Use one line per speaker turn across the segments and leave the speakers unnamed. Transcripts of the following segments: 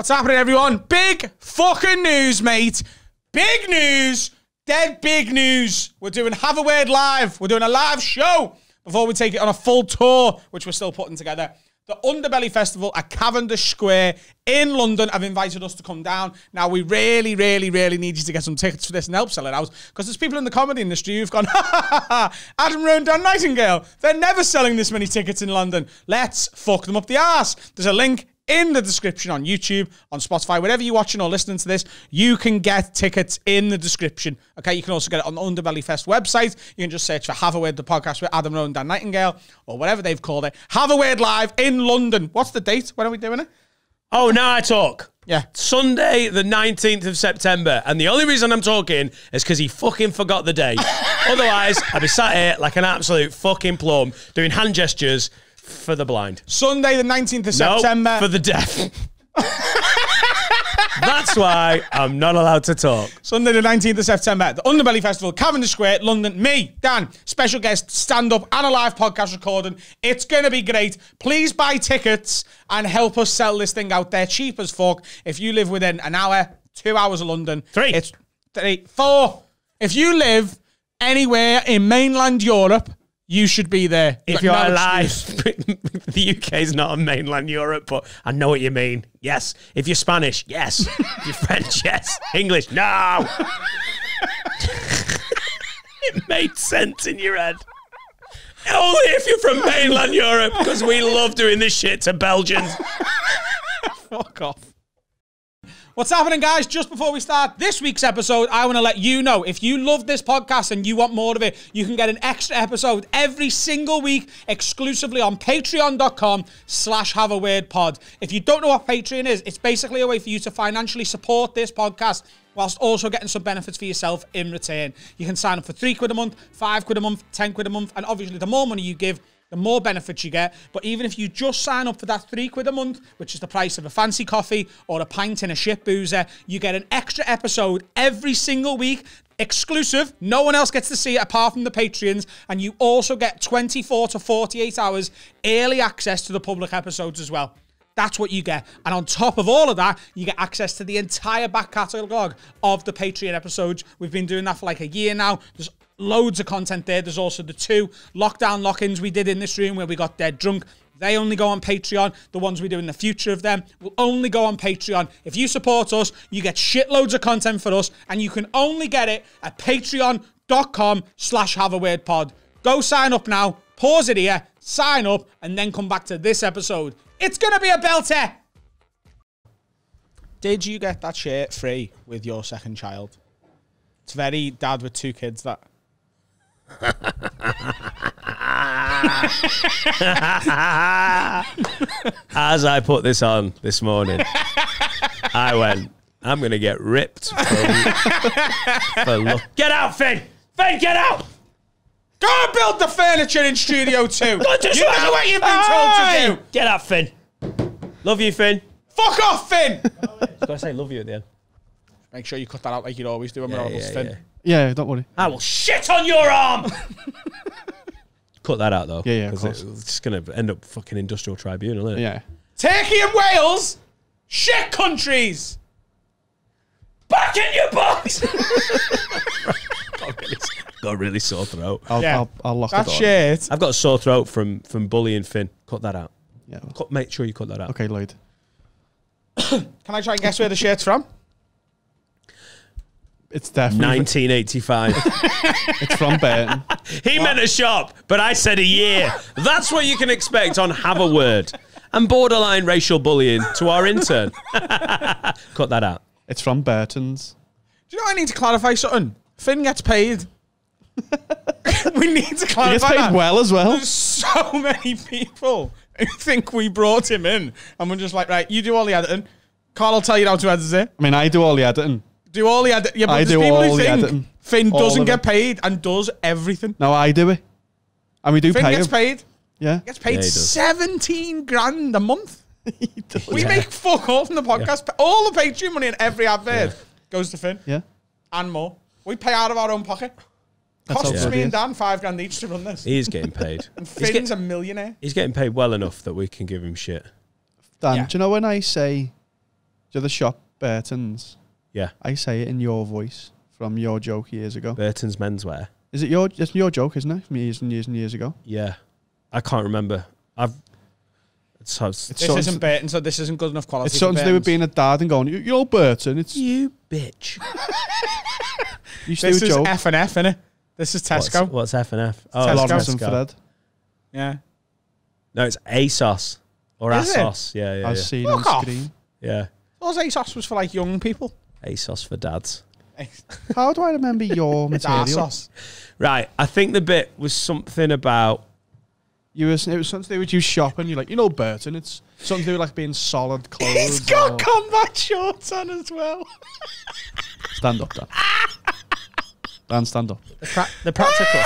What's happening, everyone? Big fucking news, mate. Big news. Dead big news. We're doing Have a Word live. We're doing a live show before we take it on a full tour, which we're still putting together. The Underbelly Festival at Cavendish Square in London have invited us to come down. Now, we really, really, really need you to get some tickets for this and help sell it out because there's people in the comedy industry who've gone, Adam Rowan, Dan Nightingale. They're never selling this many tickets in London. Let's fuck them up the ass. There's a link in the description on YouTube, on Spotify, wherever you're watching or listening to this, you can get tickets in the description. Okay, you can also get it on the Underbelly Fest website. You can just search for Have a Word, the podcast with Adam Rowe and Dan Nightingale, or whatever they've called it. Have a Word live in London. What's the date? When are we doing it?
Oh, now I talk.
Yeah.
Sunday, the 19th of September. And the only reason I'm talking is because he fucking forgot the day. Otherwise, I'd be sat here like an absolute fucking plum doing hand gestures for the blind.
Sunday, the 19th of
No,
September.
for the deaf. That's why I'm not allowed to talk.
Sunday, the 19th of September, the Underbelly Festival, Cavendish Square, London. Me, Dan, special guest, stand up, and a live podcast recording. It's going to be great. Please buy tickets and help us sell this thing out there cheap as fuck. If you live within an hour, two hours of London,
Three.
it's three, four. If you live anywhere in mainland Europe, you should be there.
If
Got
you're
no
alive, the UK is not on mainland Europe, but I know what you mean. Yes. If you're Spanish, yes. if you're French, yes. English, no. it made sense in your head. Only if you're from mainland Europe, because we love doing this shit to Belgians.
Fuck off. What's happening, guys? Just before we start this week's episode, I want to let you know if you love this podcast and you want more of it, you can get an extra episode every single week exclusively on patreon.com slash have a word pod. If you don't know what Patreon is, it's basically a way for you to financially support this podcast whilst also getting some benefits for yourself in return. You can sign up for three quid a month, five quid a month, ten quid a month, and obviously the more money you give, the more benefits you get. But even if you just sign up for that three quid a month, which is the price of a fancy coffee or a pint in a shit boozer, you get an extra episode every single week. Exclusive, no one else gets to see it apart from the Patreons, and you also get 24 to 48 hours early access to the public episodes as well. That's what you get. And on top of all of that, you get access to the entire back catalogue of the Patreon episodes. We've been doing that for like a year now. There's loads of content there. There's also the two lockdown lock ins we did in this room where we got dead drunk. They only go on Patreon. The ones we do in the future of them will only go on Patreon. If you support us, you get shitloads of content for us, and you can only get it at patreon.com slash have pod. Go sign up now, pause it here, sign up, and then come back to this episode. It's gonna be a belter! Did you get that shirt free with your second child? It's very dad with two kids that.
As I put this on this morning, I went, I'm going to get ripped for, for look. Get out, Finn! Finn, get out!
Go and build the furniture in Studio 2! you know what you've been told to do!
Get out, Finn. Love you, Finn.
Fuck off, Finn!
Got to say love you at the end.
Make sure you cut that out like you always do when we're
Yeah,
on
yeah,
Finn.
yeah.
Yeah, don't worry.
I will shit on your arm. Cut that out though.
Yeah, yeah, of
'cause
course.
It's just gonna end up fucking industrial tribunal, isn't it?
Yeah.
Turkey and Wales, shit countries!
Back in your box. got, really, got a really sore throat.
I'll,
Yeah.
I'll, I'll lock
That
it door.
shit.
I've got a sore throat from from bullying Finn. Cut that out.
Yeah.
Cut, make sure you cut that out.
Okay, Lloyd.
Can I try and guess where the shirt's from?
It's definitely
1985.
it's from Burton.
he meant a shop, but I said a year. That's what you can expect on Have a Word. And borderline racial bullying to our intern. Cut that out.
It's from Burton's.
Do you know I need to clarify something? Finn gets paid. we need to clarify.
He
clarify
gets paid
that.
well as well.
There's so many people who think we brought him in, and we're just like, right, you do all the editing. Carl will tell you how to edit it.
I mean, I do all the editing.
Do all the editing. Yeah, but
I
there's
do
people who
all the
think
editing.
Finn
All
doesn't
of
get
it.
paid and does everything.
No, I do it. And we do
Finn
pay
gets
him.
paid.
Yeah.
Gets paid
Yeah, he does.
17 grand a month.
He does.
We make fuck all from the podcast. All the Patreon money and every advert goes to Finn
Yeah.
and more. We pay out of our own pocket.
That's
Costs
how
me
good
and
is.
Dan five grand each to run this.
He is getting paid. he's,
Finn's
get-
a millionaire.
he's getting paid well enough that we can give him shit.
Dan,
Yeah.
do you know when I say to the shop Burton's?
Yeah.
I say it in your voice from your joke years ago.
Burton's menswear.
Is it your? It's your joke, isn't it? From years and years and years ago.
Yeah. I can't remember. I've. It's, it's,
It's
This isn't Burton, so this isn't good enough quality.
It's something to do with being a dad and going, "You- "You're Burton." It's
you bitch.
you used to
This is
joke.
F and F, innit? This is Tesco.
What's, what's F and F? Oh,
Tesco.
Lawrence
Tesco.
and Fred.
Yeah.
No, it's ASOS or
Is it?
ASOS. Yeah, yeah,
I've
yeah.
seen
Fuck
on
off.
screen.
yeah.
Those ASOS was for like young people.
ASOS for dads.
How do I remember your
It's
material?
ASOS.
Right. I think the bit was something about.
You was it was something to do with you shopping. You're like, you know, Burton. It's something to do with like being solid clothes.
He's got
or-
combat shorts on as well.
stand up, Dan. Dan, stand up.
The, pra- the practical.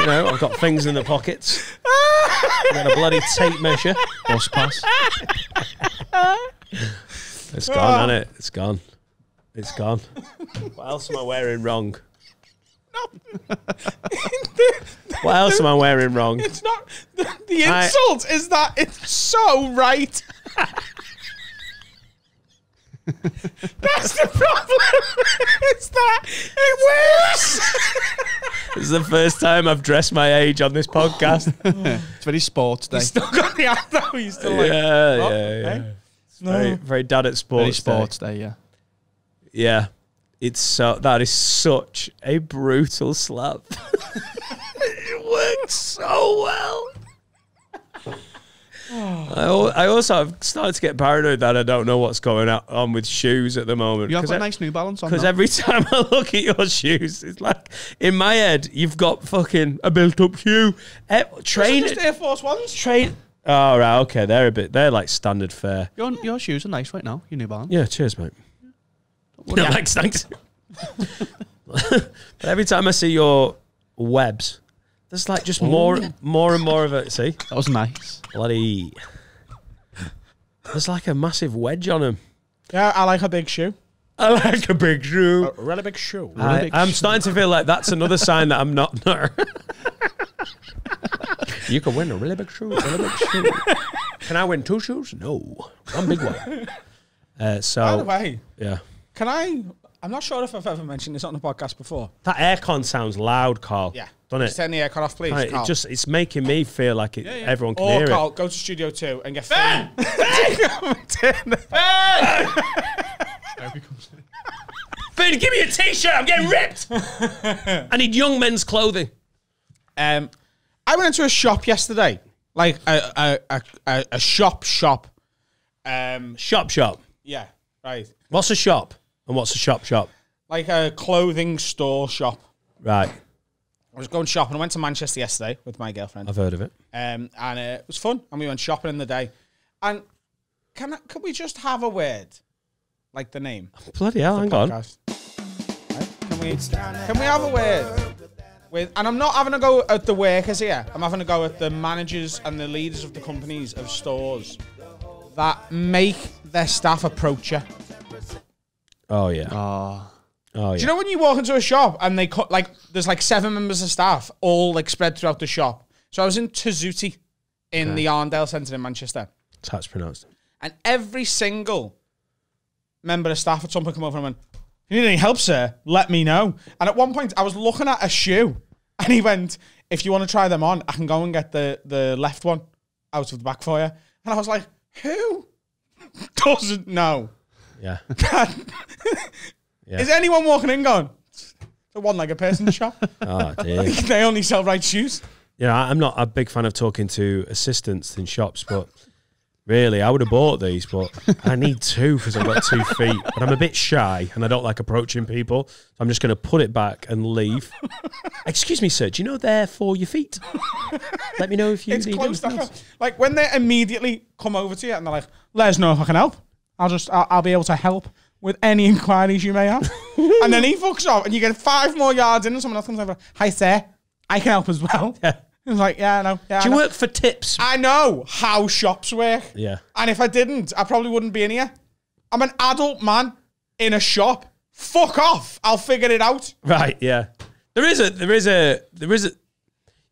you know, I've got things in the pockets. I've got a bloody tape measure.
Bus pass.
It's gone, hasn't it? It's gone. It's gone. What else am I wearing wrong? What else am I wearing wrong?
It's not. The, the
I-
insult is that it's so right. That's the problem. it's that it works.
Oh,
This is the first time I've dressed my age on this podcast.
It's very sports day.
He's still got the app though. He's still like.
yeah,
oh,
yeah, yeah.
Okay.
Very, very dad at sports.
Very
day.
sports day. Yeah.
Yeah. It's so that is such a brutal slap. it works so well. I, I also have started to get paranoid that I don't know what's going on with shoes at the moment.
You have got
I-
nice New Balance on.
Because every time I look at your shoes, it's like in my head, you've got fucking a built-up shoe. Train,
Air Force Ones.
train. Oh right, okay, they're a bit. They're like standard fare.
your, your shoes are nice right now. Your New Balance.
Yeah, cheers, mate. No, thanks, thanks. but every time I see your webs, there's like just more, more and more of it. See,
That was nice.
bloody. There's like a massive wedge on them.
Yeah, I like a big shoe.
I like a big shoe.
A really big shoe.
I,
big
I'm
shoe.
starting to feel like that's another sign that I'm not. you can win a really big shoe. Really big shoe. Can I win two shoes? No, one big one. Uh, so
By the way,
yeah,
can I? I'm not sure if I've ever mentioned this on the podcast before.
that aircon sounds loud, Carl.
Yeah.
doesn't
Just
it?
turn the aircon off, please.
Right,
Carl.
it just it's making me feel like it, everyone can
or
hear
Carl,
it.
go to Studio Two and get Ben. Turn the-
Ben, give me a t-shirt. I'm getting ripped. I need young men's clothing.
Um, I went into a shop yesterday, like a a a, a, shop shop. Um,
Shop, shop.
yeah, right,
What's a shop and what's a shop, shop?
like a clothing store shop.
Right,
I was going shopping. I went to Manchester yesterday with my girlfriend,
I've heard of it.
um, and uh, it was fun. And we went shopping in the day. And can I, can we just have a word, like the name?
Bloody hell, hang on.
Right? Can we can we have a word with? And I'm not having a go at the workers here. I'm having a go at the managers and the leaders of the companies of stores that make their staff approach you.
Oh yeah.
Ah.
Oh yeah.
Do you know when you walk into a shop and they cut like there's like seven members of staff all like spread throughout the shop? So I was in Tessuti in the Arndale Centre in Manchester,
That's how it's pronounced.
and every single member of staff at some point come over and went, you need any help, sir, let me know." And at one point, I was looking at a shoe, and he went, "If you want to try them on, I can go and get the the left one out of the back for you." And I was like, "Who doesn't know?"
Yeah. Yeah.
Is anyone walking in going? It's a one-legged person shop.
oh dear.
they only sell right shoes.
Yeah, I'm not a big fan of talking to assistants in shops, but really, I would have bought these, but I need two because I've got two feet. But I'm a bit shy and I don't like approaching people. So I'm just going to put it back and leave. Excuse me, sir. Do you know they're for your feet? Let me know if you
It's
need
close.
anything else.
like when they immediately come over to you and they're like, "Let us know if I can help. I'll just I'll, I'll be able to help with any inquiries you may have." and then he fucks off, and you get five more yards in, and someone else comes over. Hi, sir. I can help as well.
Yeah.
It's like, yeah, I know. Yeah,
Do
I
you
know.
work for tips?
I know how shops work.
Yeah.
And if I didn't, I probably wouldn't be in here. I'm an adult man in a shop. Fuck off. I'll figure it out.
Right, yeah. There is a there is a there is a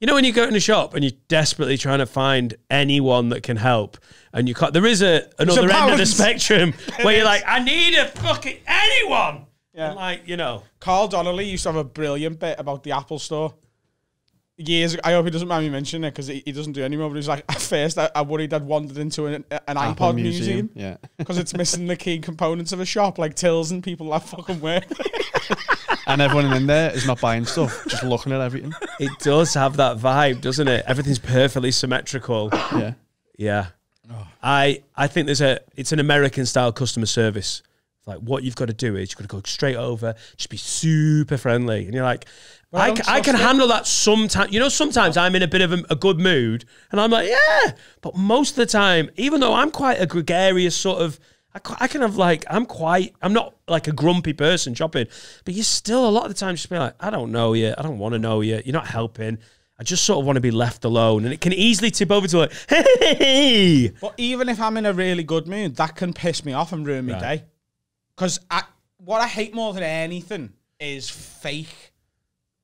You know when you go in a shop and you're desperately trying to find anyone that can help, and you can't. There is a another end of the spectrum where you're like, I need a fucking anyone.
Yeah.
And like you know,
Carl Donnelly used to have a brilliant bit about the Apple Store. Years ago, I hope he doesn't mind me mentioning it because he, he doesn't do it anymore. But he was like, at first, I, I worried I'd wandered into an, an
Apple
iPod museum
Yeah.
because it's missing the key components of a shop, like tills and people that fucking work.
and everyone in there is not buying stuff, just looking at everything.
it does have that vibe, doesn't it? Everything's perfectly symmetrical.
Yeah.
Yeah. I I think there's a it's an American style customer service. Like what you've got to do is you've got to go straight over, just be super friendly, and you're like, I, ca- I can handle that sometimes. You know, sometimes I'm in a bit of a, a good mood, and I'm like, yeah. But most of the time, even though I'm quite a gregarious sort of, I, I kind of like, I'm quite, I'm not like a grumpy person shopping, but you're still a lot of the time just be like, I don't know you, I don't want to know you, you're not helping. I just sort of want to be left alone, and it can easily tip over to like, hey,
But even if I'm in a really good mood, that can piss me off and ruin my
Right.
day. Because I, what I hate more than anything is fake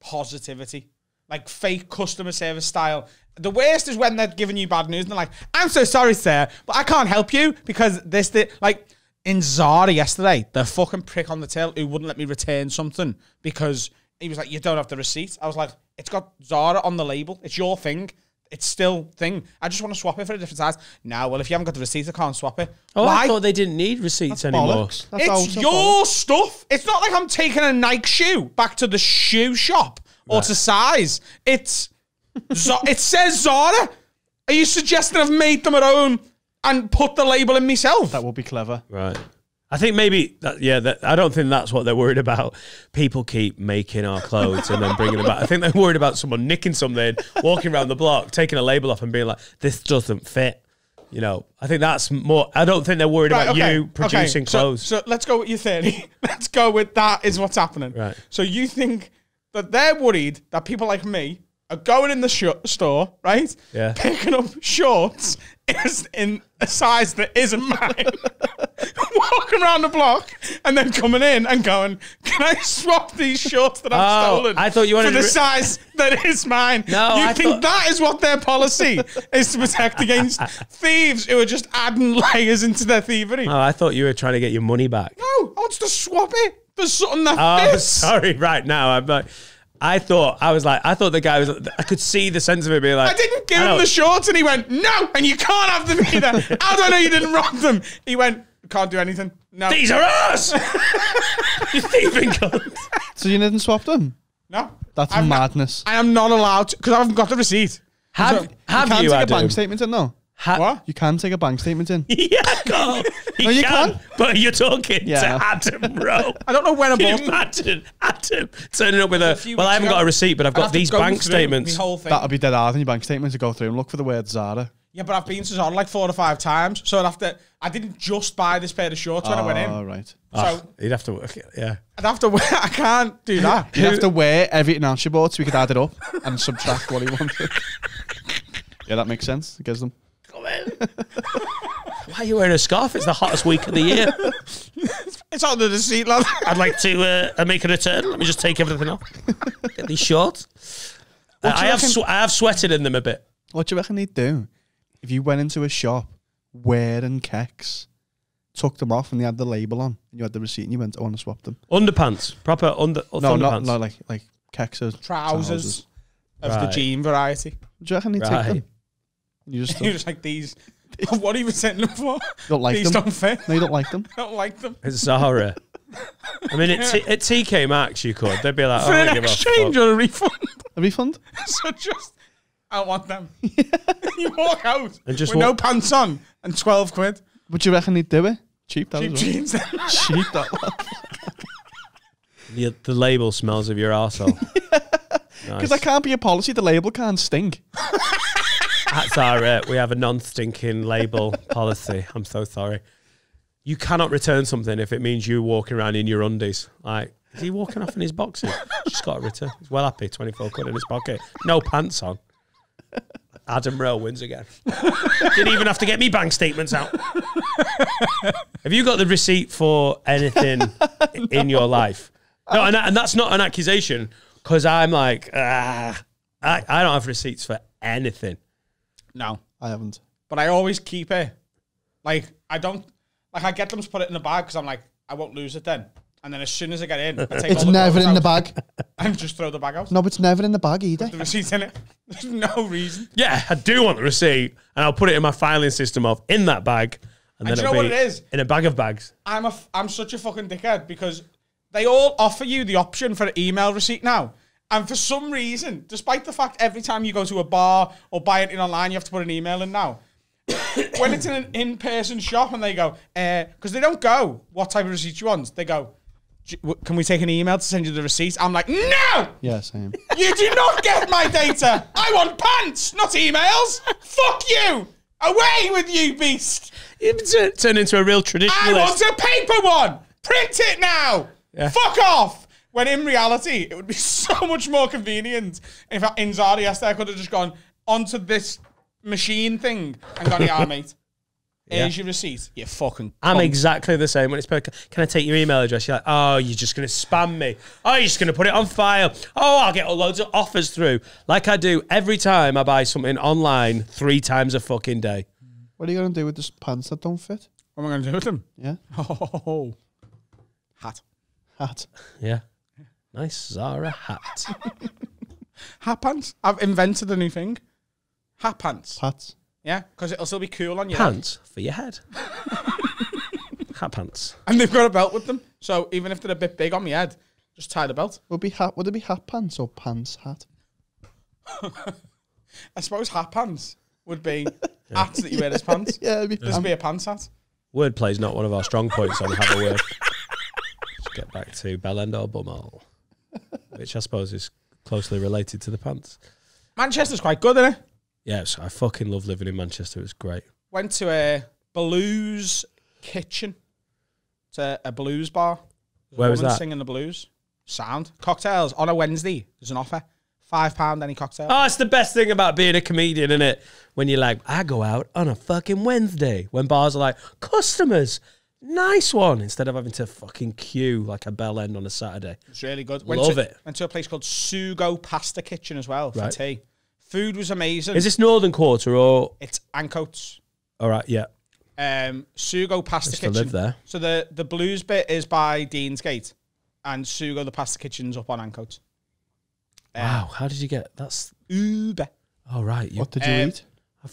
positivity, like fake customer service style. The worst is when they're giving you bad news and they're like, "I'm so sorry, sir, but I can't help you because this, this like." In Zara yesterday, the fucking prick on the tail who wouldn't let me return something because he was like, "You don't have the receipt." I was like, "It's got Zara on the label. It's your thing. It's still thing. I just want to swap it for a different size." No, well, if you haven't got the receipt, I can't swap it.
Oh,
Why?
I thought they didn't need receipts anymore.
That's
it's
also
your
bollocks.
stuff. It's not like I'm taking a Nike shoe back to the shoe shop or to size. It's Zo- it says Zara. Are you suggesting I've made them at home and put the label in myself?
That would be clever.
Right. I think maybe that, yeah. That, I don't think that's what they're worried about. People keep making our clothes and then bringing them back. I think they're worried about someone nicking something, walking around the block, taking a label off, and being like, "This doesn't fit." You know, I think that's more. I don't think they're worried
Right,
about
okay,
you producing
okay. So-
clothes.
So, let's go with your theory. let's go with that is what's happening.
Right.
So you think that they're worried that people like me are going in the sh- store, right?
Yeah.
Picking up shorts is in a size that isn't mine. Walking around the block and then coming in and going, "Can I swap these shorts that I've
Oh,
stolen
I thought you wanted
for the size that is mine?"
No,
you
I
think
thought-
that is what their policy is to protect against thieves who are just adding layers into their thievery?
oh, I thought you were trying to get your money back.
No, I want to swap it. for something that
Oh,
fits.
sorry. Right now, I'm like. I thought I was like I thought the guy was. I could see the sense of it being like
I didn't give
I
him the shorts, and he went, "No, and you can't have them either." How do I know you didn't rob them? He went, "Can't do anything." No,
These are ours. you thieving cunt.
So you didn't swap them?
no,
That's
I'm not-
madness.
I am not allowed because I haven't got the receipt.
Have
So-
have
you can
you,
take a bank statement in, though.
Ha-
What?
You can take a bank statement in.
Yeah, go. He
No, you
can,
can.
But you're talking
Yeah.
to Adam, bro.
I don't know when I
Can you
bought them.
imagine Adam turning up with a,
few
well, I haven't
ago.
got a receipt, but I've got these
go
bank statements.
Whole thing.
That'll be dead hard in your bank statement to go through and look for the word Zara.
yeah, but I've been to Zara like four or five times, so I'd have to. I didn't just buy this pair of shorts when I went in,
Oh, right.
Ah, so
You'd have to work it, yeah.
I'd have to. I can't do that.
You'd have to wear everything else you bought so we could add it up and subtract what he wanted. yeah, that makes sense. It gives them.
Come. Why are you wearing a scarf? It's the hottest week of the year.
It's on the receipt, lad.
I'd like to uh, make a return. Let me just take everything off. Get these shorts. Uh,
do
I
you
have
reckon-
sw- I have sweated in them a bit.
What do you reckon he'd do if you went into a shop wearing kecks, took them off, and they had the label on, and you had the receipt, and you went, "I want to swap them."
Underpants, proper under
No,
underpants.
not, not like like kecks as
Trousers of the
Right.
jean variety.
Do you reckon he'd
Right.
take them? You just
You're
don't,
just like these. what are you sending them for?
don't like
these
them.
don't fit.
No, you don't like them.
I don't like them.
It's Zara. I mean, at, T- at TK Maxx, you could. They'd be like,
For
oh, I
an
don't give a
exchange
fuck.
or a refund.
A refund?
so just, I don't want them. you walk out
And just
with no
walk-
pants on and 12 quid.
Would you reckon he'd do it? Cheap, that
Cheap
as well.
jeans.
Cheap, that one.
The, the label smells of your arsehole.
Because that can't be a policy. The label can't stink.
That's our uh, we have a non-stinking label policy. I'm so sorry. You cannot return something if it means you walking around in your undies. Like, is he walking off in his boxes? Just got a return. He's well happy. 24 quid in his pocket. No pants on. Adam Rowe wins again. Didn't even have to get me bank statements out. have you got the receipt for anything in your life? No, and, and that's not an accusation because I'm like, ah, I, I don't have receipts for anything.
No.
I haven't.
But I always keep it. Like, I don't, like, I get them to put it in the bag because I'm like, I won't lose it then. And then as soon as I get in, I take
It's
all the
never
clothes
in the
out
bag.
And just throw the bag out.
No, but it's never in the bag either.
The receipt's in it. There's no reason.
Yeah, I do want the receipt, and I'll put it in my filing system of in that bag, and then
do you
it'll
know
be
what it is?
in a bag of bags.
I'm a, f- I'm such a fucking dickhead because they all offer you the option for an email receipt now. And for some reason, despite the fact every time you go to a bar or buy anything online, you have to put an email in now. when it's in an in-person shop and they go, eh, because they don't go, what type of receipt you want? They go, can we take an email to send you the receipt? I'm like, no!
Yeah, same.
You do not get my data! I want pants, not emails! Fuck you! Away with you, beast!
It turn, turn into a real
tradition.
I
want a paper one! Print it now!
Yeah.
Fuck off! When in reality, it would be so much more convenient if in Inzari yesterday I could have just gone onto this machine thing and gone, yeah, mate. Here's your receipt. You fucking.
I'm
cunt."
exactly the same when it's spoken. Can I take your email address? You're like, oh, you're just going to spam me. Oh, you're just going to put it on file. Oh, I'll get loads of offers through. Like I do every time I buy something online three times a fucking day.
What are you going to do with the pants that don't fit?
What am I going to do with them?
Yeah.
Oh. Hat.
Hat.
Yeah. Nice Zara hat.
Hat pants. I've invented a new thing. Hat pants.
Hats.
Yeah, because it'll still be cool on your head.
Pants for your head. hat pants.
And they've got a belt with them. So even if they're a bit big on my head, just tie the belt.
Would be hat. Would it be hat pants or pants hat?
I suppose hat pants would be hats that you wear as pants.
Yeah, it'd be
This would be a pants hat.
Wordplay is not one of our strong points on Have a Word. Let's get back to Bellend or Bumall, which I suppose is closely related to the pants.
Manchester's quite good, isn't it?
Yes, I fucking love living in Manchester. It's great.
Went to a blues kitchen. A, a blues bar. There's
Where was that?
Singing the blues. Sound. Cocktails on a Wednesday. There's an offer. Five pound any cocktail.
Oh, it's the best thing about being a comedian, isn't it? When you're like, I go out on a fucking Wednesday. When bars are like, customers, nice one. Instead of having to fucking queue like a bell end on a Saturday.
It's really good.
Love
to,
it.
Went to a place called Sugo Pasta Kitchen as well for
Right.
tea. Food was amazing.
Is this Northern Quarter or.
It's Ancoats.
All right, yeah.
Um, Sugo Pasta
Used to
Kitchen.
live there.
So the, the blues bit is by Deansgate, and Sugo the Pasta Kitchen's up on Ancoats. Um,
Wow, how did you get. That's.
Uber.
Oh, right. You,
What did you
Um,
eat?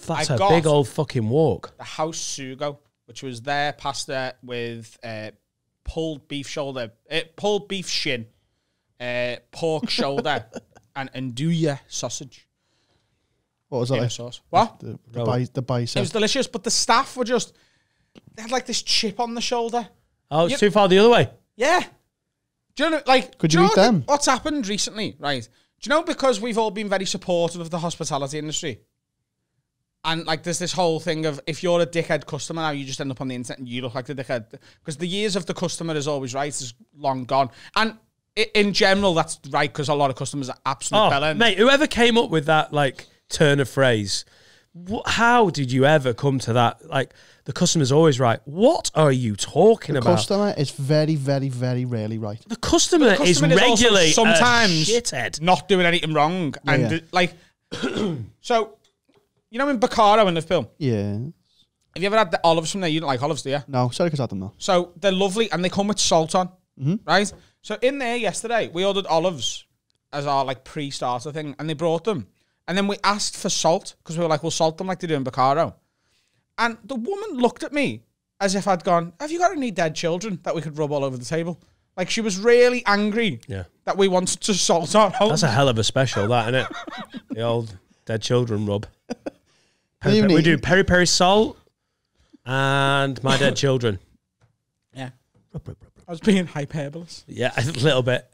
that's
I
a
got-
big old fucking walk.
The House Sugo, which was their pasta with uh, pulled beef shoulder, uh, pulled beef shin, uh, pork shoulder, and andouille sausage
What was that? Like?
sauce. What?
The, the,
Roll.
bi- the
It was delicious, but the staff were just they had like this chip on the shoulder.
Oh, it's
Yep.
too far the other way.
Yeah. Do you know, like,
Could
do
you
know
eat
what-
them?
What's happened recently, right? Do you know because we've all been very supportive of the hospitality industry, and like there's this whole thing of if you're a dickhead customer now, you just end up on the internet and you look like the dickhead because the years of the customer is always right is long gone, and in general that's right because a lot of customers are absolute
Oh,
bellend.
mate, whoever came up with that like turn of phrase, wh- how did you ever come to that? Like the customer's always right. What are you talking
the
about?
The customer is very, very, very rarely right.
the customer,
customer
is
is also
regularly
sometimes
a shithead.
not doing anything wrong, and
Yeah.
like, so you know in Bacaro in the film,
Yeah.
have you ever had the olives from there? You don't like olives, do you?
No, sorry, because I don't know.
So they're lovely and they come with salt on,
Mm-hmm.
right? So in there yesterday, we ordered olives as our like pre-starter thing, and they brought them. And then we asked for salt because we were like, we'll salt them like they do in Bacaro. And the woman looked at me as if I'd gone, Have you got any dead children that we could rub all over the table? Like she was really angry
Yeah.
that we wanted to salt our home.
That's a hell of a special, that, isn't it? the old dead children rub.
What do you
we do peri peri salt and my dead children.
yeah. I was being hyperbolous.
Yeah, a little bit.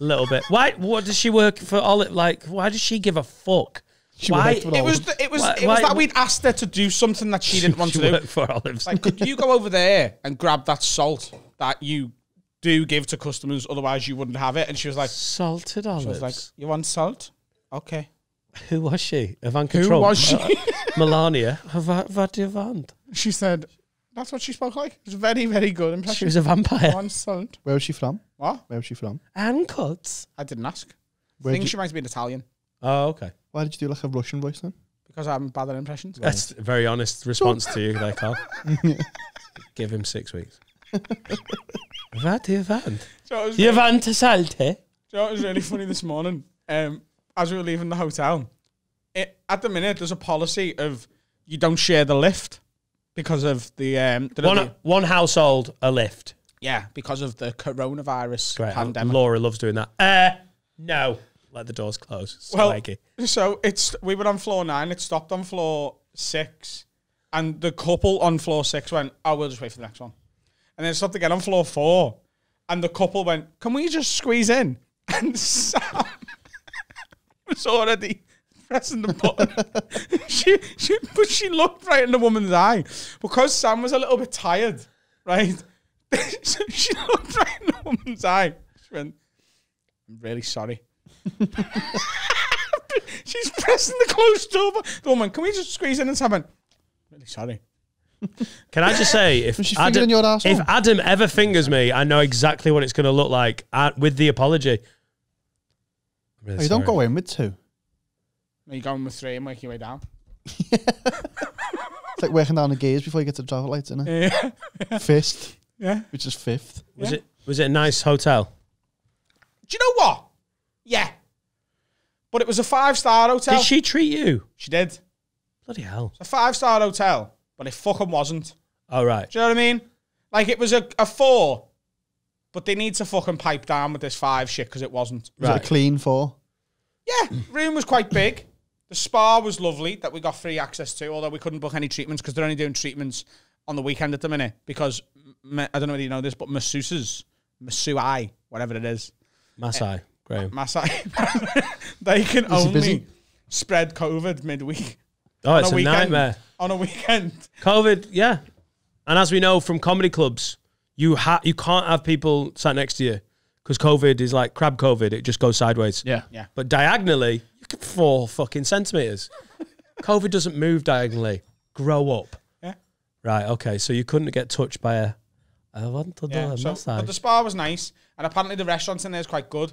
A little bit. Why? What does she work for? Olive? Like, why does she give a fuck?
She
why?
It was the, it was
Why-
it was
why-
that we'd asked her to do something that she didn't want
she
to do.
for olives.
Like, could you go over there and grab that salt that you do give to customers, otherwise you wouldn't have it? And she was like,
Salted
she
olives.
was like, you want salt? Okay.
Who was she? Ivanka
Who
Trump?
was she?
Melania. Vad vad do you want?
she said, that's what she spoke like. It was very, very good impression.
She was a vampire.
Want salt?
Where was she from?
What?
Where was she from?
And cuts.
I didn't ask. I
Where
think
did-
she might have been Italian.
Oh, okay.
Why did you do like a Russian voice then?
because I'm bad at impressions.
That's a very honest response to you there, Carl. Give him six weeks. Vad är vad?
So it was,
You want to salte?
so it was really funny this morning. Um, as we were leaving the hotel, it, at the minute there's a policy of you don't share the lift because of the um, the-
One, one household, a lift.
yeah because of the coronavirus
Great.
pandemic.
Laura loves doing that. Uh, no. Let the doors close. It's
Well,
leggy.
So it's we were on floor nine. It stopped on floor six, and the couple on floor six went, "Oh, we'll just wait for the next one." And then it stopped again on floor four, and the couple went, "Can we just squeeze in?" And Sam was already pressing the button. she, she, but she looked right in the woman's eye because Sam was a little bit tired, right? so she looked right in the woman's eye. She went, "I'm really sorry." She's pressing the closed door. bu- The woman, can we just squeeze in and Sam went, really sorry.
Can I just say, if
she
Adam,
your
if Adam ever fingers me, I know exactly what it's going to look like uh, with the apology. I'm really
Oh, you don't
sorry.
go in with two.
Are you going with three and work your way down?
It's like working down the gears before you get to the traffic lights, isn't it?
Yeah.
Fist,
yeah.
which is fifth.
Was it was it a nice hotel?
Do you know what? Yeah. But it was a five star hotel.
Did she treat you?
She did.
Bloody hell!
It's a five star hotel, but it fucking wasn't.
All right.
Do you know what I mean? Like it was a, a four, but they need to fucking pipe down with this five shit because it wasn't.
Was it a clean four?
Yeah, room was quite big. The spa was lovely that we got free access to, although we couldn't book any treatments because they're only doing treatments on the weekend at the minute. Because I don't know whether you know this, but masseuses, massui, whatever it is,
Masai, eh, Graham.
massage, they can
he
only spread COVID midweek
Oh, it's
on
a
a weekend.
nightmare.
on a weekend.
COVID, yeah. And as we know from comedy clubs, you ha- you can't have people sat next to you because COVID is like crab COVID. It just goes sideways.
Yeah.
Yeah,
But diagonally, you can fall fucking centimeters. COVID doesn't move diagonally. Grow up.
yeah,
Right. Okay. So you couldn't get touched by a. I want to do
yeah.
a
So,
massage.
but the spa was nice, and apparently the restaurants in there is quite good.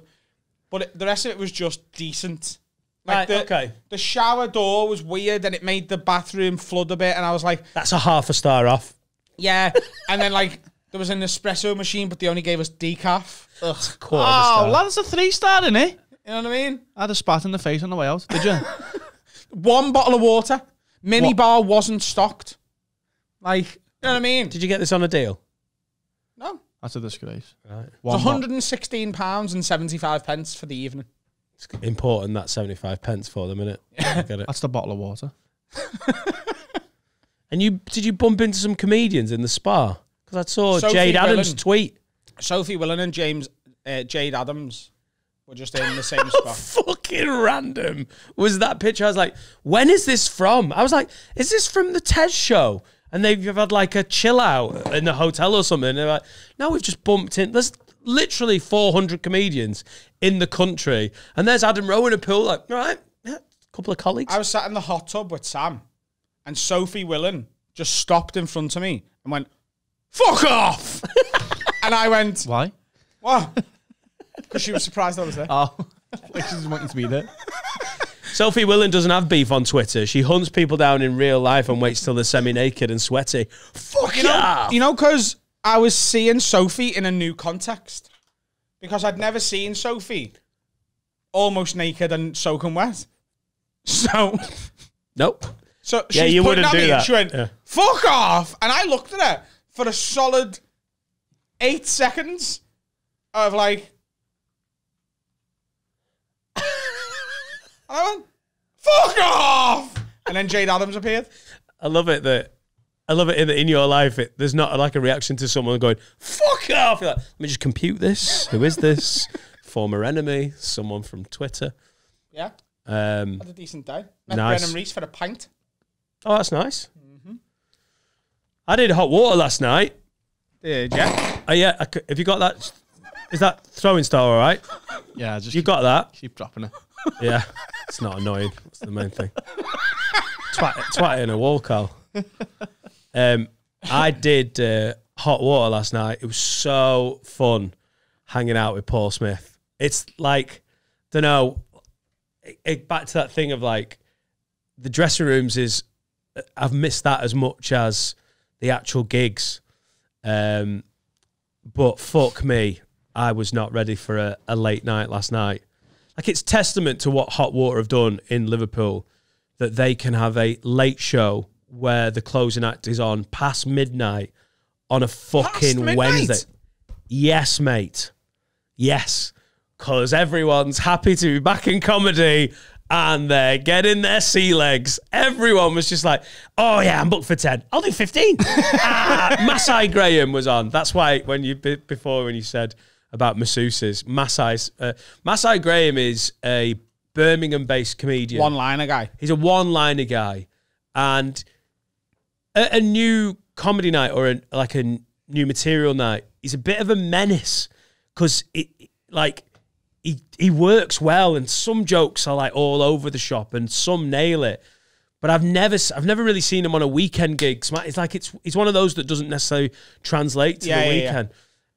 But it, the rest of it was just decent. Like
Right,
the,
okay.
The shower door was weird, and it made the bathroom flood a bit. And I was like,
That's a half a star off.
yeah. and then like there was an espresso machine, but they only gave us decaf. Ugh.
Quarter of a
Oh,
star.
well, that's a three star, isn't it?
You know what I mean?
I had a spat in the face on the way out. Did you?
One bottle of water. Mini
What?
bar wasn't stocked. Like, you know what I mean?
Did you get this on a deal?
no.
That's a disgrace.
Right.
It's
One bo-
116 pounds and 75 pence for the evening.
It's important that seventy-five pence for them, innit? I get it.
That's the bottle of water.
And you did you bump into some comedians in the spa? Because I saw
Sophie
Jade Adams
Willan.
tweet.
Sophie Willan and James uh, Jade Adams were just in the same spot.
Fucking random was that picture. I was like, when is this from? I was like, is this from the TED show? And they've had like a chill out in the hotel or something. And they're like, no, we've just bumped in. There's literally 400 comedians in the country. And there's Adam Rowe in a pool, like, all right, yeah, a couple of colleagues.
I was sat in the hot tub with Sam, and Sophie Willan just stopped in front of me and went, "Fuck off!" and I went,
Why?
"What?" Because she was surprised I was there.
Oh, like she doesn't want you to be there.
Sophie Willan doesn't have beef on Twitter. She hunts people down in real life and waits till they're semi naked and sweaty. Fuck
You know,
yeah.
you know, because I was seeing Sophie in a new context because I'd never seen Sophie almost naked and soaking wet. So,
Nope.
so
Yeah,
she's
you
pointing
wouldn't
at
do
me and
that.
She went,
Yeah.
"Fuck off!" And I looked at her for a solid eight seconds of like, and I went, "Fuck off!" And then Jade Adams appeared.
I love it that I love it in, in your life. It, there's not like a reaction to someone going "fuck off." You're like, Let me just compute this. Who is this? Former enemy, someone from Twitter.
Yeah,
Um,
had a decent day. Met
Nice.
Brennan Reece for a pint.
oh, that's nice. I did hot water last night.
Did yeah?
Oh yeah, I c have you got that? Is that throwing star all right?
Yeah, just
You
keep,
got that?
keep dropping it.
Yeah, it's not annoying. That's the main thing. twat, twat it in a wall, Carl. Um, I did uh, hot water last night. It was so fun hanging out with Paul Smith. It's like, don't know, it, it- back to that thing of like the dressing rooms is I've missed that as much as the actual gigs. Um, but fuck me, I was not ready for a, a late night last night. Like it's testament to what Hot Water have done in Liverpool that they can have a late show where the closing act is on past midnight on a fucking? Wednesday. Yes, mate. Yes. Because everyone's happy to be back in comedy and they're getting their sea legs. Everyone was just like, oh, yeah, I'm booked for 10. I'll do 15. ah, Masai Graham was on. That's why when you, before when you said about masseuses, Masai's, uh, Masai Graham is a Birmingham based comedian.
One liner guy.
He's a one-liner guy, and a, a new comedy night or a, like a new material night. He's a bit of a menace because it like he he works well, and some jokes are like all over the shop, and some nail it. But I've never I've never really seen him on a weekend gig. It's like it's he's one of those that doesn't necessarily translate to
Yeah,
the
yeah, yeah.
weekend.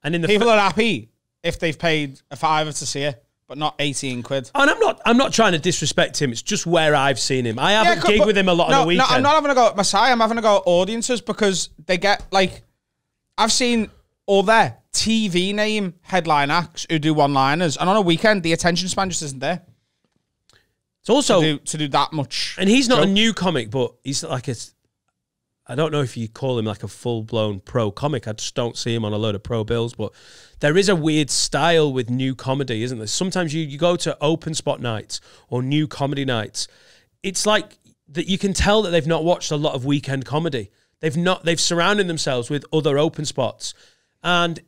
And in the
People are happy if they've paid a fiver to see it, but not 18 quid.
Oh, and I'm not I'm not trying to disrespect him. It's just where I've seen him. I haven't
cool,
gigged with him a lot
no,
on the weekend.
No, I'm not having to go at Masai. I'm having to go at audiences because they get like, I've seen other TV name headline acts who do one liners, and on a weekend the attention span just isn't there
it's also
to do, to do that much.
And he's not a new comic, but he's like a. I don't know if you call him like a full blown pro comic. I just don't see him on a load of pro bills. But there is a weird style with new comedy, isn't there? Sometimes you, you go to open spot nights or new comedy nights. It's like that you can tell that they've not watched a lot of weekend comedy. They've not. They've surrounded themselves with other open spots, and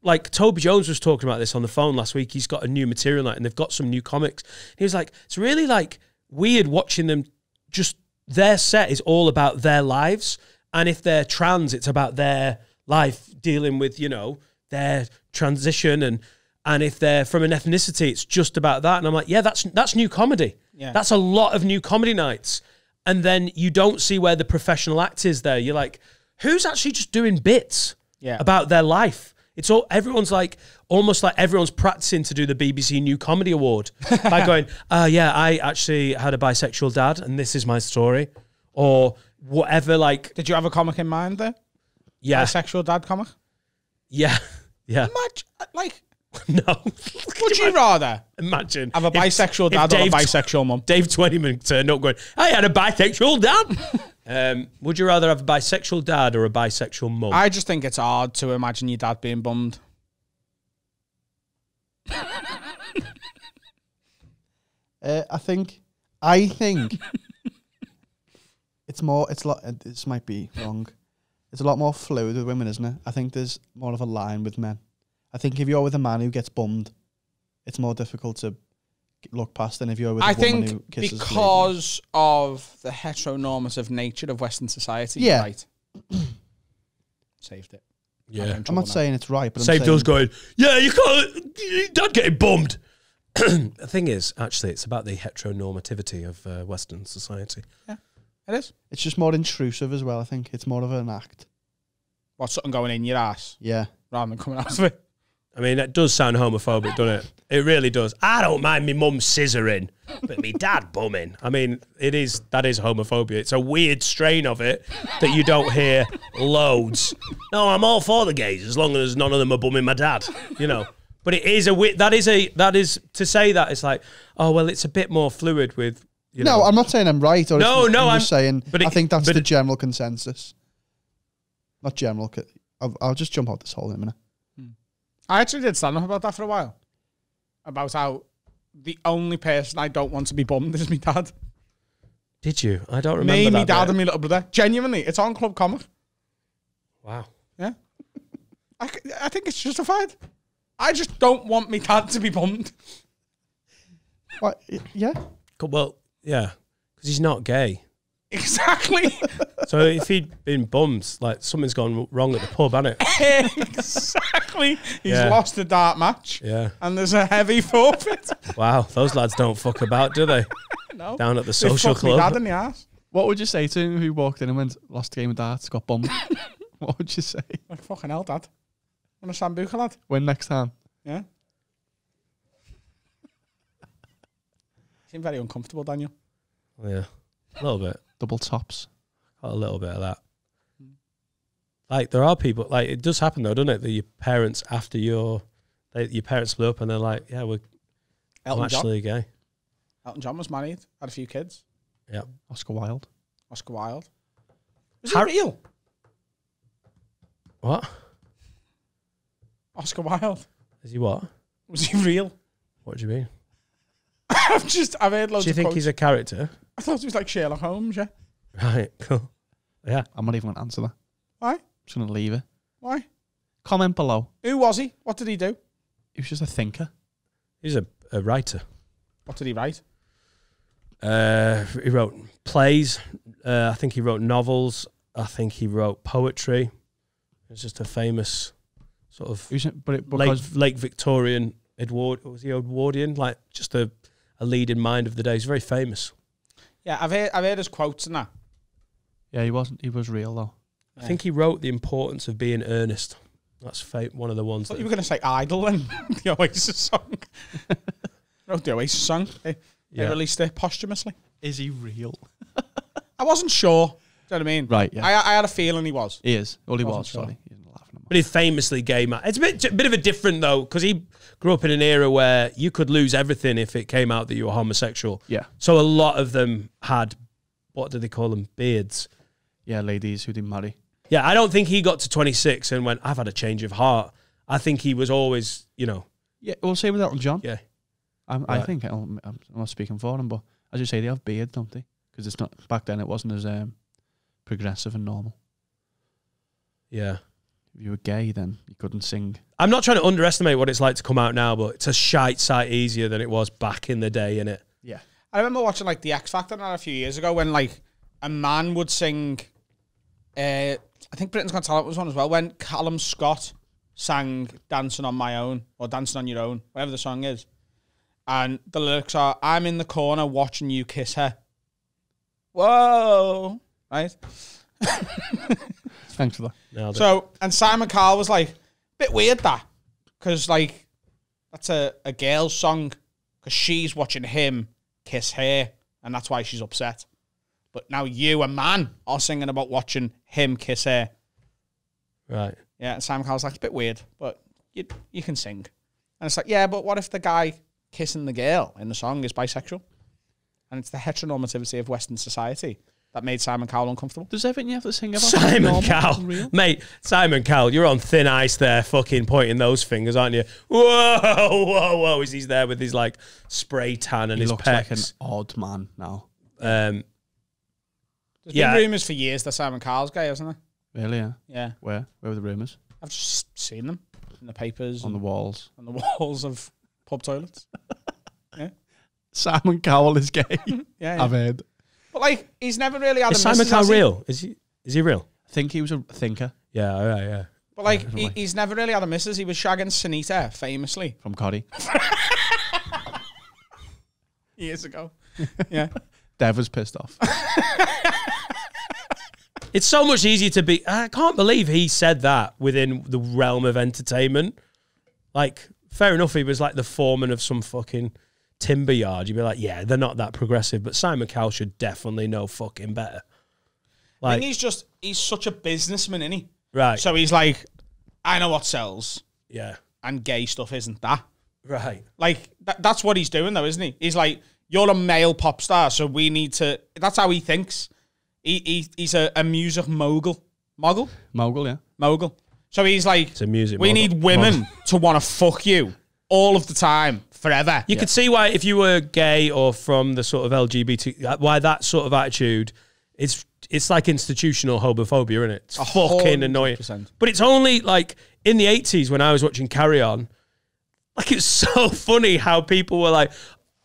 like Toby Jones was talking about this on the phone last week. He's got a new material night and they've got some new comics. He was like, it's really like weird watching them just their set is all about their lives. And if they're trans, it's about their life dealing with, you know, their transition and and if they're from an ethnicity, it's just about that. And I'm like, yeah, that's that's new comedy.
Yeah.
That's a lot of new comedy nights. And then you don't see where the professional act is there. You're like, who's actually just doing bits
Yeah.
about their life? It's all everyone's like almost like everyone's practicing to do the BBC New Comedy Award by going, uh yeah, I actually had a bisexual dad and this is my story. Or whatever, like
Did you have a comic in mind there?
yeah,
A sexual dad comic?
yeah, yeah.
Much like,
No.
would you rather
Imagine.
have a bisexual
if
dad or a bisexual mum?
Dave Twentyman turned up going, I had a bisexual dad. Um, would you rather have a bisexual dad or a bisexual mum?
I just think it's hard to imagine your dad being bummed.
Uh, I think, I think it's more. It's a lot. This might be wrong. It's a lot more fluid with women, isn't it? I think there's more of a line with men. I think if you're with a man who gets bummed, it's more difficult to g- look past than if you're with a
I
woman who
think
kisses. a lady.
because of the heteronormative nature of Western society.
Yeah.
Right. Saved it.
yeah.
I'm not saying it's right, but I'm
Saved
saying
us going, yeah, you can't, dad getting bummed. the thing is, actually, it's about the heteronormativity of uh, Western society.
Yeah, it is.
it's just more intrusive as well. I think it's more of an act.
What's something going in your ass
Yeah.
rather than coming out of it?
I mean, that does sound homophobic, doesn't it? It really does. I don't mind me mum scissoring, but me dad bumming. I mean, it is that is homophobia. It's a weird strain of it that you don't hear loads. No, I'm all for the gays as long as none of them are bumming my dad. You know. But it is a weird. That is a that is to say that it's like oh well, it's a bit more fluid with. You know,
No, I'm not saying I'm right. Or
No,
it's,
no,
I'm
I'm-
saying.
but
I think that's
but
the general consensus. Not general. c- I'll, I'll just jump out this hole in a minute. Hmm.
I actually did stand up about that for a while. About how the only person I don't want to be bummed is my dad.
Did you? I don't remember.
Me, my dad,
bit.
and my little brother. Genuinely, it's on Club Comic.
Wow.
Yeah. I, I think it's justified. I just don't want my dad to be bummed.
What? Yeah.
Well, yeah, because he's not gay.
Exactly.
So if he'd been bummed, like something's gone wrong at the pub, hasn't it?
exactly. He's
Yeah.
lost a dart match.
Yeah.
And there's a heavy forfeit.
Wow, those lads don't fuck about, do they?
no.
Down at the
They
social
fucked my dad
club.
in the ass.
What would you say to him if he walked in and went, lost a game of darts, got bummed? what would you say?
Like, fucking hell, dad. Want a Sambuca, lad?
When next time?
Yeah. seem very uncomfortable, Daniel.
Yeah, a little bit.
Double tops.
Got a little bit of that. Like there are people like it does happen though, doesn't it? That your parents after your they, your parents split up and they're like, yeah, we're I'm
Elton John.
actually gay.
Elton John was married, had a few kids.
Yeah.
Oscar Wilde.
Oscar Wilde. Was
Har-
he real?
What
Oscar Wilde.
is he? What?
Was he real?
What do you mean?
I've just I've heard loads
do you
of
think
quotes.
he's a character?
I thought he was like Sherlock Holmes. Yeah.
Right. Cool. Yeah.
I'm not even going to answer that.
Why?
I'm just going to leave it.
Why?
Comment below.
Who was he? What did he do?
He was just a thinker.
He's a, a writer.
What did he write?
Uh, he wrote plays. Uh, I think he wrote novels. I think he wrote poetry. It's just a famous sort of
He was, but it,
late late Victorian Edward. Was he Edwardian? Like just a a leading mind of the day. He's very famous.
Yeah, I've heard I've heard his quotes and that.
yeah, he wasn't. He was real though.
I think he wrote the importance of being earnest. That's fa- one of the ones.
I thought
That,
you were going to say Idol and the Oasis song. Wrote the Oasis song. They, they
yeah.
released it posthumously.
Is he real?
I wasn't sure. Do you know what I mean?
Right. Yeah.
I, I had a feeling he was.
he is. Well, he
Wasn't
was.
sure.
Sorry. He's not laughing at me.
But he's famously gay man. It's a bit, a bit of a different though, because he grew up in an era where you could lose everything if it came out that you were homosexual.
Yeah.
So a lot of them had, what do they call them, beards.
Yeah, ladies who didn't marry.
Yeah, I don't think he got to 26 and went, I've had a change of heart. I think he was always, you know,
Yeah. Well, same with Elton John.
yeah.
I'm, I
Right.
think I'm, I'm not speaking for him, but as you say, they have beards, don't they? Because it's not back then. It wasn't as um, progressive and normal.
Yeah.
If you were gay, then you couldn't sing.
I'm not trying to underestimate what it's like to come out now, but it's a shite sight easier than it was back in the day, innit?
Yeah.
I remember watching like the X Factor and a few years ago when like a man would sing. Uh, I think Britain's Got Talent was one as well. When Callum Scott sang "Dancing on My Own" or "Dancing on Your Own," whatever the song is, and the lyrics are, "I'm in the corner watching you kiss her." Whoa! Right.
Thanks for that.
Now that,
So and Simon Cowell was like, a bit weird that, because like that's a a girl's song, because she's watching him kiss her, and that's why she's upset. But now you, a man, are singing about watching him kiss her.
right.
Yeah, and Simon Cowell's like, it's a bit weird, but you you can sing. And it's like, yeah, but what if the guy kissing the girl in the song is bisexual? And it's the heteronormativity of Western society that made Simon Cowell uncomfortable.
Does everything you have to sing about
Simon Cowell. Mate, Simon Cowell, you're on thin ice there, fucking pointing those fingers, aren't you? Whoa, whoa, whoa. Is he's there with his like spray tan and
He
his
looks like an odd man now.
um,
There's
Yeah.
been rumours for years that Simon Cowell's gay, hasn't there?
Really? Yeah.
Yeah.
Where? Where were the rumours?
I've just seen them in the papers
On the walls.
on the walls of pub toilets.
Simon Cowell is gay.
Yeah, yeah.
I've heard.
But like he's never really had
is
a
Simon
missus,
Cowell
he?
real? Is he? Is he real?
I think he was a thinker
Yeah, all right, yeah.
But like
Yeah,
he, he's never really had a missus. He was shagging Sunita famously
from Corrie.
years ago. yeah,
Dev was pissed off.
It's so much easier to be. I can't believe he said that within the realm of entertainment. Like, fair enough, he was like the foreman of some fucking timber yard. You'd be like, yeah, they're not that progressive, but Simon Cowell should definitely know fucking better.
I
Like,
think he's just he's such a businessman, isn't he?
right.
So he's like, I know what sells,
yeah.
and gay stuff isn't that.
Right.
Like that, that's what he's doing, though, isn't he? He's like, you're a male pop star, so we need to. That's how he thinks. He, he he's a, a music mogul, mogul,
Mogul, yeah.
mogul. So he's like,
It's a music
we
mogul.
need women to want to fuck you all of the time, forever.
You could see why, if you were gay or from the sort of LGBT, uh, why that sort of attitude, it's it's like institutional homophobia, isn't it? It's fucking annoying.
percent.
But it's only like in the 80s when I was watching Carry On, like it's so funny how people were like,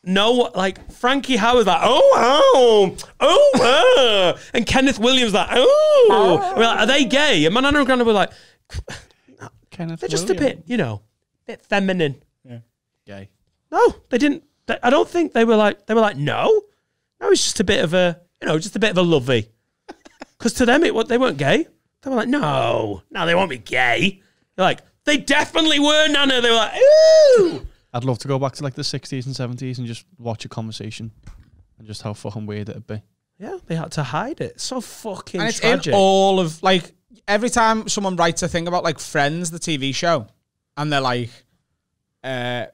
no, like Frankie Howerd like, oh, wow, oh, wow. and Kenneth Williams like, oh, We're like, are they gay? And Man Underground were like,
Kenneth
they're just a bit, you know, a bit feminine. Yeah.
Gay.
No, they didn't. They, I don't think they were like. They were like, no, no. It's just a bit of a, you know, just a bit of a lovey. Because to them, it what they weren't gay. They were like, no, no, they won't be gay. They're like, they definitely were, Nana. They were like, ooh.
I'd love to go back to like the 60s and 70s and just watch a conversation and just how fucking weird it'd be.
Yeah, they had to hide it. So fucking
and it's
tragic.
in all of like every time someone writes a thing about like Friends, the TV show, and they're like, uh,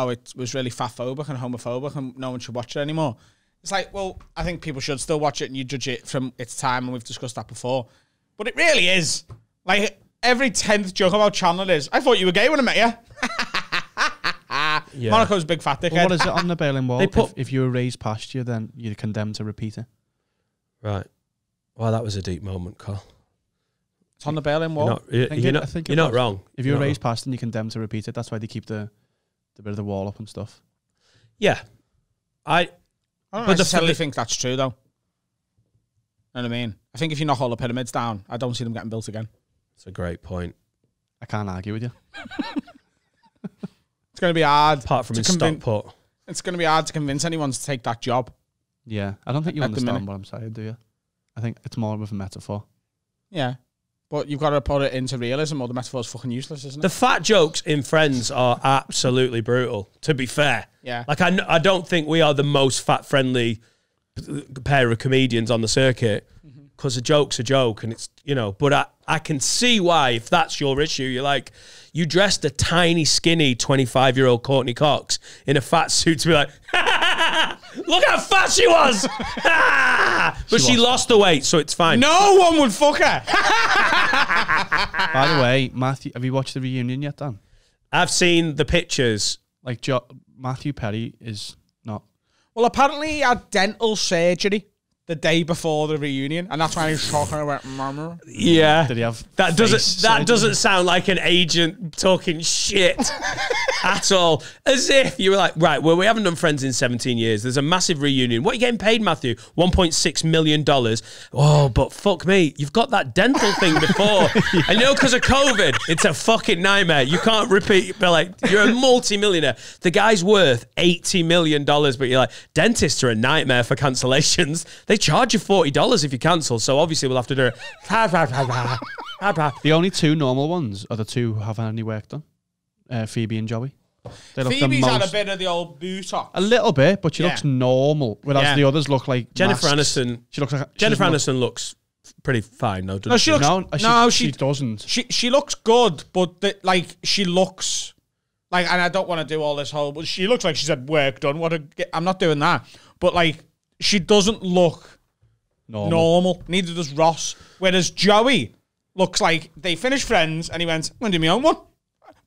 "Oh, it was really fatphobic and homophobic, and no one should watch it anymore." It's like, well, I think people should still watch it, and you judge it from its time, and we've discussed that before. But it really is like every tenth joke about Chandler is, "I thought you were gay when I met you."
Yeah.
Monaco's big fat dickhead.
But what is it on the Berlin Wall?
They put-
if, if you were raised past you, then you're condemned to repeat it.
Right. Well, that was a deep moment, Carl.
It's on the Berlin Wall.
You're not, you're,
think
you're
it-
not,
I think
you're not wrong.
If you were
You're not
raised past and you're condemned to repeat it, that's why they keep the, the bit of the wall up and stuff.
Yeah. I
I don't
But
necessarily
fli-
think that's true, though. You know what I mean? I think if you knock all the pyramids down, I don't see them getting built again.
It's a great point.
I can't argue with you.
It's going to be hard.
Apart from
to
in
convin-
Stockport.
It's going to be hard to convince anyone to take that job.
Yeah, I don't think you understand what I'm saying, do you? I think it's more of a metaphor.
Yeah. But you've got to put it into realism or the metaphor's fucking useless, isn't it?
The fat jokes in Friends are absolutely brutal, to be fair.
yeah.
Like, I, I don't think we are the most fat friendly pair of comedians on the circuit mm-hmm. Because a joke's a joke and it's, you know, but I, I can see why, if that's your issue, you're like, you dressed a tiny, skinny 25 year old Courteney Cox in a fat suit to be like, look how fat she was. but she,
was.
lost the weight, so it's fine.
no one would fuck her.
By the way, Matthew, have you watched the reunion yet, Dan?
I've seen the pictures.
Like, jo- Matthew Perry is not.
well, apparently he had dental surgery the day before the reunion, and that's why he's talking about mama.
Yeah.
Did he have
That doesn't that
surgery?
doesn't sound like an agent talking shit at all. As if you were like, right, well, we haven't done friends in 17 years. There's a massive reunion. What are you getting paid, Matthew? 1.6 million dollars. Oh, but fuck me, you've got that dental thing before, and you know because of COVID, it's a fucking nightmare. You can't repeat. But like, you're a multi-millionaire. The guy's worth 80 million dollars, but you're like, dentists are a nightmare for cancellations. They charge you 40 dollars if you cancel. So obviously, we'll have to do it.
The only two normal ones are the two who haven't had any work done uh, Phoebe and Joey. They look the
Phoebe's had a bit of the old boot up.
A little bit, but she
Yeah.
looks normal. Whereas
Yeah.
the others look like
Jennifer
masks.
Aniston.
She looks like
Jennifer
doesn't
Aniston looks pretty fine, though. Doesn't
No, she
she?
looks.
No, she,
no,
she,
she
doesn't.
she she looks good, but the, like she looks like, and I don't want to do all this whole. But she looks like she's had work done. What a, I'm not doing that. But like, she doesn't look
Normal.
normal. Neither does Ross. Whereas Joey looks like they finished Friends, and he went, "I'm gonna do my own one."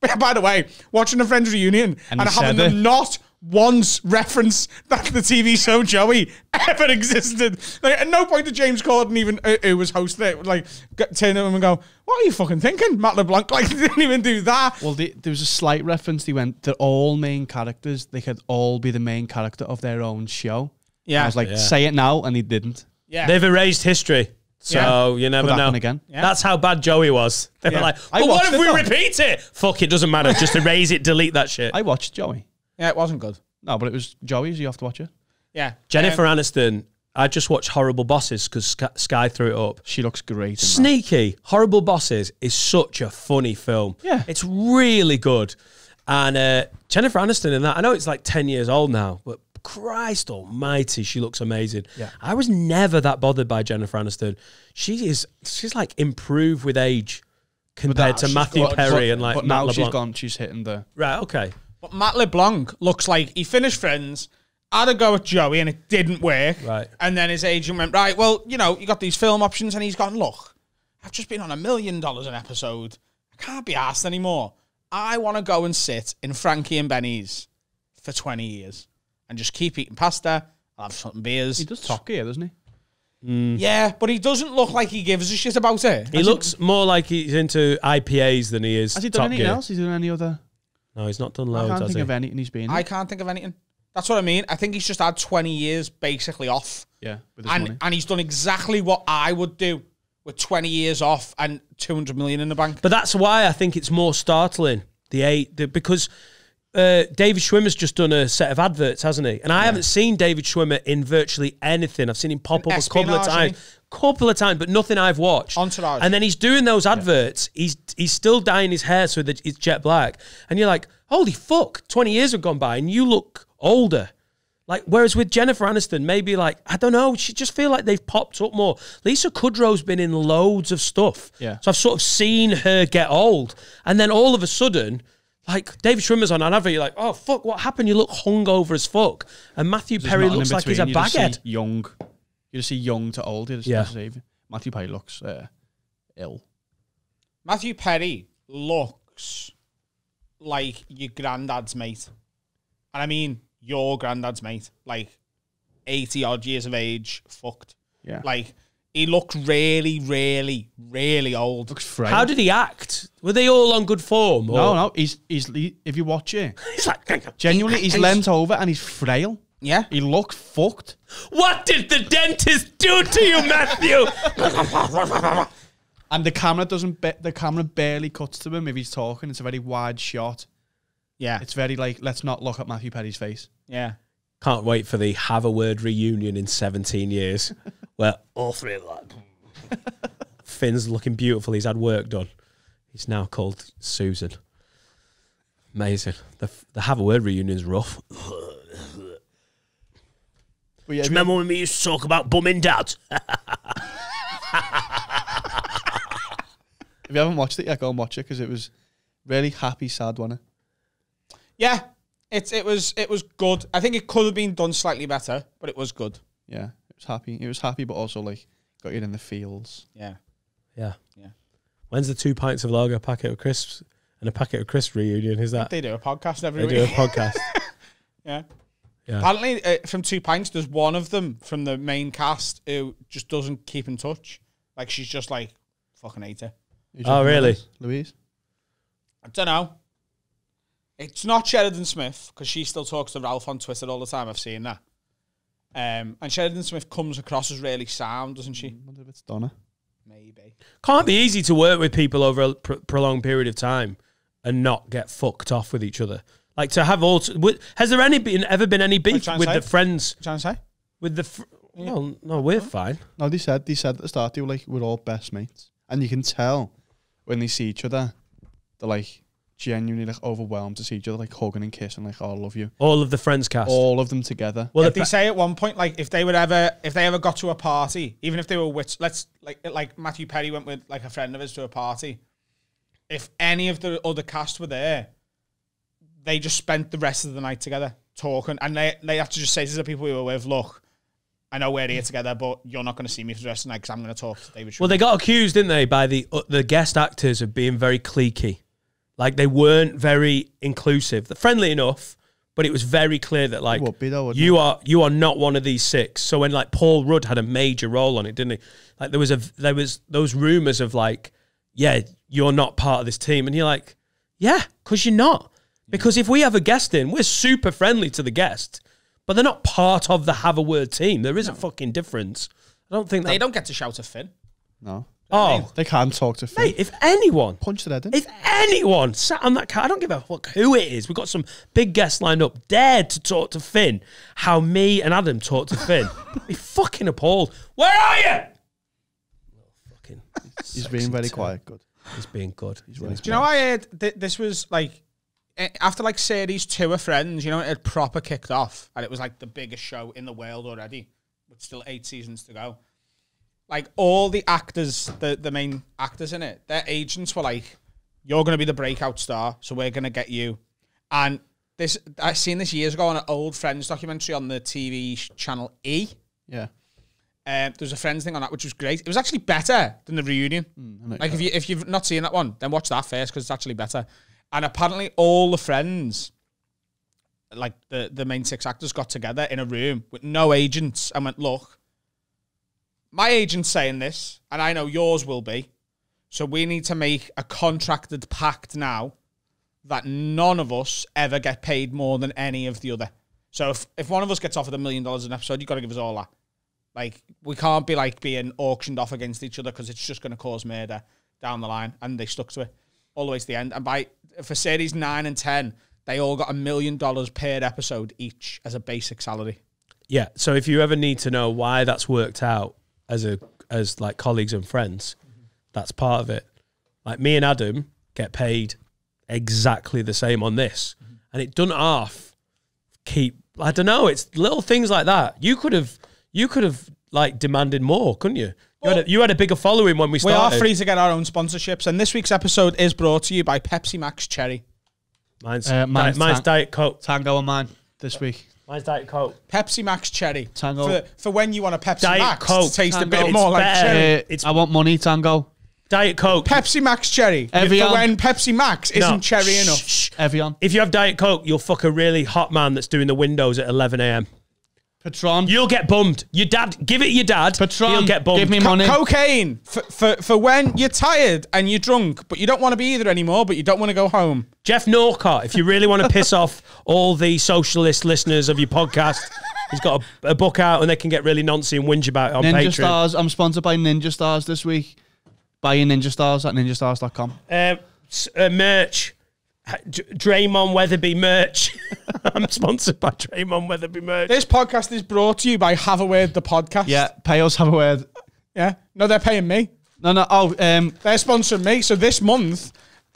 By the way, watching a Friends reunion and,
And
having them
it.
not once reference that the TV show Joey ever existed. Like at no point did James Corden even uh, who was hosting it like get, turn to him and go, "What are you fucking thinking, Matt LeBlanc?" Like they didn't even do that.
Well, they, there was a slight reference. They went, they're all main characters. They could all be the main character of their own show.
Yeah.
I was like,
Yeah.
say it now, and he didn't.
Yeah,
They've erased history, so you never know.
again.
Yeah.
That's how bad Joey was. They were
Yeah.
like,
I
"Well, what if we
though.
repeat it? Fuck, it doesn't matter. Just erase it, delete that shit."
I watched Joey.
yeah, it wasn't good.
No, but it was Joey's. You have to watch it.
Yeah,
Jennifer
Um,
Aniston. I just watched Horrible Bosses because Sky threw it up.
She looks great. In that.
Sneaky, Horrible Bosses is such a funny film.
Yeah.
It's really good. And uh, Jennifer Aniston in that, I know it's like 10 years old now, but Christ almighty, she looks amazing.
Yeah.
I was never that bothered by Jennifer Aniston. She is, she's like improved with age compared
that-
to Matthew
got-
Perry
but-
and like
But
Matt
now She's gone. She's hitting the.
Right, okay.
But Matt LeBlanc looks like he finished Friends, had a go at Joey, and it didn't work.
Right.
And then his agent went, right, well, you know, you got these film options, and he's gone, look, I've just been on a million dollars an episode. I can't be asked anymore. I want to go and sit in Frankie and Benny's for 20 years and just keep eating pasta. I'll have some beers.
He does Top Gear, doesn't he? Mm.
Yeah, but he doesn't look like he gives a shit about it.
He looks more like he's into IPAs than he is
Has he done
Top
anything
Gear.
else? Has he done any other?
No, he's not done loads.
I can't
has
think
he?
of anything he's been. in.
I can't think of anything. That's what I mean. I think he's just had 20 years basically off.
yeah, with his
and
money.
and he's done exactly what I would do with 20 years off and 200 million in the bank.
But that's why I think it's more startling. The eight, the, because uh, David Schwimmer's just done a set of adverts, hasn't he? And I haven't seen David Schwimmer in virtually anything. I've seen him pop
In
up a couple of times, couple of times, but nothing I've watched.
Entourage.
And then he's doing those adverts. He's he's still dyeing his hair so that it's jet black. And you're like, holy fuck, 20 years have gone by and you look older. Like, whereas with Jennifer Aniston, maybe like, I don't know, she just feel like they've popped up more. Lisa Kudrow's been in loads of stuff.
Yeah.
So I've sort of seen her get old. And then all of a sudden, like David Schwimmer's on another, you're like, oh fuck, what happened? You look hungover as fuck. And Matthew
There's
Perry looks like he's a
between. You just
baghead.
see Young. You just see young to old. You just,
Yeah.
yeah. Matthew Perry looks uh, ill.
Matthew Perry looks like your granddad's mate. And I mean your granddad's mate. Like 80 odd years of age, fucked.
Yeah.
Like he looked really, really, really old.
looks frail.
How did he act? Were they all on good form? or-
No, no. He's he's he, if you watch it,
He's like,
genuinely, he's leant over and he's frail.
Yeah.
He looks fucked.
what did the dentist do to you, Matthew?
And the camera doesn't. Be- the camera barely cuts to him if he's talking. It's a very wide shot.
Yeah.
It's very like let's not look at Matthew Perry's face.
Yeah.
Can't wait for the have a word reunion in 17 years where all three of them. Finn's looking beautiful. He's had work done. He's now called Susan. Amazing. The, the have a word reunion is rough.
But yeah,
Remember when we used to talk about bumming dads?
if you haven't watched it yet, go and watch it because it was really happy, sad, wasn't it?
Yeah. It's it was it was good. I think it could have been done slightly better, but it was good.
Yeah, it was happy. It was happy, but also like got you in the feels.
Yeah.
Yeah.
Yeah.
When's the two pints of lager, packet of crisps, and a packet of crisps reunion? Is that
They do a podcast every week.
they do a podcast?
yeah.
Yeah.
Apparently, uh, from Two Pints, there's one of them from the main cast who just doesn't keep in touch. Like she's just like fucking hate it.
Who's
Oh, really?
Louise?
I don't know. It's not Sheridan Smith because she still talks to Ralph on Twitter all the time. I've seen that. Um, and Sheridan Smith comes across as really sound, doesn't she?
I wonder if it's Donna.
Maybe.
Can't be easy to work with people over a pr- prolonged period of time and not get fucked off with each other. Like to have all. T- has there any been ever been any beef with
say?
the friends?
Trying to say?
With the fr- well, no, we're fine.
No, they said they said at the start they were like we're all best mates, and you can tell when they see each other, they're like genuinely like overwhelmed to see each other, like hugging and kissing, like oh, I love you.
All of the friends cast.
All of them together.
well,
if they say at one point, like if they would ever, if they ever got to a party, even if they were with, let's like like Matthew Perry went with like a friend of his to a party. If any of the other cast were there, they just spent the rest of the night together talking, and they they have to just say to the people we were with, look, I know we're here together, but you're not going to see me for the rest of the night because I'm going to talk to David.
well, they got accused, didn't they, by the uh, the guest actors of being very cliquey. Like they weren't very inclusive. They're friendly enough, but it was very clear that like
be though, wouldn't
you are you are not one of these six. So when like Paul Rudd had a major role on it, didn't he? Like there was a there was those rumors of like, yeah, you're not part of this team, and you're like, yeah, because you're not. Because if we have a guest in, we're super friendly to the guest, but they're not part of the have a word team. There is a fucking difference. I don't think that.
They don't get to shout at Finn.
No,
oh,
they can't talk to Finn.
mate, if anyone
Punch their head in.
if anyone sat on that car, I don't give a fuck who it is. We've got some big guests lined up, dared to talk to Finn. How me and Adam talked to Finn. be fucking appalled. Where are you? Fucking.
He's being very quiet. Good.
He's being good. He's
really
Do you know I heard th- this was like eh, after like series two of Friends, you know, it had proper kicked off and it was like the biggest show in the world already, with still eight seasons to go. Like all the actors, the the main actors in it, their agents were like, "You're going to be the breakout star, so we're going to get you." And this, I seen this years ago on an old Friends documentary on the TV channel E.
Yeah.
Um, there was a Friends thing on that, which was great. It was actually better than the reunion.
Know
Like if you if you've not seen that one, then watch that first because it's actually better. And apparently, all the friends, like the the main six actors, got together in a room with no agents and went, "Look, my agent's saying this, and I know yours will be. So we need to make a contracted pact now that none of us ever get paid more than any of the other. So if if one of us gets offered a million dollars an episode, you've got to give us all that. Like we can't be like being auctioned off against each other because it's just going to cause murder down the line. And they stuck to it all the way to the end. And by for series nine and ten, they all got a million dollars per episode each as a basic salary.
Yeah. So if you ever need to know why that's worked out as a as like colleagues and friends, that's part of it. Like me and Adam get paid exactly the same on this, and it doesn't half keep. I don't know. It's little things like that. You could have, you could have like demanded more, couldn't you? You, had, a, you had a bigger following when we started.
We are free to get our own sponsorships, and this week's episode is brought to you by Pepsi Max Cherry.
Mine's,
Uh, mine's
mine's, mine's
Tang-
Diet Coke.
Tango on mine this week.
Mine's Diet Coke.
Pepsi Max Cherry.
Tango.
For, for when you want a Pepsi
Diet
Max
Coke.
to taste a
Tango.
bit more
It's
like
better.
cherry.
Uh,
it's-
I want money, Tango.
Diet Coke.
Pepsi Max Cherry.
Evian.
For when Pepsi Max isn't
No.
cherry
Shh,
enough.
shh.
Evian.
If you have Diet Coke, you'll fuck a really hot man that's doing the windows at 11 a.m.
Patron.
You'll get bummed. Your dad, give it your dad.
Patron.
He'll get bummed.
Give me
Co-
money.
cocaine for, for for when you're tired and you're drunk, but you don't want to be either anymore, but you don't want to go home.
Geoff Norcott, if you really want to piss off all the socialist listeners of your podcast, he's got a, a book out and they can get really noncy and whinge about it on
Ninja
Patreon.
Stars. I'm sponsored by Ninja Stars this week. Buy your Ninja Stars at ninjastars.com.
Uh, s- uh, merch. D- Draymond Weatherby merch. I'm sponsored by Draymond Weatherby merch.
This podcast is brought to you by Have a Word the podcast.
Yeah, pay us have a word.
yeah. No, they're paying me.
No, no. Oh, um,
They're sponsoring me. So this month,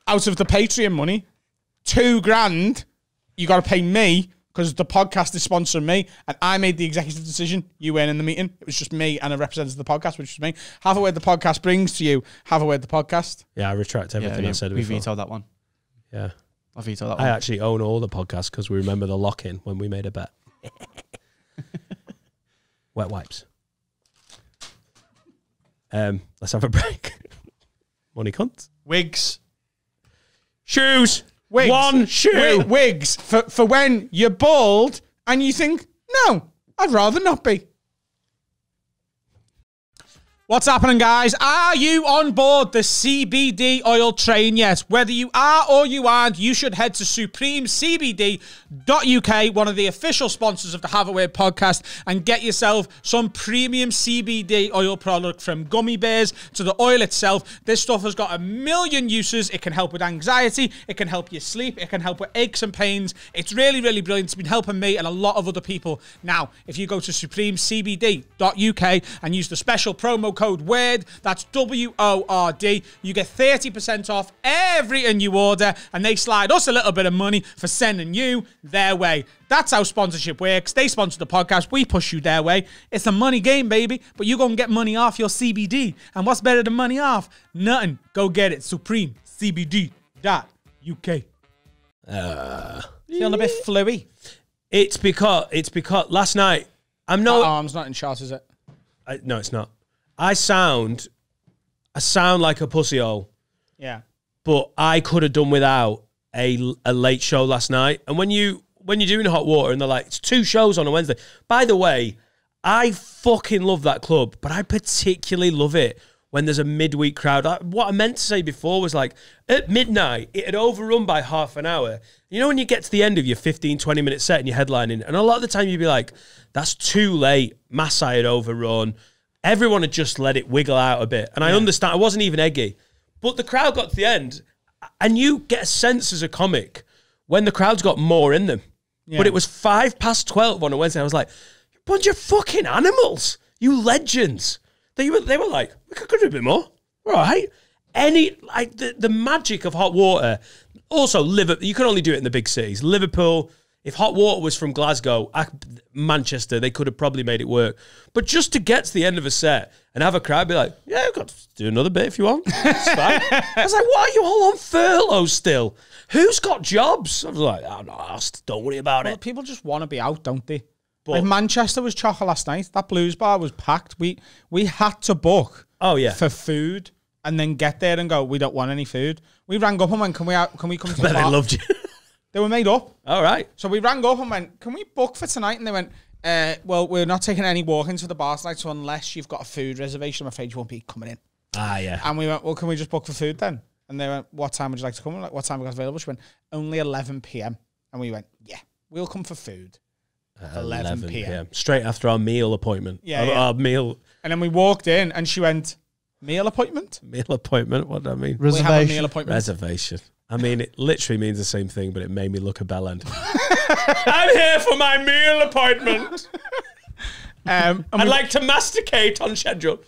out of the Patreon money, two grand, you got to pay me because the podcast is sponsoring me, and I made the executive decision. You weren't in the meeting. It was just me and a representative of the podcast, which was me. Have a word. The podcast brings to you. Have a word. The podcast.
Yeah, I retract
yeah,
everything I said
we
before.
vetoed that one.
Yeah.
I that
I actually own all the podcasts because we remember the lock in when we made a bet. Wet wipes. Um, let's have a break. Money cunt.
Wigs.
Shoes.
Wigs.
One shoe.
Wi- wigs for for when you're bald and you think, no, I'd rather not be. What's happening, guys? Are you on board the CBD oil train yet? Whether you are or you aren't, you should head to supremecbd.uk, one of the official sponsors of the Have a Word podcast, and get yourself some premium CBD oil product from gummy bears to the oil itself. This stuff has got a million uses. It can help with anxiety, it can help you sleep, it can help with aches and pains. It's really, really brilliant. It's been helping me and a lot of other people. Now, if you go to supremecbd.uk and use the special promo code WORD, that's W O R D, you get 30% off everything you order, and they slide us a little bit of money for sending you their way. That's how sponsorship works. They sponsor the podcast, we push you their way. It's a money game, baby, but you're gonna get money off your CBD. And what's better than money off? Nothing. Go get it. SupremeCBD.uk. Uh, Feeling a bit fluey.
It's because it's because last night I'm
No,
no
arm's not in shot, is it?
I, no it's not. I sound I sound like a pussy hole,
Yeah.
but I could have done without a, a late show last night. And when you when you're doing hot water and they're like it's two shows on a Wednesday. By the way, I fucking love that club, but I particularly love it when there's a midweek crowd. I, what I meant to say before was like at midnight, it had overrun by half an hour. You know, when you get to the end of your 15, 20 minute set and you're headlining, and a lot of the time you'd be like, that's too late. Masai had overrun. Everyone had just let it wiggle out a bit. And I understand, I wasn't even eggy. But the crowd got to the end, and you get a sense as a comic when the crowd's got more in them. But it was five past 12 on a Wednesday. I was like, you bunch of fucking animals, you legends. They were, they were like, we could do a bit more. All right. Any, like, the, the magic of hot water. Also, Liverpool, you can only do it in the big cities. Liverpool, if hot water was from Glasgow, Manchester, they could have probably made it work. But just to get to the end of a set and have a crowd be like, yeah, got to do another bit if you want. It's fine. I was like, why are you all on furlough still? Who's got jobs? I was like, I'm not asked. Don't worry about
Well,
it.
people just want to be out, don't they?
But-
like Manchester was chocker last night. That blues bar was packed. We we had to book
Oh, yeah.
for food and then get there and go. We don't want any food. We rang up and went, "Can we out? Can we come to the bar?"
loved you.
They were made up.
all right.
So we rang up and went, "Can we book for tonight?" And they went, uh, "Well, we're not taking any walk-ins to the bar tonight, so unless you've got a food reservation, I'm afraid you won't be coming in."
Ah, yeah.
And we went, "Well, can we just book for food then?" And they went, "What time would you like to come?" We're like, "What time we got available?" She went, "Only 11 p.m." And we went, "Yeah, we'll come for food." 11 p.m.
Straight after our meal appointment.
Yeah,
Our,
yeah.
our meal
And then we walked in, and she went, "Meal appointment."
meal appointment. What do I mean?
We have a
Reservation.
meal appointment.
Reservation. I mean, it literally means the same thing, but it made me look a bellend. I'm here for my meal appointment.
Um,
I'd like to masticate on schedule.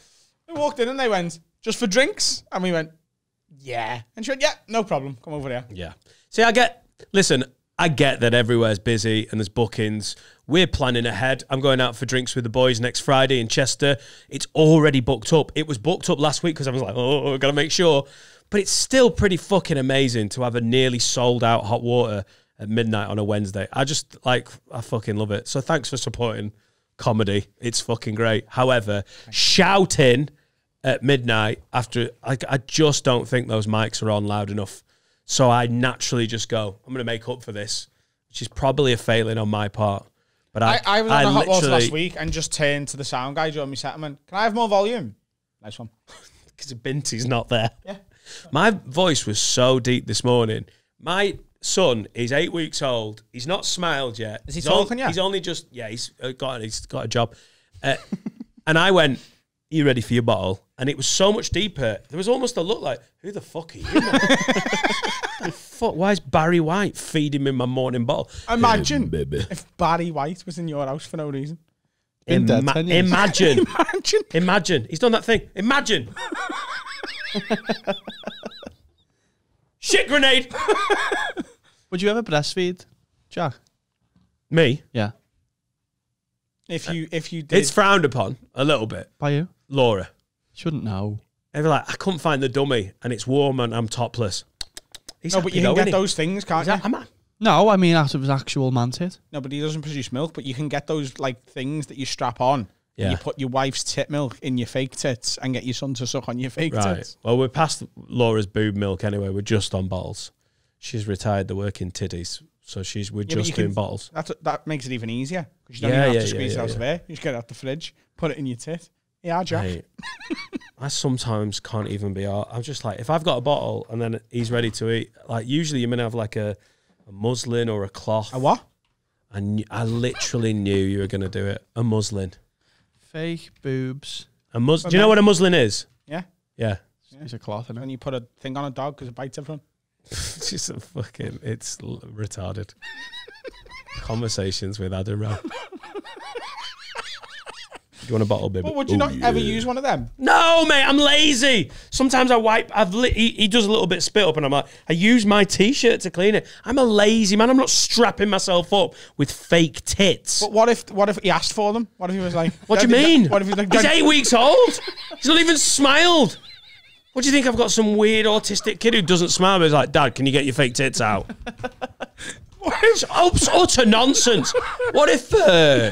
we walked in, and they went, "Just for drinks?" And we went, yeah. And she went, yeah, no problem. Come over here.
Yeah. See, I get. Listen, I get that everywhere's busy and there's bookings. We're planning ahead. I'm going out for drinks with the boys next Friday in Chester. It's already booked up. It was booked up last week because I was like, oh, I gotta make sure. But it's still pretty fucking amazing to have a nearly sold out hot water at midnight on a Wednesday. I just like, I fucking love it. So thanks for supporting comedy. It's fucking great. However, shouting at midnight after, like, I just don't think those mics are on loud enough. So I naturally just go, I'm going to make up for this, which is probably a failing on my part. But I,
I, I was on the hot water last week and just turned to the sound guy during my settlement. Can I have more volume? Nice one.
because Binty's not there.
Yeah.
My voice was so deep this morning. My son is eight weeks old. He's not smiled yet.
Is he
He's on-
talking yet?
He's only just yeah. He's uh, got he's got a job, uh, and I went. Are you ready for your bottle? And it was so much deeper. There was almost a look like, who the fuck are you? the fuck? Why is Barry White feeding me my morning bottle?
Imagine
baby.
if Barry White was in your house for no reason.
Been dead
Ima- imagine,
Imagine.
imagine. He's done that thing. Imagine. Shit grenade.
Would you ever breastfeed, Jack?
Me.
Yeah.
If you if you did
It's frowned upon a little bit.
By you?
Laura.
Shouldn't know.
They're like, I couldn't find the dummy and it's warm and I'm topless. He's
No, but
happy
you can get
isn't he?
those things, can't
Is
you?
a man?
No, I mean out of his actual man tit.
No, but he doesn't produce milk. But you can get those like things that you strap on.
Yeah.
You put your wife's tit milk in your fake tits and get your son to suck on your fake
Right.
tits.
Well, we're past Laura's boob milk anyway. We're just on bottles. She's retired the working titties. So she's we're
Yeah,
just
you can-
doing bottles.
That that makes it even easier because you don't
Yeah,
even have to squeeze it out of air. You just get it out the fridge, put it in your tit. Yeah, Jack.
I sometimes can't even be. I'm just like, if I've got a bottle and then he's ready to eat, like usually you're gonna have like a, a muslin or a cloth.
A what?
I, I literally knew you were gonna do it. A muslin.
Fake boobs.
A mus- Do you know what a muslin is?
Yeah.
Yeah.
It's a cloth,
And you put a thing on a dog because it bites everyone.
It's just a fucking. It's l- retarded. Conversations with Adam Rowe. Do you want a bottle, baby?
But would you
Oh,
not ever use one of them?
No, mate, I'm lazy. Sometimes I wipe. I've li- he, he does a little bit of spit up, and I'm like, I use my t-shirt to clean it. I'm a lazy man. I'm not strapping myself up with fake tits.
But what if what if he asked for them? What if he was like,
what do you mean?
What if he's like,
He's eight weeks old. He's not even smiled. What do you think? I've got some weird autistic kid who doesn't smile, but he's like, Dad, can you get your fake tits out? It's ups- utter nonsense. What if? Uh,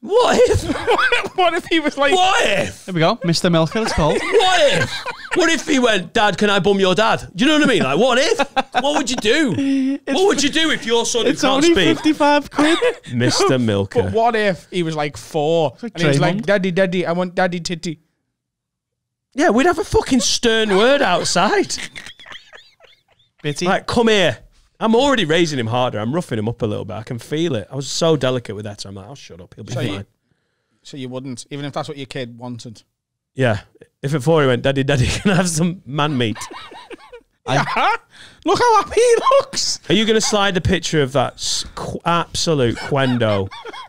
what if?
what if he was like,
What if?
There we go. Mr. Milker, it's called.
What if? What if he went, Dad, can I bum your dad? Do you know what I mean? Like, what if? What would you do? what would you do if your son who
It's
can't
only
speak?
55 quid.
Mr. Milker.
But what if he was like four
like
and he's was like, "Daddy, daddy, I want daddy titty."
Yeah, we'd have a fucking stern word outside.
Bitty.
Like, come here. I'm already raising him harder. I'm roughing him up a little bit. I can feel it. I was so delicate with that. I'm like, oh, shut up. He'll be
So
fine.
you- So you wouldn't, even if that's what your kid wanted.
Yeah. If at four he went, Daddy, Daddy, can I have some man meat?
Yeah. Look how happy he looks.
Are you going to slide the picture of that absolute quendo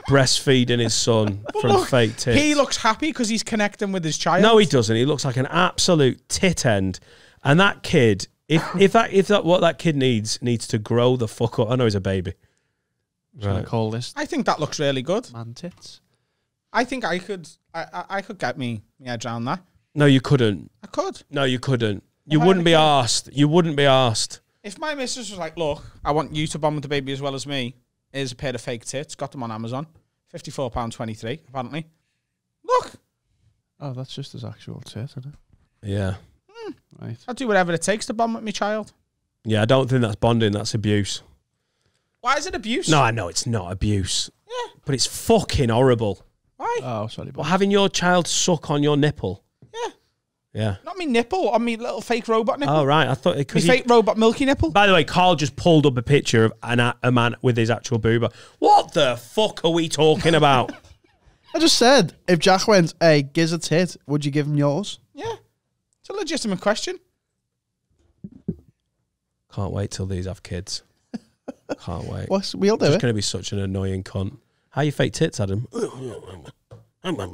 breastfeeding his son from
Look,
fake tits?
He looks happy because he's connecting with his child.
No, he doesn't. He looks like an absolute tit end. And that kid, if if that if that what that kid needs needs to grow the fuck up. I know he's a baby.
Right.
Right.
call this
I think that looks really good.
man tits.
I think I could, I, I, I could get me, me head around that.
No, you couldn't.
I could.
No, you couldn't. You
Why
wouldn't be asked. You wouldn't be asked.
If my missus was like, "Look, I want you to bomb with the baby as well as me," here's a pair of fake tits. Got them on Amazon, fifty four pound twenty three. Apparently, look,
Oh, that's just his actual tit, isn't it?
Yeah.
Right.
I'll do whatever it takes to bond with my child.
Yeah, I don't think that's bonding. That's abuse.
Why is it abuse?
No, I know it's not abuse.
Yeah.
But it's fucking horrible.
Why?
Oh, sorry.
Well,
But
having your child suck on your nipple.
yeah.
Yeah.
Not me nipple, on me little fake robot nipple.
Oh, right. I thought
me
because
fake robot milky nipple.
By the way, Carl just pulled up a picture of an, a, a man with his actual boober. What the fuck are we talking about?
I just said, if Jack went, hey, giz a tit, would you give him yours?
Yeah, it's a legitimate question.
Can't wait till these have kids. Can't wait.
What's, we'll do
It's
it.
going to be such an annoying cunt. How you fake tits, Adam?
I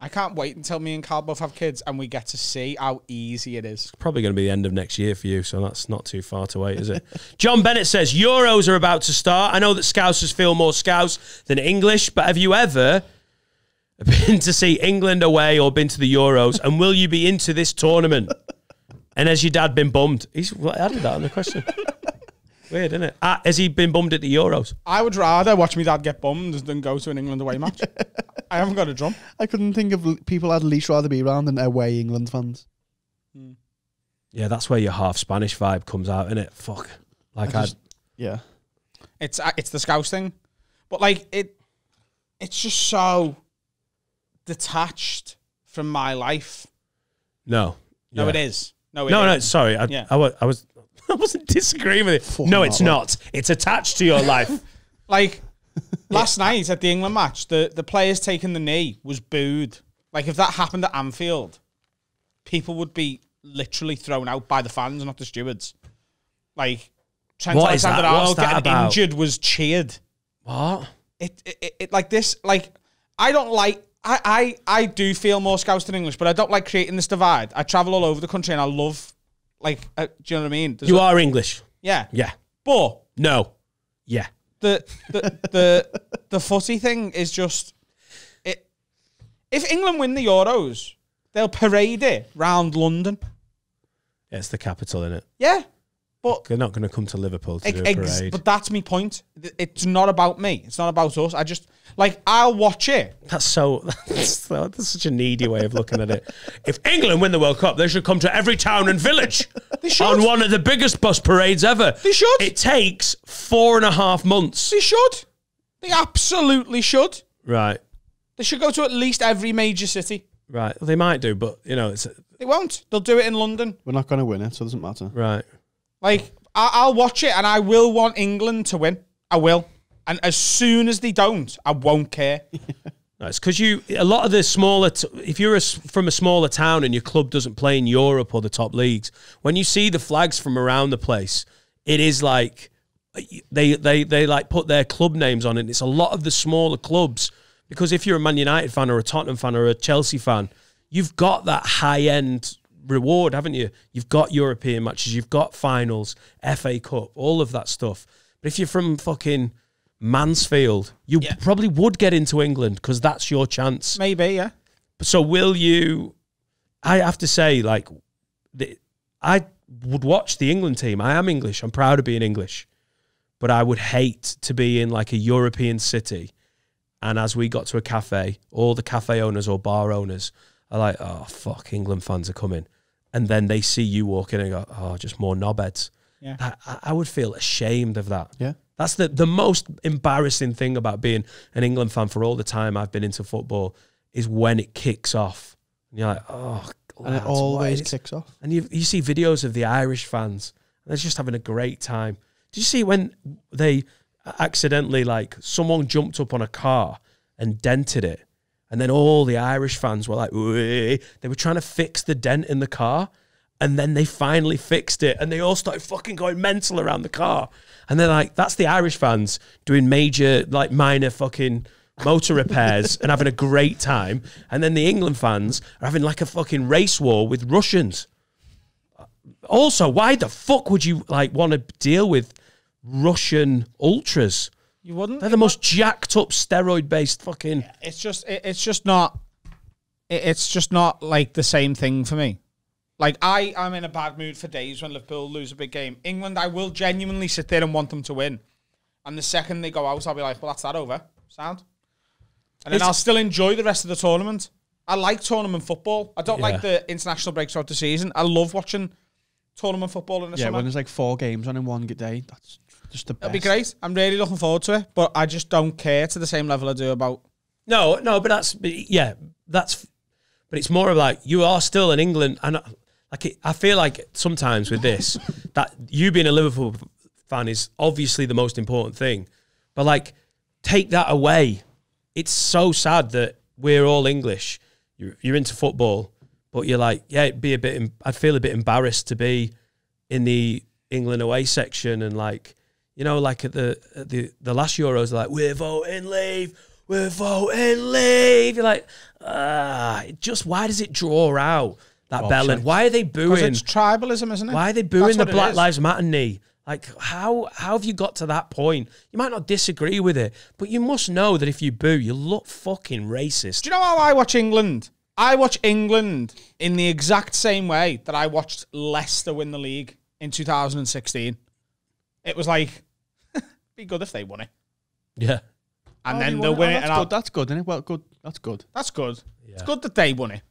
I can't wait until me and Carl both have kids and we get to see how easy it is.
Probably going to be the end of next year for you, so that's not too far to wait, is it? John Bennett says Euros are about to start. I know that Scousers feel more Scouse than English, but have you ever been to see England away or been to the Euros? And will you be into this tournament? And has your dad been bummed? He's well, added that on the question. Weird, isn't it? Ah, has he been bummed at the Euros?
I would rather watch my dad get bummed than go to an England away match. I haven't got a drum.
I couldn't think of people I'd least rather be around than away England fans.
Yeah, that's where your half Spanish vibe comes out, isn't it? Fuck. Like
I
I,
just- Yeah.
It's uh, it's the Scouse thing, but like it, it's just so detached from my life.
no,
No,
Yeah.
it is. No, it
No, no, sorry. I,
Yeah.
I, was, I was, I wasn't disagreeing with it.
Fucking
no, it's
hell.
not. It's attached to your life.
Like last night at the England match, the the players taking the knee was booed. Like if that happened at Anfield, people would be literally thrown out by the fans, not the stewards. Like Trent
What is that?
Alexander Arnold
that
getting
about?
injured was cheered.
what?
It, it, it, it like this like I don't like I, I I do feel more Scouse than English, but I don't like creating this divide. I travel all over the country and I love like uh, do you know what I mean? There's
You are English.
yeah
Yeah.
but
No. Yeah.
the the the the footy thing is just it. If England win the Euros, they'll parade it round London.
Yeah, It's the capital, in it?
Yeah, but
They're not going to come to Liverpool to do a
ex-
parade.
but that's my point. It's not about me. It's not about us. I just like I'll watch it.
That's so. That's, so- that's such a needy way of looking at it. If England win the World Cup, they should come to every town and village
They should.
on one of the biggest bus parades ever.
They should.
It takes four and a half months.
They should. They absolutely should.
Right.
They should go to at least every major city.
Right. Well, they might do, but you know, it's
They won't. They'll do it in London.
We're not going to win it, so it doesn't matter.
right.
Like I- I'll watch it, and I will want England to win. I will. And as soon as they don't, I won't care.
It's because you a lot of the smaller. If you're a from a smaller town and your club doesn't play in Europe or the top leagues, when you see the flags from around the place, it is like they they they like put their club names on it. And It's a lot of the smaller clubs because if you're a Man United fan or a Tottenham fan or a Chelsea fan, you've got that high end reward, haven't you? You've got European matches, you've got finals, FA Cup, all of that stuff. But if you're from fucking Mansfield, you
Yeah.
probably would get into England because that's your chance.
Maybe, yeah.
So will you? I have to say, like, the, I would watch the England team. I am English. I'm proud of being English, but I would hate to be in like a European city. And as we got to a cafe, all the cafe owners or bar owners are like, "Oh fuck, England fans are coming," and then they see you walking and go, "Oh, just more knobheads."
Yeah.
I, I- I would feel ashamed of that.
Yeah.
That's the, the most embarrassing thing about being an England fan for all the time I've been into football is when it kicks off. And you're like, oh,
And it always
is-"
kicks off.
And you, you see videos of the Irish fans, and they're just having a great time. Did you see when they accidentally, like, someone jumped up on a car and dented it? And then all the Irish fans were like, they were trying to fix the dent in the car. And then they finally fixed it and they all started fucking going mental around the car. And they're like, that's the Irish fans doing major, like minor fucking motor repairs and having a great time. And then the England fans are having like a fucking race war with Russians. Also, why the fuck would you like want to deal with Russian ultras?
You wouldn't.
They're the most jacked up steroid based fucking.
It's just. It, it's just not. It, it's just not like the same thing for me. Like I, I'm in a bad mood for days when Liverpool lose a big game. England, I will genuinely sit there and want them to win. And the second they go out, I'll be like, well, that's that over. Sound. And then
It's-
I'll still enjoy the rest of the tournament. I like tournament football. I don't
Yeah.
like the international breaks throughout the season. I love watching tournament football in the
Yeah,
summer.
when there's like four games on in one good day, that's just the best.
It'll be great. I'm really looking forward to it, but I just don't care to the same level I do about.
No, no, but that's yeah, that's. But it's more of like you are still in England, and like it, I feel like sometimes with this that you being a Liverpool fan is obviously the most important thing, but like take that away, it's so sad that we're all English. You're, you're into football, but you're like, yeah, it'd be a bit. I'd feel a bit embarrassed to be in the England away section and like, you know, like at the at the the last Euros, like we're voting leave, we're voting leave. You're like, ah, just why does it draw out that bell end? Why are they booing?
it's tribalism, isn't it?
Why are they booing
That's
the Black. Lives Matter knee? Like, how how have you got to that point? You might not disagree with it, but you must know that if you boo, you look fucking racist.
Do you know how I watch England? I watch England in the exact same way that I watched Leicester win the league in 2016. It was like, be good if they won it.
Yeah.
And
Oh,
then
they
they'll
won it.
win
Oh,
it.
That's
And I'll,
good. That's good, isn't it? Well, good. That's good.
that's good. It's good that they won it.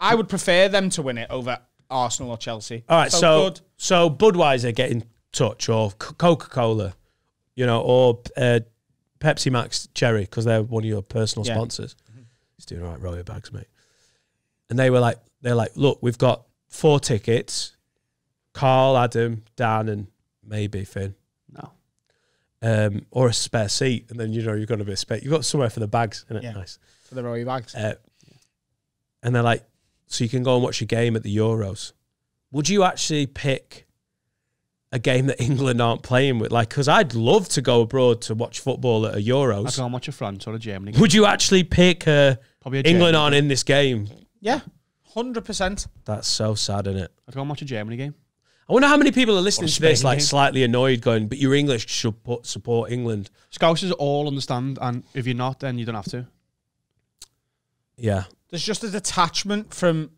I would prefer them to win it over Arsenal or Chelsea.
All right, so
good.
so Budweiser get in touch, or Coca Cola, you know, or uh, Pepsi Max Cherry because they're one of your personal
Yeah.
sponsors. He's doing all right, roll your bags, mate. And they were like, they're like, look, we've got four tickets: Carl, Adam, Dan, and maybe Finn,
No.
um, or a spare seat. And then you know you've got a bit of space. You've got somewhere for the bags, isn't it?
Yeah.
Nice.
for the Roy bags.
Uh, and they're like, so you can go and watch a game at the Euros. Would you actually pick a game that England aren't playing with? Like, because I'd love to go abroad to watch football at a
I'd
Euros.
go and watch a France or a Germany. game.
Would you actually pick uh,
Probably a
England
Germany
aren't in this game?
Yeah, 100%.
That's so sad, isn't it?
I'd go and watch a Germany game.
I wonder how many people are listening
Or
to this,
Spain
like
game.
slightly annoyed, going, "But you're English, you should put, support England."
Scousers all understand, and if you're not, then you don't have to.
Yeah,
There's just a detachment from.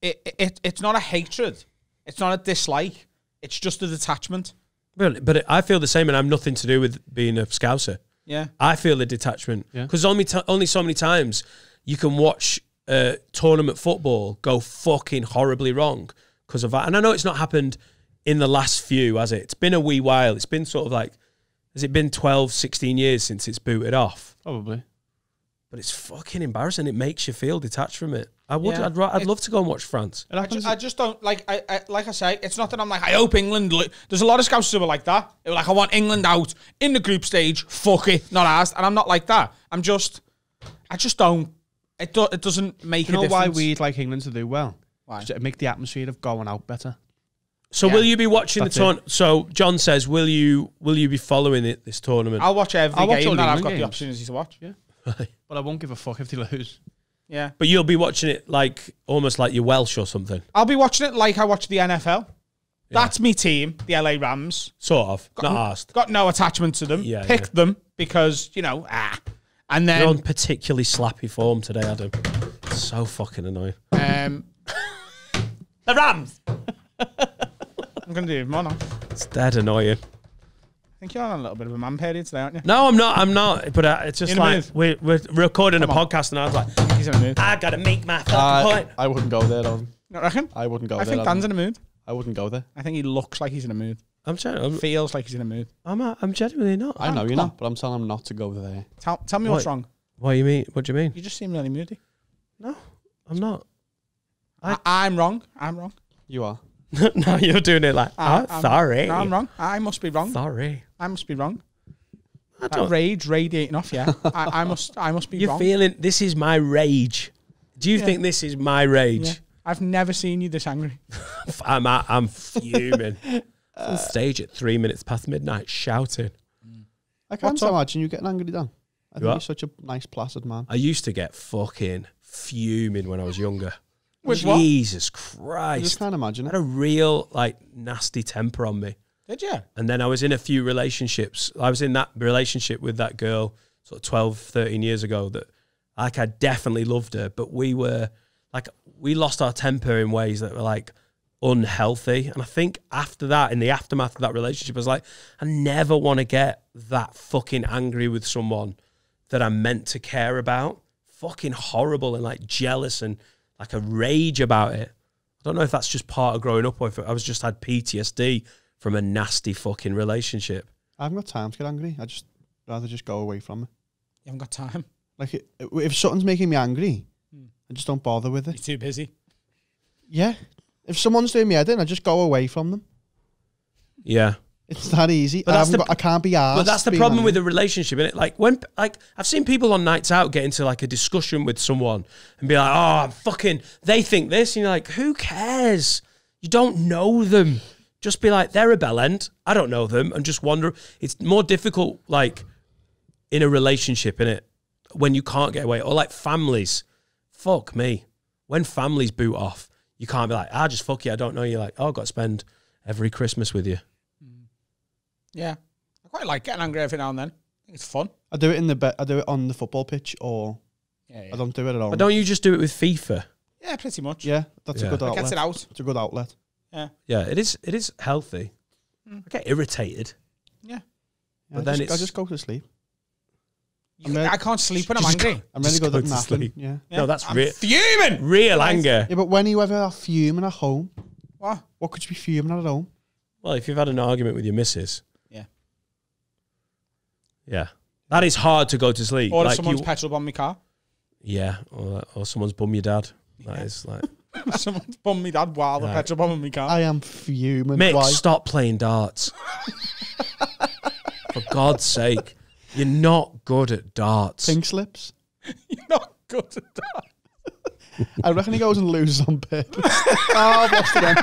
It, it, it's not a hatred. It's not a dislike. It's just a detachment.
but but I feel the same, and I'm nothing to do with being a Scouser.
Yeah.
I feel the detachment
Yeah.
because only t- only so many times you can watch uh, tournament football go fucking horribly wrong because of that. And I know it's not happened in the last few, has it? It's been a wee while. It's been sort of like, has it been 12, 16 years since it's booted off?
Probably.
But it's fucking embarrassing. It makes you feel detached from it. I would.
Yeah.
I'd, I'd
It-
love to go and watch France.
It
I just, I just don't like. I, I like I say, it's not that I'm like. I hope England. Lo-. There's a lot of scouts who are like that. They're like, I want England out in the group stage. Fuck it, not asked. And I'm not like that. I'm just. I just don't. It do, It doesn't make
you know why we'd like England to do well?
Why?
Just to make the atmosphere of going out better.
So
Yeah.
will you be watching
That's
the tournament? So John says, will you will you be following it this tournament?
I'll watch every
I'll watch
game
all
that I've
England
got the opportunity to watch.
Yeah. But I won't give a fuck if they lose.
Yeah.
but you'll be watching it like almost like you're Welsh or something.
I'll be watching it like I watch the NFL. That's me team, the LA Rams.
Sort of. Not asked.
Got no attachment to them.
Yeah,
Picked them because you know ah, and
You're on particularly slappy form today, Adam. So fucking annoying.
um,
The Rams.
I'm gonna do more now.
It's dead annoying.
I think you're on a little bit of a man period today, aren't you?
No, I'm not. I'm not. But uh, it's just
In a
like
mood?
we're, we're recording
Come
a
on.
podcast, and I was like,
He's in a mood.
I gotta make my fucking
I,
point.
I wouldn't go there. Though.
You reckon?
I wouldn't go there.
I
there.
think
Adam.
Dan's in a mood.
I wouldn't go there.
I think he looks like he's in a mood.
I'm, gen- I'm,
Feels like he's in a mood.
I'm, uh, I'm genuinely not.
I know you're not, but I'm telling him not to go there.
Tell, tell me what's
What?
wrong.
What do you mean? What do you mean?
You just seem really moody.
No, I'm not.
I,
I-
I'm wrong. I'm wrong.
You are.
no, you're doing it like,
I-
oh,
I'm-
sorry.
No, I'm wrong. I must be wrong.
Sorry.
I must be wrong.
I
That
don't.
rage radiating off, yeah. I, I must. I must be
You're
wrong.
feeling this is my rage. Do you
Yeah.
think this is my rage?
Yeah. I've never seen you this angry.
I'm I'm fuming. on stage at three minutes past midnight, shouting.
I can't
What's up?
imagine you getting angry, Dan. I think
are?
you're such a nice, placid man.
I used to get fucking fuming when I was younger.
With?
Jesus
I just can't imagine
I had a real like nasty temper on me.
Did you?
And then I was in a few relationships. I was in that relationship with that girl sort of 12, 13 years ago that like I definitely loved her, but we were like we lost our temper in ways that were like unhealthy. And I think after that, in the aftermath of that relationship, I was like, I never want to get that fucking angry with someone that I'm meant to care about. Fucking horrible and like jealous and like a rage about it. I don't know if that's just part of growing up or if I was just had PTSD from a nasty fucking relationship.
I haven't got time to get angry. I just rather just go away from it.
You haven't got time.
Like i- if something's making me angry,
Hmm.
I just don't bother with it.
You're too busy.
Yeah. If someone's doing me head in, I just go away from them.
Yeah.
It's that easy.
But
I,
that's the-
got, I can't be asked.
But that's the problem with a relationship, is it? Like when, like I've seen people on nights out get into like a discussion with someone and be like, "Oh, I'm fucking," they think this, and you're like, "Who cares? You don't know them." Just be like, "They're a bell end. I don't know them," and just wonder. It's more difficult, like in a relationship in it when you can't get away or like families. Fuck me. When families boot off, you can't be like, ah, just fuck you. I don't know you. Like, oh, I've got to spend every Christmas with you.
Yeah. I quite like getting angry every now and then. I think it's fun.
I do it in the be- I do it on the football pitch, or
Yeah,
I don't do it at all.
But don't you just do it with FIFA?
Yeah, pretty much.
Yeah, that's
Yeah.
a good
It
outlet.
gets it out.
It's a good outlet.
Yeah.
Yeah, it is. It is healthy. Mm. I get irritated.
Yeah.
Yeah,
But
I
then
just, I
it's-
just go to sleep.
You-
ready-
I can't sleep when I'm
Just
angry.
I'm really
Just
good
go
at
to
napping.
sleep.
Yeah.
No, that's
I'm
real.
fuming.
Real
Right.
anger.
Yeah, but when you ever are fuming at home,
What?
what could you be fuming at at home?
Well, if you've had an argument with your missus.
Yeah.
Yeah. That is hard to go to sleep.
Or if
Like
someone's
you-
petrol bomb my car.
yeah, or, or someone's bum your dad. That
Yeah.
is like,
someone's bombed me dad while the
Right.
petrol bomb in my car.
I am fuming.
Mick,
Why?
stop playing darts. For God's sake, you're not good at darts.
Pink slips.
You're not good at that.
I reckon he goes and loses on purpose. oh, I've lost again.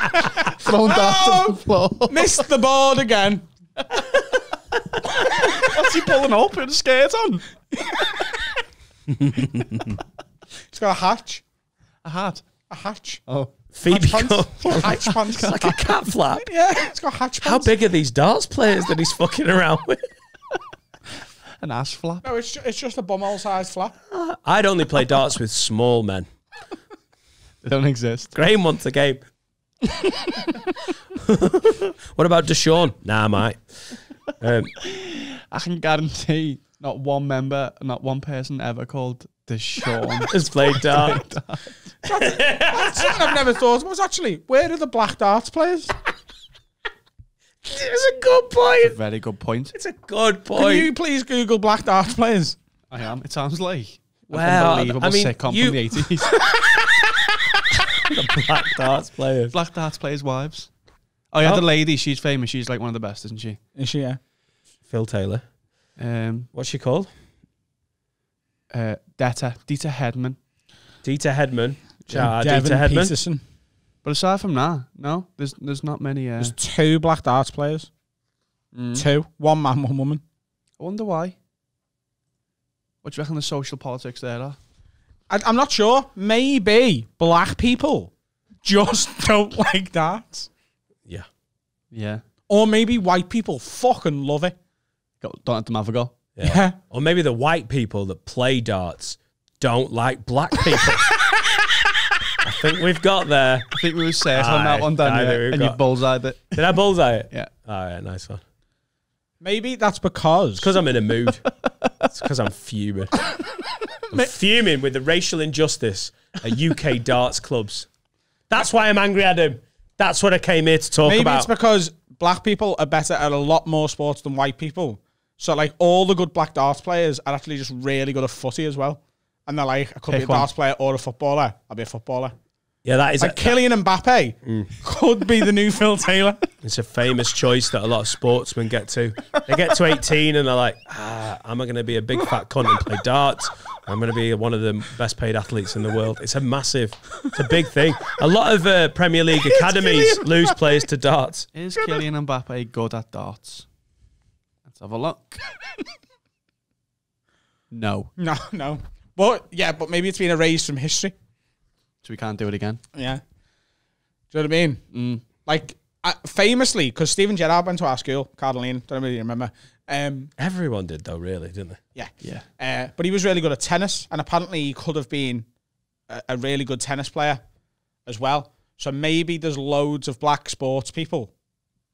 Thrown darts on the floor.
Missed the board again.
What's he pulling up with a skirt on?
It's got a hatch.
A hat.
A hatch.
Oh.
Phoebe,
Hatch
go-
pants. hatch pants.
like a cat flap.
yeah, it's got hatch
How
pants.
big are these darts players that he's fucking around with?
An ass flap.
No, it's, ju- it's just a bumhole sized flap.
I'd only play darts with small men.
They don't exist.
Graham wants a game. what about Deshaun? Nah, mate. Um,
I can guarantee not one member, not one person ever called Deshaun.
has played darts.
That's something I've never thought about actually. Where are the black darts players?
It's a good point.
It's a Very good point.
It's a good point.
Can you please Google black darts players?
I am. It sounds like an
Well,
unbelievable
I mean,
sitcom
you-
from the 80s.
Black darts players.
Black darts players' wives. Oh yeah,
Oh.
the lady. She's famous. She's like one of the best, isn't she?
Is she? Yeah.
Phil Taylor.
Um,
What's she called?
uh, Deta, Dieter Hedman.
Deta Hedman. Shout out
Devon
Deta Hedman.
Petersen.
But aside from that, no, there's there's not many. Uh,
There's two black darts players.
mm.
Two. One man, one woman.
I wonder why. What do you reckon the social politics there are?
I, I'm not sure. Maybe black people just don't like darts.
Yeah.
Yeah.
Or maybe white people fucking love it.
Go, don't let them have a go.
Yeah.
Yeah.
Or maybe the white people that play darts don't like black people. I think we've got there.
I think we were safe on that one, Daniel,
there we
and you bullseyed it.
Did I bullseye it?
Yeah.
All right, nice one.
Maybe that's because.
because I'm in a mood. it's because I'm fuming. I'm fuming with the racial injustice at UK darts clubs. That's why I'm angry at him. That's what I came here to talk
Maybe
about.
Maybe it's because black people are better at a lot more sports than white people. So like all the good black darts players are actually just really good at footy as well. And they're like, I could be a
one.
darts player or a footballer. I'll be a footballer.
Yeah, that is
Like
a,
Kylian Mbappe
Mm.
could be the new Phil Taylor.
it's a famous choice that a lot of sportsmen get to. They get to 18 and they're like, ah, am I going to be a big fat cunt and play darts? I'm going to be one of the best paid athletes in the world. It's a massive, it's a big thing. A lot of uh, Premier League academies lose players to darts.
Is Kylian Mbappe good at darts? Let's have a look. no.
No, no. But yeah, but maybe it's been erased from history.
So we can't do it again.
Yeah. Do you know what I mean?
Mm.
Like uh, famously, because Steven Gerrard went to our school, Cardoline. Don't really remember. Um,
Everyone did though, really, didn't they?
yeah,
Yeah.
Uh, but he was really good at tennis, and apparently he could have been a, a really good tennis player as well. So maybe there's loads of black sports people.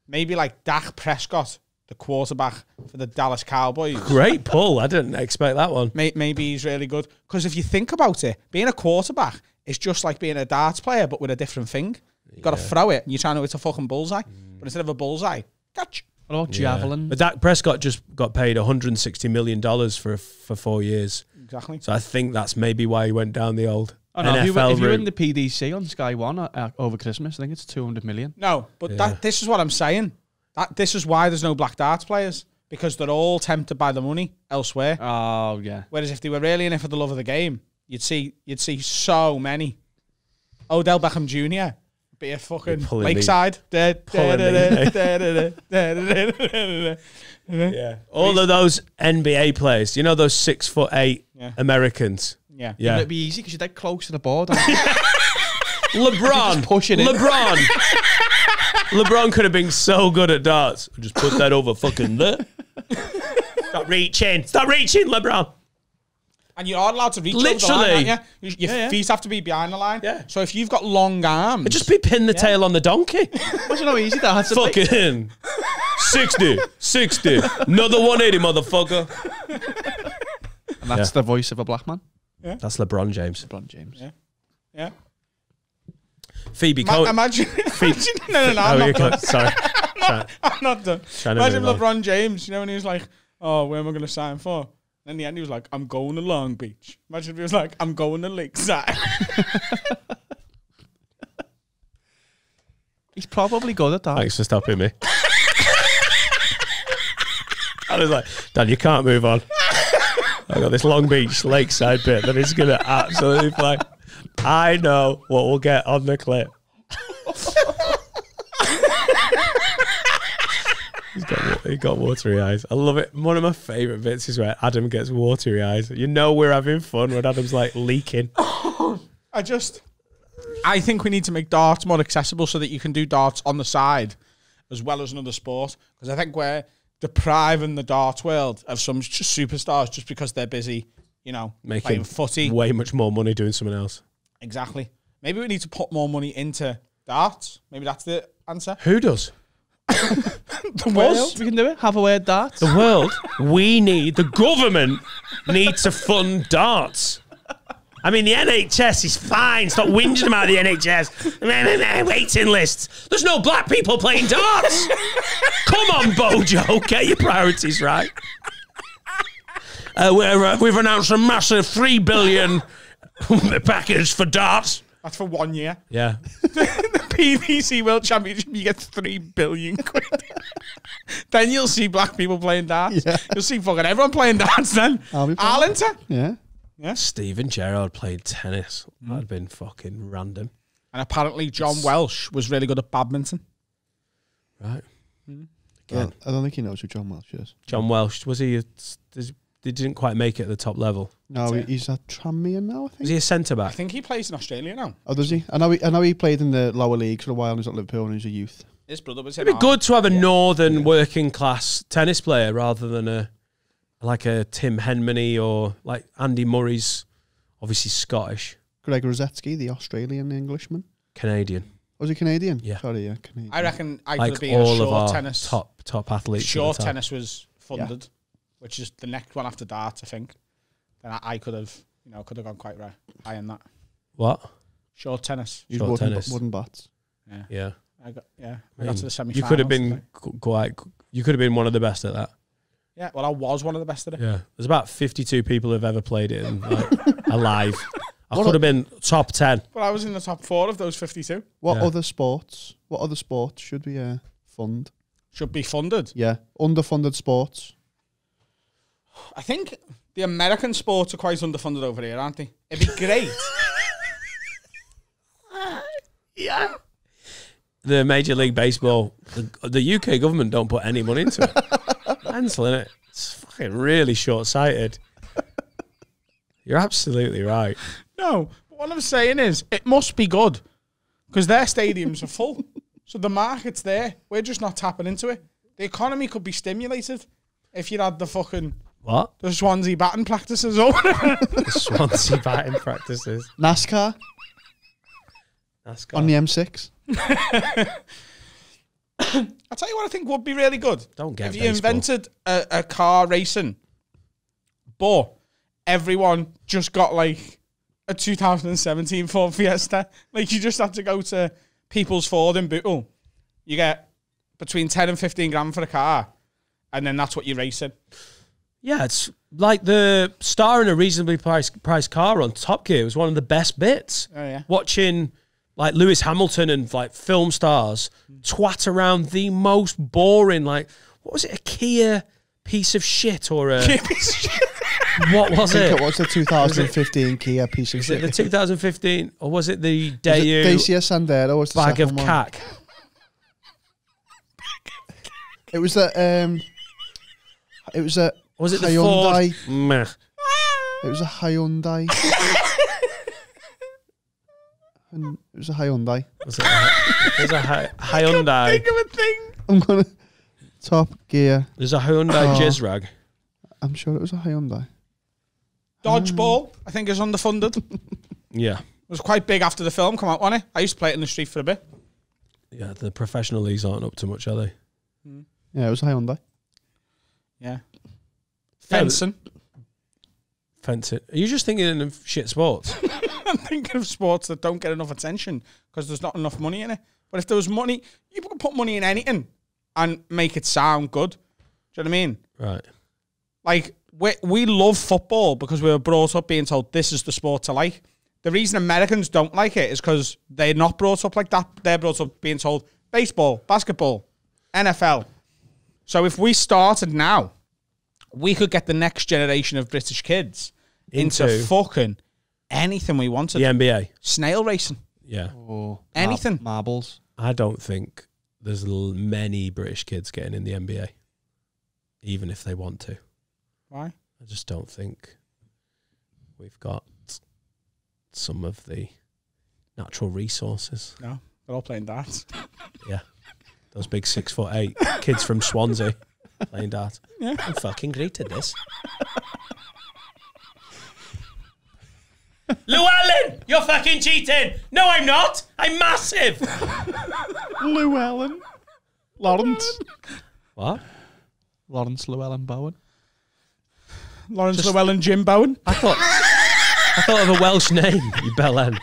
Maybe like Dak Prescott, the quarterback for the Dallas Cowboys.
Great pull. I didn't expect that one.
Maybe he's really good. Because if you think about it, being a quarterback is just like being a darts player, but with a different thing. You've got to throw it, and you're trying to hit a fucking bullseye. But instead of a bullseye, catch.
What about javelin?
But Dak Prescott just got paid 160 million dollars for for four years.
Exactly.
So I think that's maybe why he went down the old
Oh, no, if, you,
NFL
if you're
route.
in the PDC on Sky One uh, uh, over Christmas, I think it's 200 million.
No, but
Yeah.
that this is what I'm saying. That this is why there's no black darts players because they're all tempted by the money elsewhere.
Oh, yeah.
Whereas if they were really in it for the love of the game, you'd see you'd see so many Odell Beckham Jr. be a fucking lakeside.
Yeah, all of those NBA players, you know those six foot eight
yeah.
Americans.
Yeah,
yeah.
It'd be easy because you're dead close to the board.
LeBron
pushing it.
LeBron. LeBron could have been so good at darts. Just put that over fucking there. Stop reaching. Stop reaching, LeBron.
And you are allowed to reach over the
Literally.
line, aren't you? Your
Yeah, yeah.
feet have to be behind the line.
Yeah.
So if you've got long arms,
Just be pin the tail on the donkey.
Imagine how easy that had to be.
fucking 60, 60. Another 180, motherfucker.
And that's the voice of a black man.
That's LeBron James.
LeBron James.
Yeah. yeah.
Phoebe
Ma-
Cohen.
imagine, imagine, no, no, no, oh, I'm
Oh,
not done.
got- sorry. Sorry.
I'm not done.
Trying to
Imagine
move.
LeBron James, you know, when he was like, "Oh, where am I going to sign for?" And in the end, he was like, "I'm going to Long Beach." Imagine if he was like, "I'm going to Lakeside."
He's probably good at that.
Thanks for stopping me. I was like, Dad, you can't move on. I got this Long Beach lakeside bit that is going to absolutely fly. I know what we'll get on the clip. He's got, he got watery eyes. I love it. One of my favourite bits is where Adam gets watery eyes. You know we're having fun when Adam's like leaking.
I just, I think we need to make darts more accessible so that you can do darts on the side as well as another sport. Because I think we're depriving the darts world of some superstars just because they're busy, you know, playing
Making
footy.
way much more money doing something else.
Exactly. Maybe we need to put more money into darts. Maybe that's the answer.
Who does?
The
world. we can do it. Have a word darts.
The world, we need, the government need to fund darts. I mean, the NHS is fine. Stop whinging about the NHS. Waiting lists. There's no black people playing darts. Come on, Bojo. Get your priorities right. Uh, we're, uh, we've announced a massive three billion package for darts.
That's for one year.
Yeah.
The PDC World Championship, you get three billion quid. then you'll see black people playing darts.
Yeah.
You'll see fucking everyone playing darts then.
I'll be playing.
Arlington.
Yeah. Yeah.
Steven Gerrard played tennis. Mm. That'd have been fucking random.
And apparently John Welsh was really good at badminton.
Right. Mm.
I
Again.
don't, I don't think he knows who John Welsh is.
John Welsh was he? A, does- he didn't quite make it at the top level.
No,
That's
he's a Tranmere now, I
Was
think.
he a centre back?
I think he plays in Australia now.
Oh, does he? I know he, I know he played in the lower leagues for a while. and He was at Liverpool when he was a youth.
His brother was
It'd be
our-
good to have a northern working class tennis player rather than a like a Tim Henmany or like Andy Murray's obviously Scottish,
Greg Rusedski, the Australian Englishman.
Canadian.
Was he Canadian?
Yeah.
Sorry, yeah, Canadian.
I reckon I could
Like
have been a
all of our
tennis.
top top athletes. at
short tennis was funded, which is the next one after darts, I think. Then I, I could have, you know, could have gone quite right high in that.
What?
Short tennis.
He
short
wooden,
tennis.
wooden bats.
Yeah.
Yeah.
I got yeah. I,
I
got to the semi
You could have been qu- quite. You could have been one of the best at that.
Yeah, well I was one of the best at it.
Yeah. There's about 52 people who've ever played it and like, alive. I
What
could have been top 10.
Well, I was in the top four of those fifty two.
What
Yeah.
other sports? What other sports should we uh, fund?
Should be funded.
Yeah, underfunded sports.
I think the American sports are quite underfunded over here, aren't they? It'd be great.
Yeah. The Major League Baseball, the, the UK government don't put any money into it. Canceling it. It's fucking really short sighted. You're absolutely right.
no, but what I'm saying is it must be good because their stadiums are full, so the market's there. We're just not tapping into it. The economy could be stimulated if you had the fucking
What?
the Swansea batting practices or.
The Swansea batting practices.
NASCAR
NASCAR.
on the M6.
I'll tell you what I think would be really good.
Don't get
if you
baseball.
invented a, a car racing, but everyone just got like a 2017 Ford Fiesta. Like you just had to go to People's Ford in Bootle. You get between 10 and 15 grand for a car, and then that's what you're racing.
Yeah, it's like the star in a reasonably priced, priced car on Top Gear was one of the best bits.
Oh, yeah.
Watching like Lewis Hamilton and like film stars twat around the most boring, like, what was it, a Kia piece of shit or a what was
I think
it?
it was the 2015 Kia piece of
Was it
shit.
the 2015 or was it the
Was
Daewoo
Dacia Sandero was the
bag of
second one.
cack?
It was a um, it was a
Was it the
Hyundai.
Ford? Meh.
It was a Hyundai. and it was a Hyundai.
Was it? A, there's a Hy- Hyundai.
of a thing.
I'm gonna Top Gear.
There's a Hyundai
Oh.
Jizrag.
I'm sure it was a Hyundai.
Dodgeball, I think, is underfunded. Yeah. It
Yeah,
was quite big after the film come out, wasn't it? I used to play it in the street for a bit.
yeah. The professional leagues aren't up to much, are they? Hmm.
Yeah, it was a Hyundai.
Yeah. Fencing.
Fencing. Are you just thinking of shit sports?
I'm thinking of sports that don't get enough attention because there's not enough money in it. But if there was money, you could put money in anything and make it sound good. Do you know what I mean?
right.
Like we we love football because we were brought up being told this is the sport to like. The reason Americans don't like it is because they're not brought up like that. They're brought up being told baseball, basketball, NFL. So if we started now, we could get the next generation of British kids into,
Into-
fucking anything we wanted.
The NBA.
Snail racing.
Yeah.
Oh,
Anything.
marbles.
I don't think there's l- many British kids getting in the NBA, even if they want to.
Why?
I just don't think we've got some of the natural resources.
No, they're all playing darts.
Yeah. Those big six foot eight kids from Swansea playing darts.
Yeah.
I'm fucking great at this. Llewellyn, you're fucking cheating. No, I'm not. I'm massive.
Llewellyn. Lawrence.
What?
Laurence Llewelyn Bowen.
Laurence Llewelyn, Jim Bowen.
I thought I thought of a Welsh name. You bell end.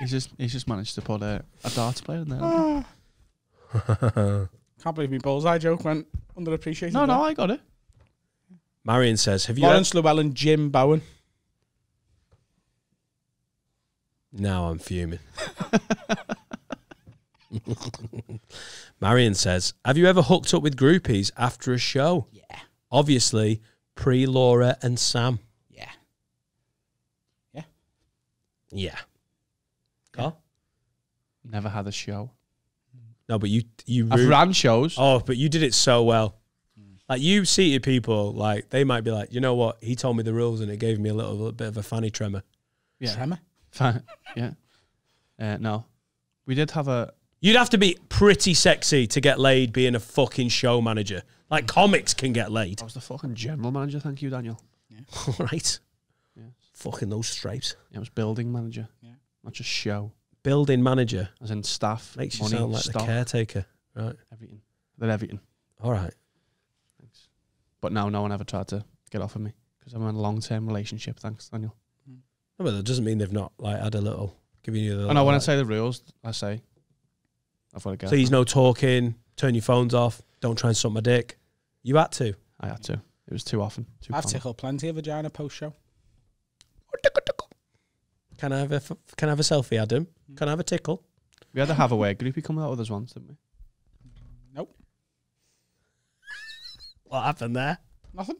He's just he's just managed to put a, a darts player in there. hasn't
Can't believe me bullseye joke went underappreciated.
he? no, no, I got it.
Marion says, "Have you?"
Laurence Llewelyn, Jim Bowen.
Now I'm fuming. Marion says, Have you ever hooked up with groupies after a show?
Yeah.
Obviously, pre Laura and Sam.
Yeah.
Yeah. Yeah. Carl?
Never had a show.
No, but you you
I've
ru-
ran shows.
Oh, but you did it so well. Like you seated people, like they might be like, you know what? He told me the rules and it gave me a little, bit of a fanny tremor.
yeah,
Tremor.
Yeah. Uh, no, we did have a.
You'd have to be pretty sexy to get laid being a fucking show manager. Like comics can get laid.
I was the fucking general manager. Thank you, Daniel. Yeah.
All right.
Yeah.
Fucking those stripes.
Yeah, I was building manager.
Yeah.
Not just show.
Building manager
As in staff,
makes you sound like
stock,
the caretaker. Right.
everything. Did everything.
All right.
Thanks. But no, no one ever tried to get off of me because I'm in a long term relationship. Thanks, Daniel. Mm.
No, but that doesn't mean they've not like had a little giving you the.
And I
little,
when I say the rules, I say I've got to go.
Please no talking. Turn your phones off. Don't try and suck my dick. You had to.
I had to. It was too often. Too
I've
common.
tickled plenty of vagina post show.
Can I have a f- Can I have a selfie, Adam? Hmm. Can I have a tickle?
We had to have a wear groupie come out with us once, didn't we?
Nope.
What happened there?
Nothing.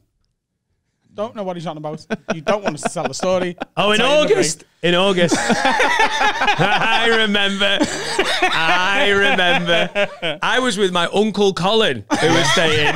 Don't know what he's on about. You don't want us to tell the story.
Oh, in
Tell you the
August. In August. I remember. I remember. I was with my uncle Colin, who was staying,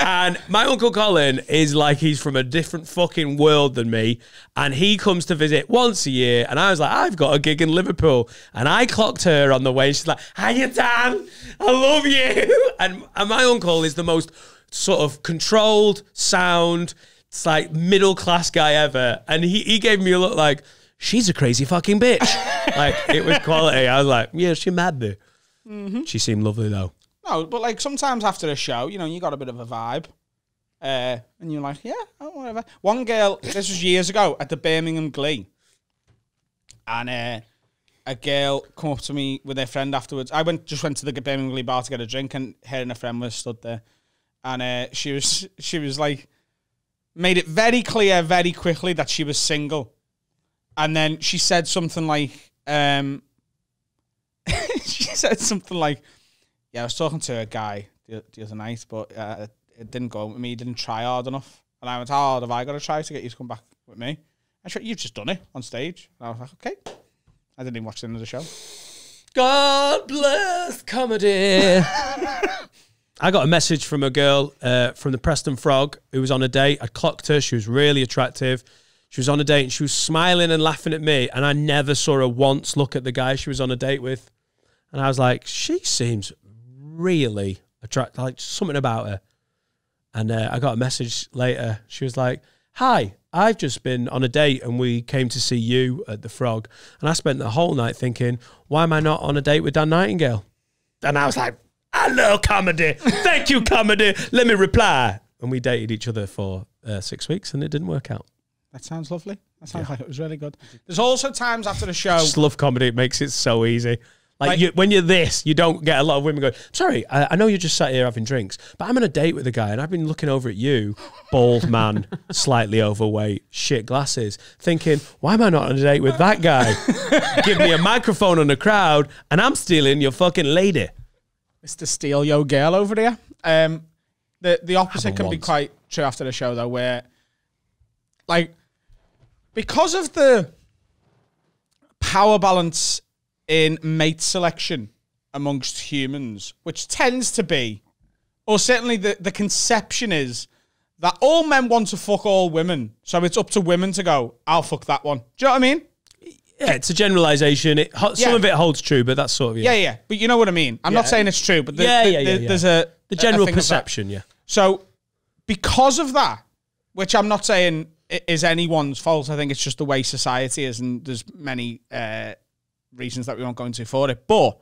and my uncle Colin is like he's from a different fucking world than me, and he comes to visit once a year. And I was like, I've got a gig in Liverpool, and I clocked her on the way. She's like, "Hiya, Dan, I love you." And, and my uncle is the most sort of controlled, sound. It's like middle class guy ever, and he, he gave me a look like she's a crazy fucking bitch. like it was quality. I was like, yeah, she mad though. Mm-hmm. She seemed lovely though.
No, but like sometimes after a show, you know, you got a bit of a vibe. Uh, and you're like, yeah, oh, whatever. One girl, this was years ago at the Birmingham Glee. And uh, a girl come up to me with her friend afterwards. I went just went to the Birmingham Glee bar to get a drink, and her and her friend were stood there. And uh, she was she was like, made it very clear very quickly that she was single. And then she said something like, um, she said something like, yeah, I was talking to a guy the, the other night, but uh, it didn't go with me. He didn't try hard enough. And I went, how hard have I got to try to get you to come back with me? And she you've just done it on stage. And I was like, okay. I didn't even watch the end of the show.
God bless comedy. I got a message from a girl uh, from the Preston Frog who was on a date. I clocked her. She was really attractive. She was on a date and she was smiling and laughing at me. And I never saw her once look at the guy she was on a date with. And I was like, she seems really attractive, like something about her. And uh, I got a message later. She was like, Hi, I've just been on a date and we came to see you at the Frog. And I spent the whole night thinking, why am I not on a date with Dan Nightingale? And I was like, hello, comedy. Thank you, comedy. Let me reply. And we dated each other for uh, six weeks and it didn't work out.
That sounds lovely. That sounds like it was really good. There's also times after the show.
Just love comedy. It makes it so easy. Like,
Like-
you, when you're this, you don't get a lot of women going, sorry, I, I know you're just sat here having drinks, but I'm on a date with a guy and I've been looking over at you, bald man, slightly overweight, shit glasses, thinking, why am I not on a date with that guy? Give me a microphone on the crowd and I'm stealing your fucking lady.
Mr. Steal Yo Girl over there. Um, the the opposite can be quite true after the show though, where like because of the power balance in mate selection amongst humans, which tends to be, or certainly the, the conception is that all men want to fuck all women, so it's up to women to go, I'll fuck that one. Do you know what I mean?
Yeah, it's a generalization. It, Some
Yeah.
of it holds true, but that's sort of,
Yeah, yeah. yeah. But you know what I mean. I'm not saying it's true, but the,
Yeah,
the-
yeah, yeah,
the-
yeah.
there's a
the general
that.
perception, yeah.
So, because of that, which I'm not saying is anyone's fault, I think it's just the way society is, and there's many uh, reasons that we won't go into for it. But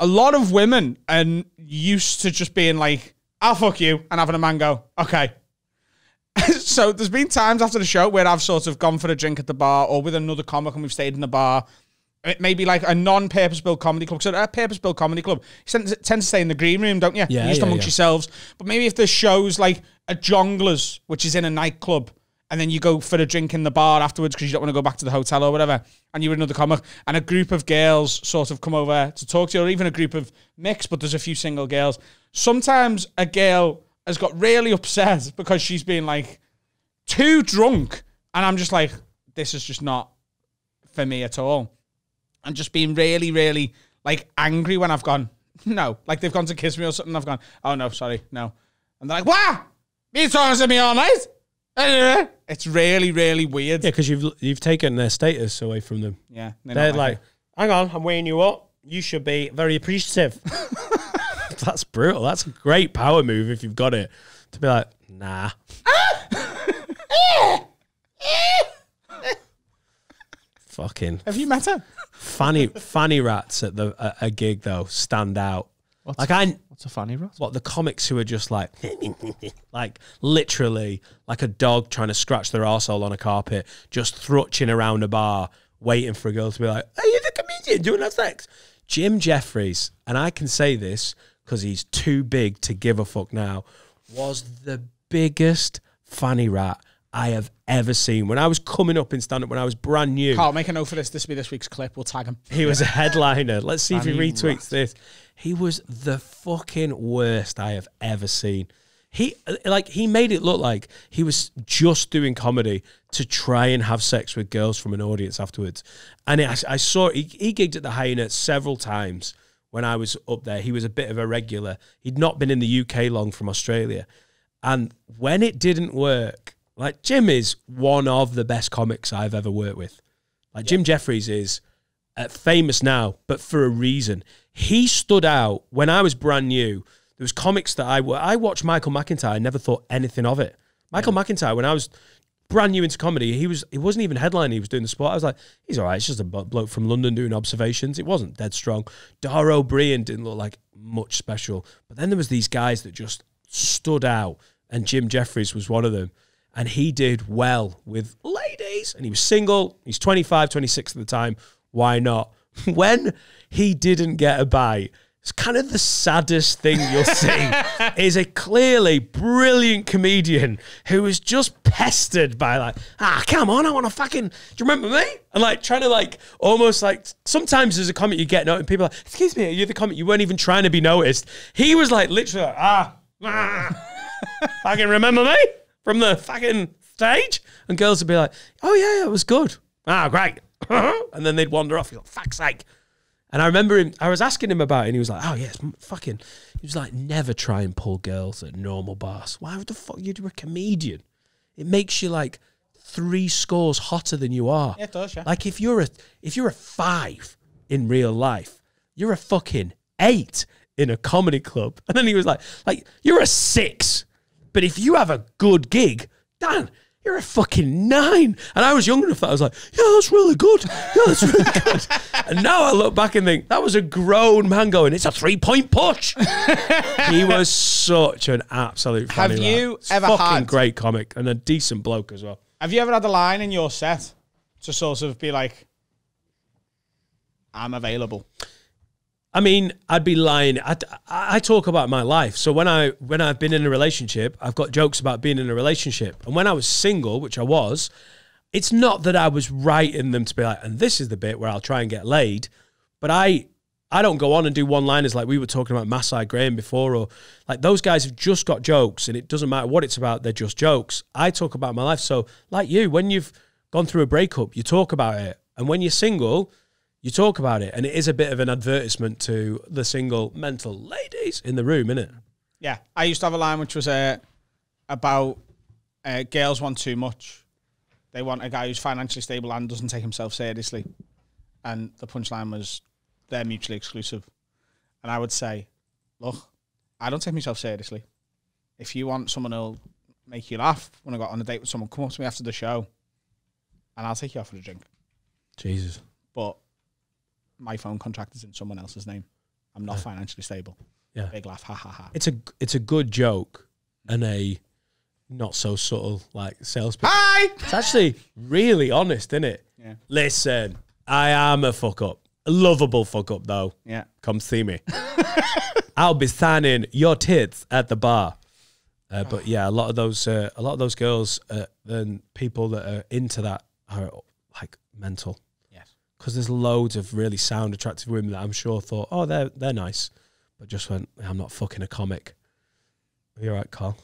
a lot of women are used to just being like, "I'll fuck you," and having a man go, "Okay." so there's been times after the show where I've sort of gone for a drink at the bar or with another comic and we've stayed in the bar. It may be like a non-purpose-built comedy club. So a purpose-built comedy club, you tend to, stay in the green room, don't you?
Yeah,
You're just
yeah,
amongst
yeah.
yourselves. But maybe if the shows like a Jongleurs, which is in a nightclub, and then you go for a drink in the bar afterwards because you don't want to go back to the hotel or whatever, and you're another comic, and a group of girls sort of come over to talk to you, or even a group of mix, but there's a few single girls. Sometimes a girl has got really upset because she's been like too drunk, and I'm just like, this is just not for me at all. And just being really, really like angry when I've gone, no. Like they've gone to kiss me or something. I've gone, oh no, sorry, no. And they're like, what? You talking to me all night? It's really, really weird.
Yeah, because you've you've taken their status away from them.
Yeah. they
They're
don't
like, hang on, I'm weighing you up. You should be very appreciative. That's brutal. That's a great power move if you've got it. To be like, nah. Fucking
have you met her?
fanny fanny rats at the a, a gig though stand out.
What's,
Like I
a fanny rat?
what the comics who are just like like literally like a dog trying to scratch their arsehole on a carpet, just thrutching around a bar, waiting for a girl to be like, Are you the comedian doing have sex? Jim Jefferies, and I can say this because he's too big to give a fuck now, was the biggest fanny rat I have ever seen. When I was coming up in stand up, when I was brand new,
Carl, make a note for this. This will be this week's clip. We'll tag him.
he was a headliner. Let's see if he retweets this. He was the fucking worst I have ever seen. He like he made it look like he was just doing comedy to try and have sex with girls from an audience afterwards. And I, I saw he, he gigged at the Hyena several times when I was up there. He was a bit of a regular. He'd not been in the UK long from Australia, and when it didn't work, like Jim is one of the best comics I've ever worked with. Like Jim Jefferies is uh, famous now, but for a reason. He stood out when I was brand new. There was comics that I I watched Michael McIntyre. I never thought anything of it. Michael McIntyre, when I was brand new into comedy, he was he wasn't even headlining. He was doing the spot. I was like, he's all right. It's just a bloke from London doing observations. It wasn't dead strong. Dara Ó Briain didn't look like much special. But then there was these guys that just stood out, and Jim Jefferies was one of them. And he did well with ladies. And he was single. He's 25, 26 at the time. Why not? When he didn't get a bite, it's kind of the saddest thing you'll see is a clearly brilliant comedian who is just pestered by like, ah, come on, I want to fucking, do you remember me? And like trying to like almost like sometimes there's a comment you get noticed and people are like, excuse me, you're the comment you weren't even trying to be noticed. He was like literally like, ah, ah. fucking remember me from the fucking stage? And girls would be like, oh, yeah, yeah, it was good. Ah, great. and then they'd wander off. You're like, fuck's sake. And I remember him, I was asking him about it, and he was like, oh, yeah, fucking. He was like, never try and pull girls at normal bars. Why the fuck? you do a comedian. It makes you like three scores hotter than you are.
Yeah, it does, yeah.
Like if you're a if you're a five in real life, you're a fucking eight in a comedy club. And then he was like, like you're a six, but if you have a good gig, Dan, you're a fucking nine. And I was young enough that I was like, yeah, that's really good. Yeah, that's really good. and now I look back and think that was a grown man going, it's a three point push. he was such an absolute.
Have you ever
fucking
had-
great comic and a decent bloke as well?
Have you ever had a line in your set to sort of be like, I'm available?
I mean, I'd be lying. I, I talk about my life. So when I when I've been in a relationship, I've got jokes about being in a relationship. And when I was single, which I was, it's not that I was writing them to be like, and this is the bit where I'll try and get laid. But I I don't go on and do one liners like we were talking about Masai Graham before, or like those guys have just got jokes, and it doesn't matter what it's about, they're just jokes. I talk about my life. So like you, when you've gone through a breakup, you talk about it, and when you're single you talk about it, and it is a bit of an advertisement to the single mental ladies in the room, isn't it?
Yeah, I used to have a line which was uh, about uh, girls want too much. They want a guy who's financially stable and doesn't take himself seriously. And the punchline was they're mutually exclusive. And I would say, look, I don't take myself seriously. If you want someone who'll make you laugh when I got on a date with someone, come up to me after the show and I'll take you out for a drink.
Jesus.
But my phone contract is in someone else's name. I'm not financially stable.
Yeah.
Big laugh, ha ha ha.
It's a it's a good joke and a not so subtle like sales pitch.
Hi!
It's actually really honest, isn't it?
Yeah.
Listen, I am a fuck up. A lovable fuck up though.
Yeah.
Come see me. I'll be signing your tits at the bar. Uh, but yeah, a lot of those, uh, a lot of those girls uh, and people that are into that are like mental. Because there's loads of really sound, attractive women that I'm sure thought, oh, they're they're nice, but just went, I'm not fucking a comic. Are you all right, Carl?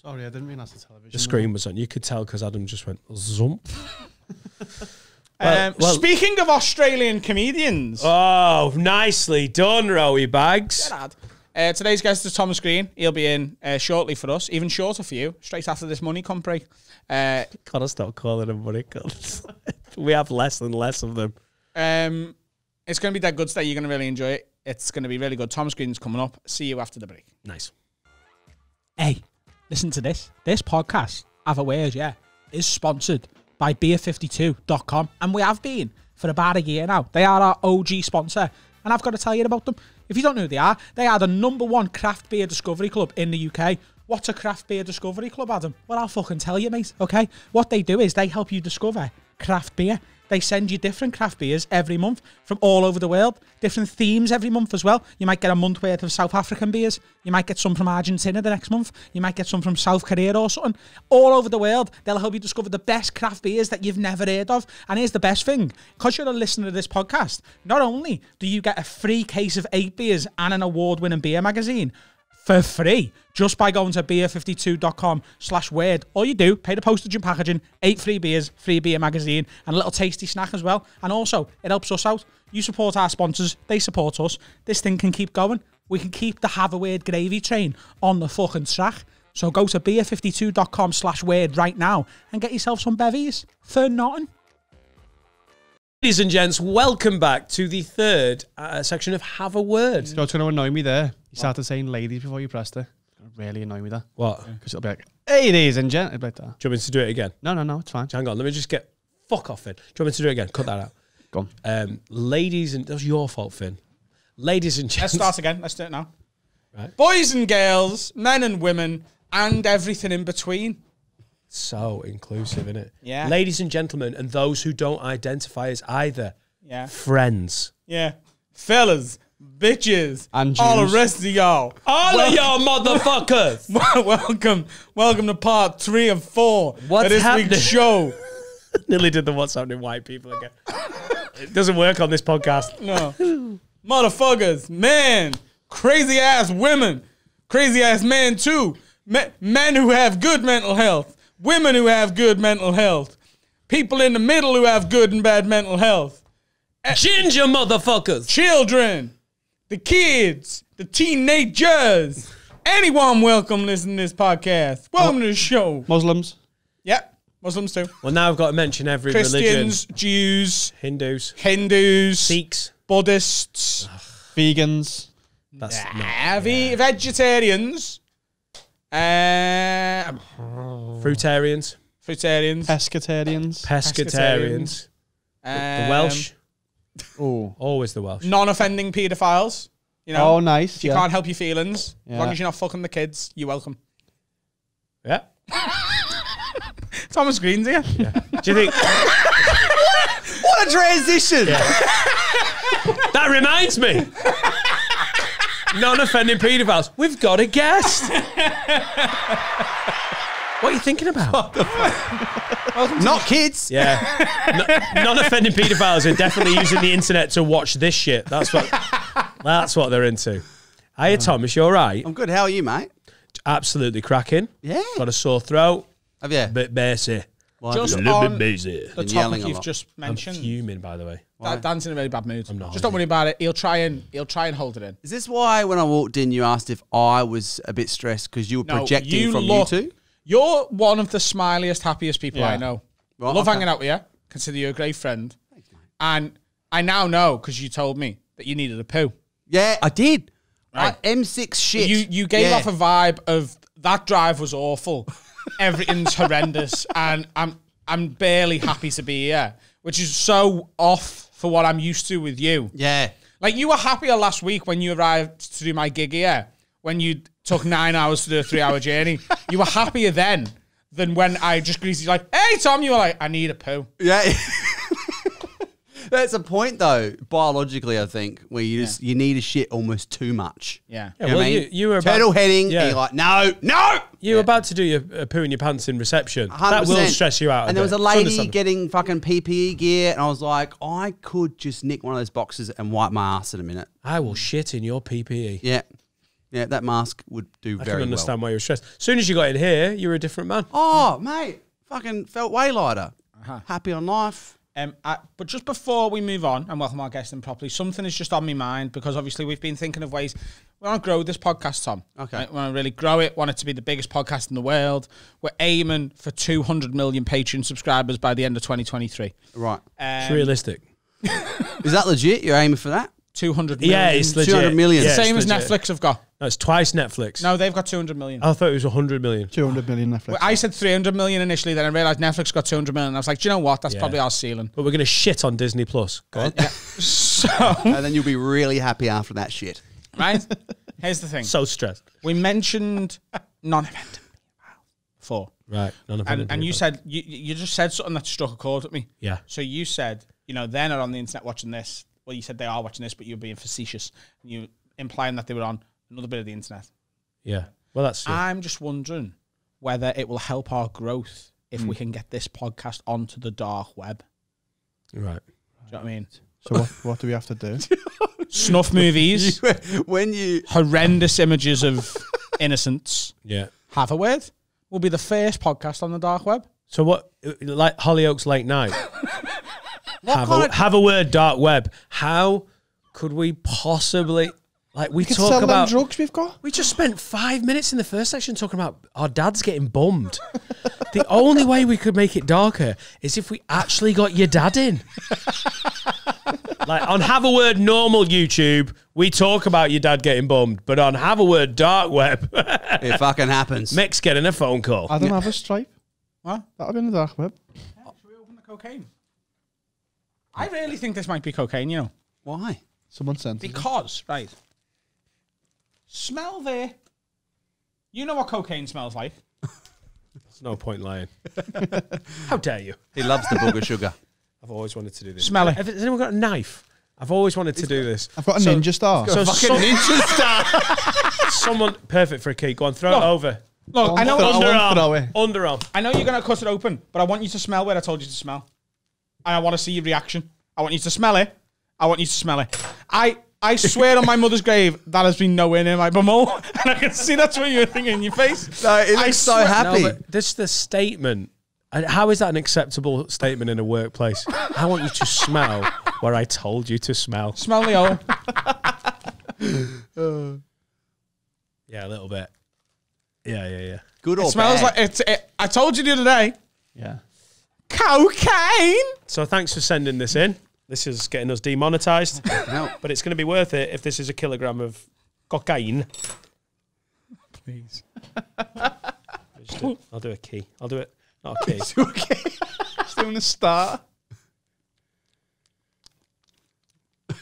Sorry, I didn't mean that's the television.
The screen was on. You could tell because Adam just went zump. Well-
um,
well-
speaking of Australian comedians,
Oh, nicely done, Rowie Bags.
Uh, today's guest is Thomas Green. He'll be in uh, shortly for us, even shorter for you, straight after this money comp break. Uh,
Gotta stop calling them money cunts. we have less and less of them.
Um, it's going to be that good today. You're going to really enjoy it. It's going to be really good. Thomas Green's coming up. See you after the break.
Nice.
Hey, listen to this. This podcast, Have a Word, yeah, is sponsored by beer52.com. And we have been for about a year now. They are our OG sponsor. And I've got to tell you about them. If you don't know who they are, they are the number one craft beer discovery club in the UK. What's a craft beer discovery club, Adam? Well, I'll fucking tell you, mate, okay? What they do is they help you discover craft beer. They send you different craft beers every month from all over the world, different themes every month as well. You might get a month worth of South African beers. You might get some from Argentina the next month. You might get some from South Korea or something. All over the world, they'll help you discover the best craft beers that you've never heard of. And here's the best thing because you're a listener to this podcast, not only do you get a free case of eight beers and an award winning beer magazine, for free just by going to beer52.com slash word. All you do, pay the postage and packaging, eight free beers, free beer magazine, and a little tasty snack as well. And also, it helps us out. You support our sponsors, they support us. This thing can keep going. We can keep the Have a Word gravy train on the fucking track. So go to beer52.com slash word right now and get yourself some bevies for nothing.
Ladies and gents, welcome back to the third uh, section of Have a Word.
You know what's going to annoy me there? You started saying ladies before you pressed it. It's going to really annoy me that.
What?
Because it'll be like, hey, ladies and gentlemen. Like that.
you want me to do it again?
No, no, no, it's fine.
Hang on, let me just get fuck off, Finn. Do you want me to do it again? Cut that out.
Go on.
Um, ladies and that was your fault, Finn. Ladies and gents.
Let's
gents,
start again. Let's do it now.
Right.
Boys and girls, men and women, and everything in between.
So inclusive, isn't it?
Yeah.
Ladies and gentlemen, and those who don't identify as either
Yeah.
friends.
Yeah. Fellas, bitches,
And
all
Jews.
the rest of y'all.
All of y'all motherfuckers.
welcome, welcome to part three of four
What's
of this
happening?
week's show.
Nearly did the what's happening white people again. it doesn't work on this podcast.
No, motherfuckers, man, crazy ass women, crazy ass men too. Me- men who have good mental health, women who have good mental health, people in the middle who have good and bad mental health, eh,
Ginger motherfuckers.
children, the kids, the teenagers. Anyone welcome listening to this podcast. Welcome to the show.
Muslims.
Yep, Muslims too.
Well, now I've got to mention every religion.
Christians, Jews,
Hindus,
Hindus,
Sikhs.
Buddhists,
Vegans.
That's not.
nah, ve- vegetarians, um,
Fruitarians,
fruitarians,
Pescatarians.
pescatarians, the
um,
Welsh.
oh.
Always the Welsh.
non-offending paedophiles. You know,
Oh, nice.
if you
yeah.
can't help your feelings, as long as you're not fucking the kids, you're welcome.
Yeah.
Thomas Green's here.
Do you think
What a transition!
that reminds me? Non-offending paedophiles. We've got a guest. what are you thinking about?
Not kids.
Yeah. No- non-offending paedophiles are definitely using the internet to watch this shit. That's what. That's what they're into. Hiya, Thomas. You all right?
I'm good. How are you, mate?
Absolutely cracking.
Yeah.
Got a sore throat.
Have you?
Bit bassy.
Why
Just
have
A
you-
little
on
bit bassy.
the
Been yelling
topic
a
you've
lot.
just
I'm
mentioned.
fuming, by the way.
Da- Dan's in a really bad mood.
not
Just don't worry about it. He'll try and he'll try and hold it in.
Is this why when I walked in, you asked if I was a bit stressed because you were
No,
projecting
you
from
look-
you two?
You're one of the smiliest, happiest people I know.
Right,
Love
okay.
hanging out with you. Consider you a great friend. And I now know because you told me that you needed a poo.
Yeah, I did.
Right.
I, M6 shit.
You you gave
Yeah.
off a vibe of that drive was awful. Everything's horrendous, and I'm I'm barely happy to be here, which is so off for what I'm used to with you.
Yeah.
Like you were happier last week when you arrived to do my gig here, when you took nine hours to do a three hour journey. You were happier then than when I just greeted you like, "Hey Tom," you were like, "I need a poo."
Yeah. That's a point though, biologically, I think, where you just you need a shit almost too much.
Yeah.
Yeah,
You know
well,
what I mean?
you were about,
turtle heading,
Yeah.
and you're like, no, no.
You were about to do your uh, poo in your pants in reception. That will stress you out. a
And there was a lady getting fucking PPE gear, and I was like, I could just nick one of those boxes and wipe my ass in a minute.
I will shit in your PPE.
Yeah, yeah, that mask would do
I
very
can understand
well.
why you were stressed. As soon as you got in here, you were a different man.
Oh, mate, fucking felt way lighter.
Uh-huh.
Happy on life.
Um, I, but just before we move on and welcome our guest in properly, something is just on my mind because obviously we've been thinking of ways we want to grow this podcast, Tom.
Okay.
Right? We want to really grow it. Want it to be the biggest podcast in the world. We're aiming for 200 million Patreon subscribers by the end of 2023.
Right.
It's
Um,
realistic.
Is that legit? You're aiming for that?
200 million.
Yeah, it's legit.
200 million.
Yeah,
Same as
legit.
Netflix have got.
No, twice Netflix.
No, they've got 200 million.
I thought it was 100 million.
200 million Netflix.
Well, I said 300 million initially, then I realised Netflix got 200 million. I was like, do you know what? That's
Yeah.
probably our ceiling.
But we're going to shit on Disney Plus. Go on.
So,
and then you'll be really happy after that shit.
Right? Here's the thing.
So stressed.
we mentioned non-event before.
Right. None of
and,
it.
and you said you you just said something that struck a chord with me.
Yeah.
So you said, you know, they're not on the internet watching this. Well, you said they are watching this, but you're being facetious. You implying that they were on another bit of the internet.
Yeah. Well, that's true.
I'm just wondering whether it will help our growth if
Hmm.
we can get this podcast onto the dark web.
right.
Do you know what I mean?
so what, what do we have to do?
Snuff movies,
when you
horrendous images of innocence.
Yeah.
Have a word. Will be the first podcast on the dark web.
So what? Like Hollyoaks Late Night. have, a, have a word, dark web. How could we possibly like we
Could
talk
sell
about?
drugs we've got.
We just spent five minutes in the first section talking about our dads getting bummed. the only way we could make it darker is if we actually got your dad in. Like on Have a Word normal YouTube, we talk about your dad getting bummed, but on Have a Word dark web,
it fucking happens.
Mick's getting a phone call.
I don't have a stripe.
What?
That'll be in the dark web.
Should we open the cocaine? I really think this might be cocaine, you know.
Why?
Someone sent it.
Because, right. Smell there. You know what cocaine smells like.
There's no point lying. How dare you?
He loves the booger sugar.
I've always wanted to do this.
Smell it.
Have- Has anyone got a knife? I've always wanted to do this.
I've got a
So-
ninja star.
So
Fucking
some-
ninja star.
someone perfect for a key. Go on, throw it over.
Look, I know,
I won't
Underarm.
throw it.
Underarm.
I know you're going to cut it open, but I want you to smell where I told you to smell. And I want to see your reaction. I want you to smell it. I want you to smell it. I I swear on my mother's grave, that has been nowhere near my bumhole. And I can see that's what you were thinking in your face.
No, it
I
looks so
swear-
happy.
No, but this is the statement. And How is that an acceptable statement in a workplace? I want you to smell where I told you to smell.
Smell the hole.
Yeah, a little bit. Yeah, yeah, yeah.
Good or
It smells
bad?
like it's. It, I told you the other day.
Yeah.
Cocaine.
So thanks for sending this in. This is getting us demonetized,
No.
but it's going to be worth it if this is a kilogram of cocaine.
Please.
I'll do a key. I'll do it. Not a
okay. Just doing the start.
Can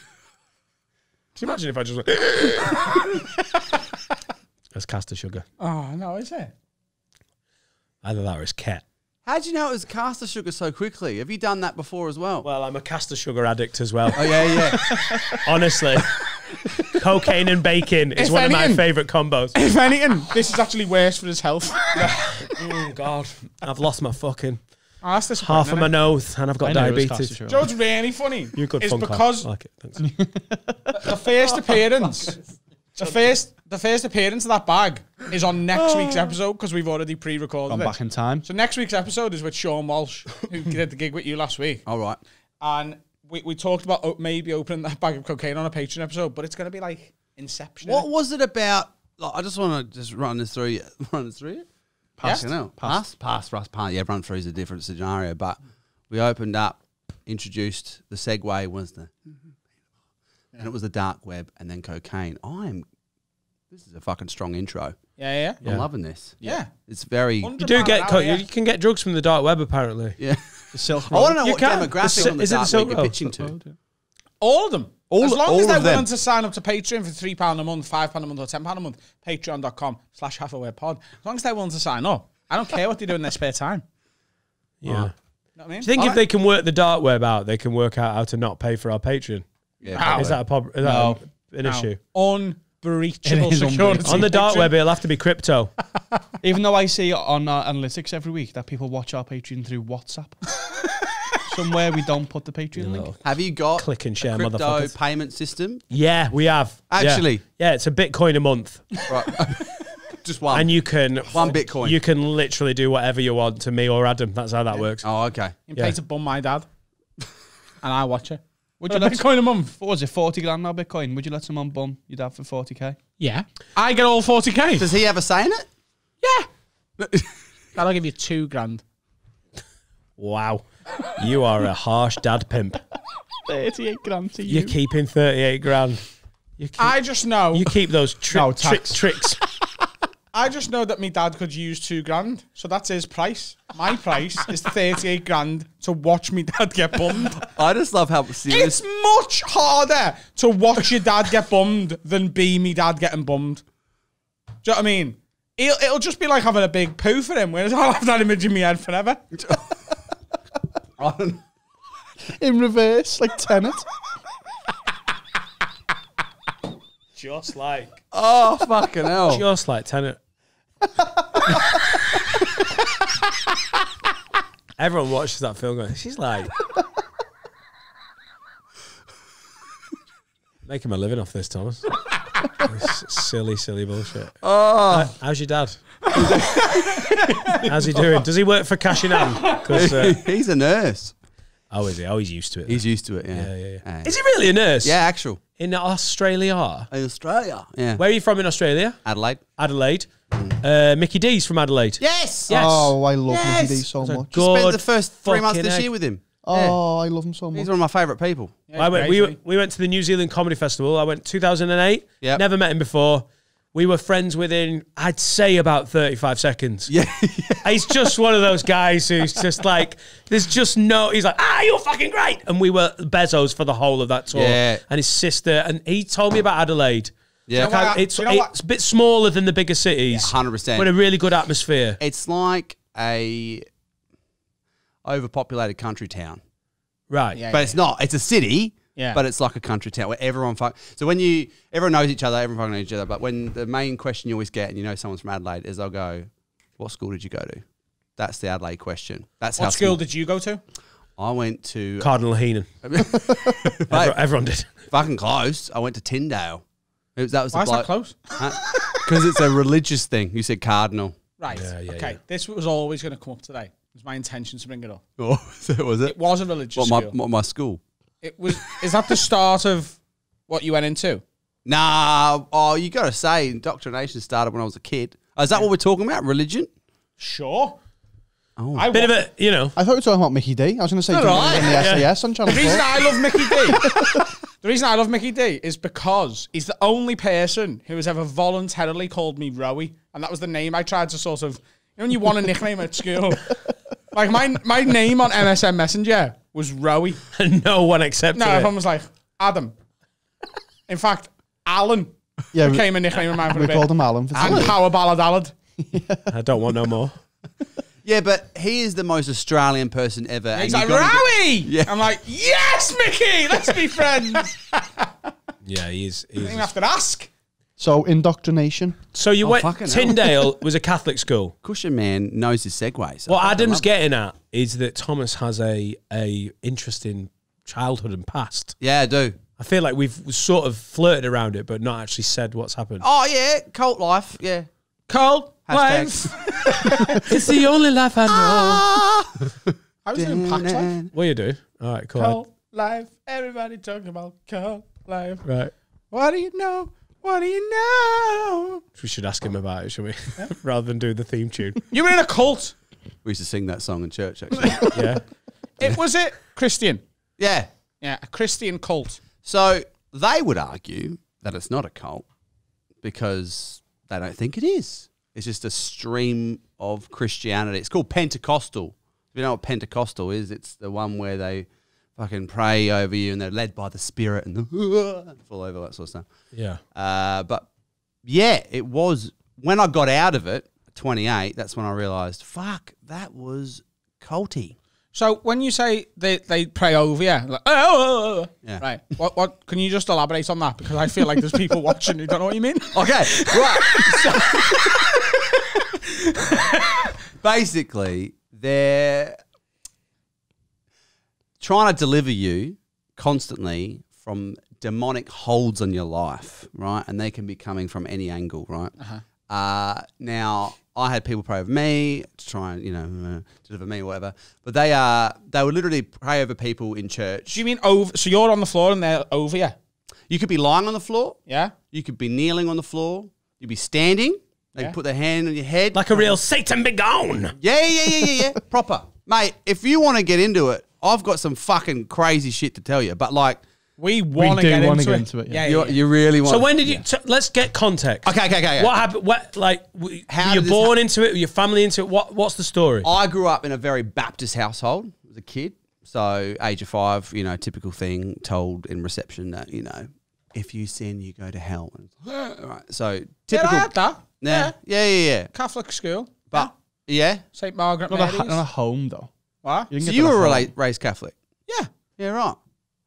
you imagine if I just went? That's caster sugar.
Oh no, is it?
Either that or it's ket.
How would you know it was caster sugar so quickly? Have you done that before as well?
Well, I'm a caster sugar addict as well.
oh yeah, yeah.
Honestly, cocaine and bacon is
If
one of my favourite combos.
If anything, this is actually worse for his health.
Oh God, I've lost my fucking
Oh, that's disappointing,
half of my nose, and I've got
I know it was
diabetes.
caster
it?
sugar.
Joe's really funny.
You're a good
It's
fun
because
I like it. Thanks.
the first appearance, the first, the first appearance of that bag is on next oh. week's episode because we've already pre-recorded
Gone
it.
back in time.
So next week's episode is with Sean Walsh, who did the gig with you last week,
All right.
and we, we talked about maybe opening that bag of cocaine on a Patreon episode, but it's going to be like Inception.
What was it about? Like, I just want to just run this through. you- Run this through. you.
Past?
Fucking hell. Past, past, past, past. Yeah, run through is a different scenario, but we opened up, introduced the segue was the, mm-hmm. and it was the dark web and then cocaine. I'm. This is a fucking strong intro.
Yeah, yeah,
Yeah.
I'm loving this.
yeah.
It's very.
You do get
an
co- you can get drugs from the dark web apparently.
Yeah.
The Silk
I want to know
You
what
can. The
demographic
si-
on the
is it the
dark
Silk
web you're
Road?
pitching to.
All of them.
All-
as long
all
as they're
of them.
willing to sign up to Patreon for three pound a month, five pound a month, or ten pound a month, patreon.com slash have a word pod. As long as they're willing to sign up, I don't care what they do in their spare time.
Yeah.
You know what I mean?
Do you think
All
if
right.
they can work the dark web out, they can work out how to not pay for our Patreon?
Yeah.
How?
Is that a prob- is that
No.
a- an
No.
issue?
unbreachable
It is
security.
On the dark web, it'll have to be crypto.
Even though I see on our analytics every week that people watch our Patreon through WhatsApp. Somewhere we don't put the Patreon link.
Have you got
Click and
a
share,
crypto
motherfuckers.
payment system?
Yeah, we have. Yeah.
Actually?
yeah, it's a Bitcoin a month,
Right. Just one.
and you can
One Bitcoin.
You can literally do whatever you want to me or Adam. That's how that works.
oh, okay.
You
Yeah.
pay to bum my dad, and I watch it.
Would
A
you let
Bitcoin a month?
what was it, 40 grand now Bitcoin? Would you let someone bum your dad for 40k?
Yeah. I get all 40k.
Does he ever a say in it?
yeah. That'll give you two grand.
Wow, you are a harsh dad pimp.
38 grand to you.
You're keeping thirty-eight grand. You keep,
I just know.
you keep those tri-
No,
tri-
tax.
tricks.
I just know that my dad could use two grand, so that's his price. My price is thirty-eight grand to watch me dad get bummed.
I just love how serious.
It's much harder to watch your dad get bummed than be me dad getting bummed. Do you know what I mean? It'll, it'll just be like having a big poo for him, whereas I'll have that image in my head forever.
In reverse, like Tenet.
just like,
oh, fucking hell.
just like Tenet. Everyone watches that film going, she's like making my living off this, Thomas. This silly, silly bullshit.
Oh,
How's your dad? How's he doing? Does he work for Cash in Hand? uh,
he's a nurse.
oh, is he? Oh, he's used to it.
He's used to it, yeah.
yeah, yeah, yeah.
Uh,
Is he really a nurse?
yeah, actual.
In Australia?
In Australia. Yeah.
Where are you from in Australia?
Adelaide.
Adelaide. Uh, Mickey D's from Adelaide.
Yes.
Yes.
Oh, I love
Yes.
Mickey D so
It's a
much.
good
Spent the first three months
fucking
this
egg.
year with him.
Oh, I love him so much.
He's one of my favourite people.
I went, we, we went to the New Zealand Comedy Festival. I went 2008.
Yep.
Never met him before. We were friends within, I'd say, about 35 seconds.
Yeah.
He's just one of those guys who's just like, there's just no, he's like, ah, you're fucking great. And we were Bezos for the whole of that tour.
Yeah.
And his sister, and he told me about Adelaide.
Yeah.
You know what?
It's,
You know
it's a bit smaller than the bigger cities.
100%.
But a really good atmosphere.
It's like a overpopulated country town.
Right.
Yeah.
But it's not. It's a city.
Yeah.
But it's like a country town where everyone fuck. So when you everyone knows each other, everyone fucking knows each other. But when the main question you always get, and you know someone's from Adelaide, is they'll go, "What school did you go to?" That's the Adelaide question. That's how
What school did you go to?
I went to
Cardinal Heenan. Everyone, everyone did.
fucking close. I went to Tyndale. It was, that was
Why is
the
that close?
Because it's a religious thing. You said cardinal.
Right.
Yeah, yeah,
okay.
yeah.
This was always going to come up today. It was my intention to bring it up.
Oh, was it?
It was a religious
What my,
school.
what, my school?
It was. Is that the start of what you went into?
Nah. Oh, you got to say, indoctrination started when I was a kid. Oh, is that what we're talking about? Religion?
Sure.
Oh.
I
Bit of a, you know.
I thought we were talking about Mickey D. I was going to say, do you
Alright.
remember in the SAS on Channel
The reason
4?
I love Mickey D. the reason I love Mickey D is because he's the only person who has ever voluntarily called me Rowie, and that was the name I tried to sort of. You know, when you want a nickname at school, like my my name on MSN Messenger was Rowie.
And no one accepted
No,
it.
everyone was like Adam. In fact, Alan
Yeah,
became a nickname of mine for
we
a bit.
called him Alan for
and Power Ballad Alad.
I don't want no more.
Yeah, but he is the most Australian person ever. and
He's
you
like
gotta get-
Rowie.
Yeah.
I'm like, yes, Mickey, let's be friends.
Yeah, he's.
You
he's
don't have to ask.
So, indoctrination.
so you
Oh,
went.
fucking.
Tyndale was a Catholic school.
Cushion man knows his segues.
What
I
Adam's
love it.
getting at is that Thomas has a a interesting childhood and past.
Yeah, I do.
I feel like we've sort of flirted around it, but not actually said what's happened.
Oh yeah, cult life. Yeah.
Cold
Hashtag.
life.
it's the only life I know. Ah!
I was in pack life.
What you do? All right, cool.
Cold life. Everybody talking about cold life.
Right.
What do you know? What do you know?
We should ask him about it, shall we? Rather than do the theme tune.
You were in a cult.
We used to sing that song in church. Actually.
Yeah.
It was it Christian.
yeah.
Yeah, a Christian cult.
So they would argue that it's not a cult because they don't think it is. It's just a stream of Christianity. It's called Pentecostal. If you know what Pentecostal is, it's the one where they fucking pray over you and they're led by the Spirit and fall over that sort of stuff.
Yeah.
Uh, but yeah, it was when I got out of it, 28. That's when I realised, fuck, that was culty.
So when you say they, they pray over you, like, oh, oh, oh, oh,"
Yeah.
right? What what? Can you just elaborate on that? Because I feel like there's people watching who don't know what you mean.
Okay, right. Basically, they're trying to deliver you constantly from demonic holds on your life, right? And they can be coming from any angle, right? uh now, I had people pray over me to try and you know uh, deliver me, or whatever. But they are they would literally pray over people in church.
Do you mean over? So you're on the floor and they're over you?
You could be lying on the floor.
Yeah.
You could be kneeling on the floor. You'd be standing. They
Yeah.
put their hand on your head.
Like a real Satan be gone.
yeah, yeah, yeah, yeah, yeah. Proper. Mate, if you want to get into it, I've got some fucking crazy shit to tell you. But like,
We want to get, into,
get
it.
into it, yeah.
Yeah,
you,
yeah, yeah.
you really want
So when did you? T- let's get context.
Okay, okay, okay. okay.
What happened? What like?
How
you
did this
born
hap-
into it? Were your family into it? What What's the story?
I grew up in a very Baptist household as a kid. So, age of five, you know, typical thing told in reception that, you know, if you sin, you go to hell. And, right. So,
Yeah,
typical.
I had that.
yeah, yeah, yeah, yeah.
Catholic school.
But, yeah.
St. Margaret
Not a,
Mary's.
ha- not a home, though.
what?
You
So, you were
home.
rela- raised Catholic?
Yeah.
Yeah, right.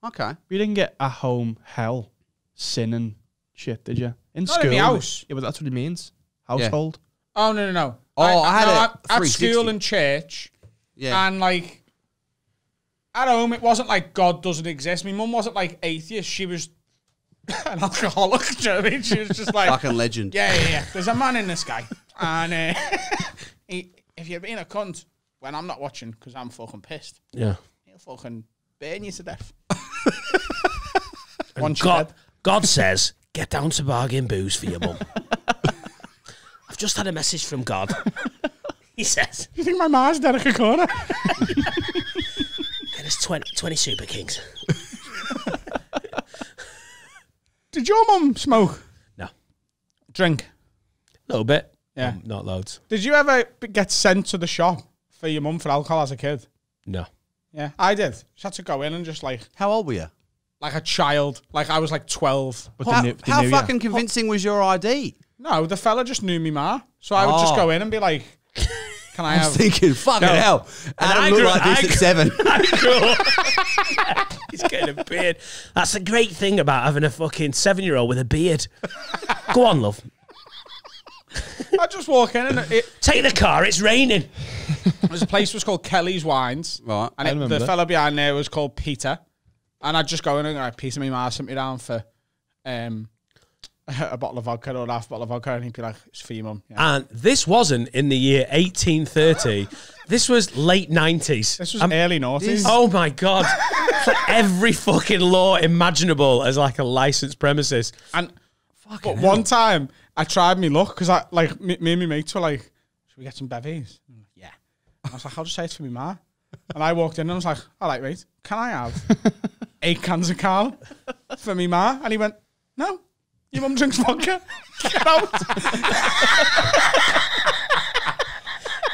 Okay.
We didn't get a home hell, sin and shit, did you? In
Not in
school.
my house.
Yeah, but that's what it means. Household.
Oh no no no.
Oh, I had
no,
a
at- at
360.
school and church,
Yeah.
and like at home, it wasn't like God doesn't exist. My mum wasn't like atheist. She was an alcoholic. Do you know what I mean? She was just like,
Fucking legend.
yeah, yeah, yeah. There's a man in this guy, and uh, he, if you're being a cunt when I'm not watching because I'm fucking pissed,
yeah.
he'll fucking burn you to death. Once you're
God,
dead.
God says, get down to bargain booze for your mum. I've just had a message from God. He says,
You think my ma's Derek a corner?
there's 20, 20 Super Kings.
Did your mum smoke?
No.
Drink?
A little bit.
Yeah.
Um, not loads.
Did you ever b- get sent to the shop for your mum for alcohol as a kid?
No.
Yeah, I did. She had to go in and just like
How old were you?
like a child. Like I was like twelve.
But
How,
they knew, they
how
knew ya.
fucking convincing was your ID?
No, the fella just knew me ma. So I would just
Oh.
go in and be like, "Can I
I was
have?"
thinking, fucking
No.
hell. Adam
I
looked
grew-
like this
I
at
grew-
seven.
He's getting a beard. That's the great thing about having a fucking seven year old with a beard. Go on, love.
I just walk in and it,
Take the car. It's raining.
there's a place was called Kelly's Wines.
Right.
And
I
it,
remember
the
that.
fella behind there was called Peter. And I'd just go in and go, Peter, me ma sent me down for um, a bottle of vodka or half a bottle of vodka. And he'd be like, it's for your mum. Yeah.
And this wasn't in the year 1830. this was late 90s.
This was
Um,
early noughties.
Oh my god! For every fucking law imaginable as like a licensed premises.
And but one time I tried me luck because I like me, me and my mates were like, "Should we get some bevies?" I'm like, Yeah. And I was like, "I'll just say it's for me ma." And I walked in and I was like, "All right, mate, can I have eight cans of Carl for me ma?" And he went, "No, your mum drinks vodka. Get out."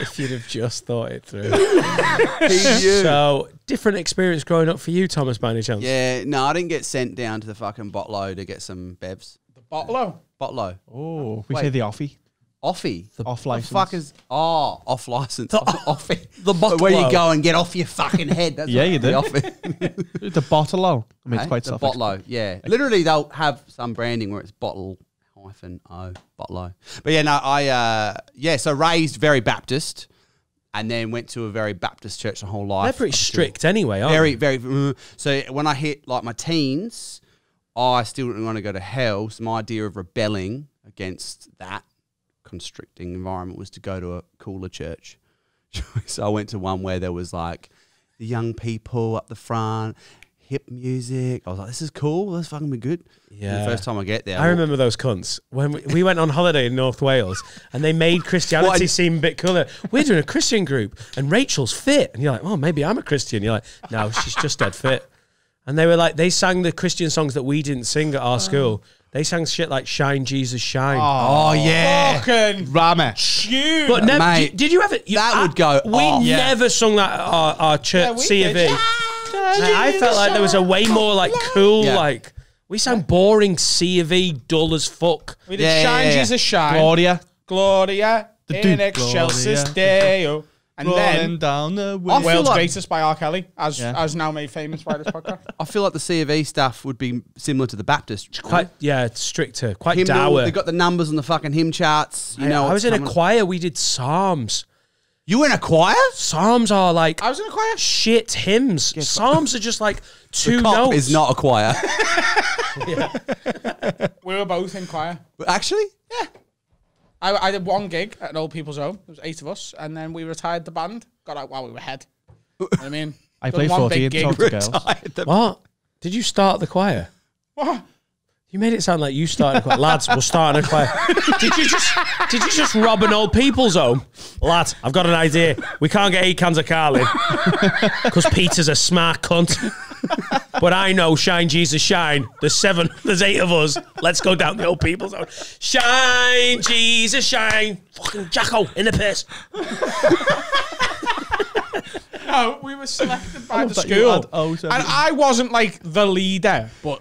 If you'd have just thought it through. So different experience growing up for you, Thomas, by any chance?
yeah, no, I didn't get sent down to the fucking botlo to get some bevs.
the bottle.
Botlo.
Oh, we
Wait.
say the offie.
Offie.
Off
The
license.
fuck is oh off license? The, offie.
the
Where you go and get off your fucking head? That's
Yeah,
what
you
the
do.
offie.
the bottle I mean, it's
Hey,
quite
the
self
botlo. Yeah, literally they'll have some branding where it's bottle hyphen o botlo. But yeah, no, I uh yeah, so raised very Baptist, and then went to a very Baptist church the whole life.
They're pretty strict anyway, aren't
Very, very. mm. So when I hit like my teens, I still didn't want to go to hell. So my idea of rebelling against that constricting environment was to go to a cooler church. so I went to one where there was like the young people up the front, hip music. I was like, this is cool. This fucking be good. And
Yeah.
The first time I get there,
I remember those cunts when we, we went on holiday in North Wales and they made Christianity seem a bit cooler. We're doing a Christian group and Rachel's fit, and you're like, "Oh, maybe I'm a Christian." You're like, "No, she's just dead fit." And they were like, they sang the Christian songs that we didn't sing at our oh. school. They sang shit like "Shine, Jesus, Shine."
Oh, oh yeah.
Fucking
Ramesh.
tune.
But never
Mate,
did, did you ever? You,
that
I-
would go
We
off.
Yeah.
never sung that at our, our church
Yeah, we
C of
did.
E. I felt like there was a way more like cool
Yeah.
like. We sang boring C of E, dull as fuck.
we did
Yeah, yeah,
Shine,
yeah.
Jesus, Shine.
Gloria.
Gloria
The
in
Duke.
excelsis
Gloria.
Deo. And
Rolling
then
down the
I
way.
feel
World's
like-
Greatest by R. Kelly, as
Yeah.
as now made famous by this podcast.
I feel like the C of E stuff would be similar to the Baptist.
Quite yeah, it's stricter, quite
hymnal.
dour.
They got the numbers on the fucking hymn charts. You
I,
know,
I was
what's
in a
coming.
choir. We did psalms.
You were in a choir?
Psalms are like
I was in a choir.
shit hymns. Psalms are just like two
Cop
notes.
is not a choir.
We were both in choir.
Actually,
I, I did one gig at an old people's home. There was eight of us, and then we retired the band. Got out while we were ahead. You know what I mean,
I
Done
played
one
40
big
and
gig.
talked to girls.
Retired the-
What? Did you start the choir?
What?
You made it sound like you started a choir. Lads, we're starting a choir. Did you just did you just rob an old people's home? Lads, I've got an idea. We can't get eight cans of Carling because Peter's a smart cunt. But I know, shine Jesus, shine. There's seven, there's eight of us. Let's go down the old people's home. Shine, Jesus, shine. Fucking Jacko in the piss.
No, we were selected by the school,
had O's
and. I wasn't like the leader, but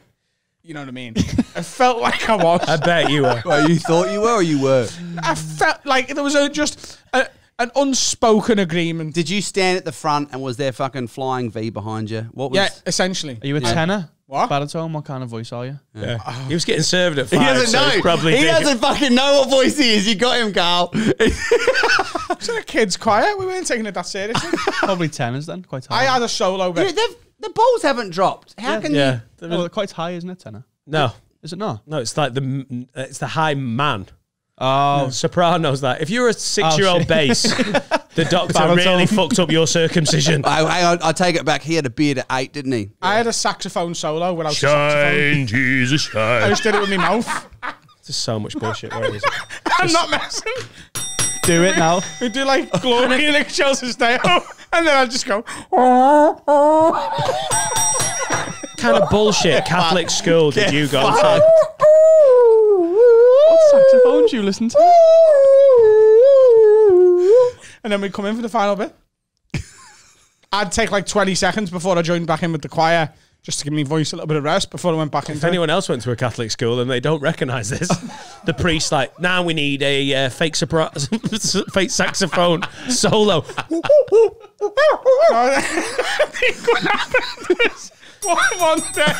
you know what I mean. I felt like I was.
I bet you were.
Well, you thought you were or you were?
I felt like there was a, just a, an unspoken agreement.
Did you stand at the front and was there fucking flying V behind you? What was
Yeah, essentially.
Are you a tenor?
What?
Baritone? What kind of voice are you?
Yeah. He was getting served at five.
He doesn't
so
know.
probably
he
thinking-
doesn't fucking know what voice he is. You got him, Carl.
It's in a kids' choir. We weren't taking it that seriously.
Probably tenors then. Quite high.
I had a solo bit.
they've- the balls haven't dropped. How can
Yeah.
you?
Oh, quite high, isn't it, tenor?
No,
Is it not?
no, it's like the it's the high man.
Oh,
Sopranos that. If you're a six year old oh,
shit.
bass, the doctor
Baritone.
really fucked up your circumcision.
I, hang on, I take it back. He had a beard at eight, didn't he?
I had a saxophone solo without a saxophone.
Jesus,
I
shine.
just did it with my mouth.
There's so much bullshit. Where is it?
I'm not messing.
do it now.
We do like Gloria in Excelsis Deo, and then I just go.
kind of bullshit Catholic school did you go to?
What saxophone you listen to?
and then we'd come in for the final bit. I'd take like 20 seconds before I joined back in with the choir, just to give me voice a little bit of rest before I went back in.
If
into it.
anyone else went to a Catholic school and they don't recognise this, the priest like, now we need a uh, fake sopra- fake saxophone solo.
What happened one, one day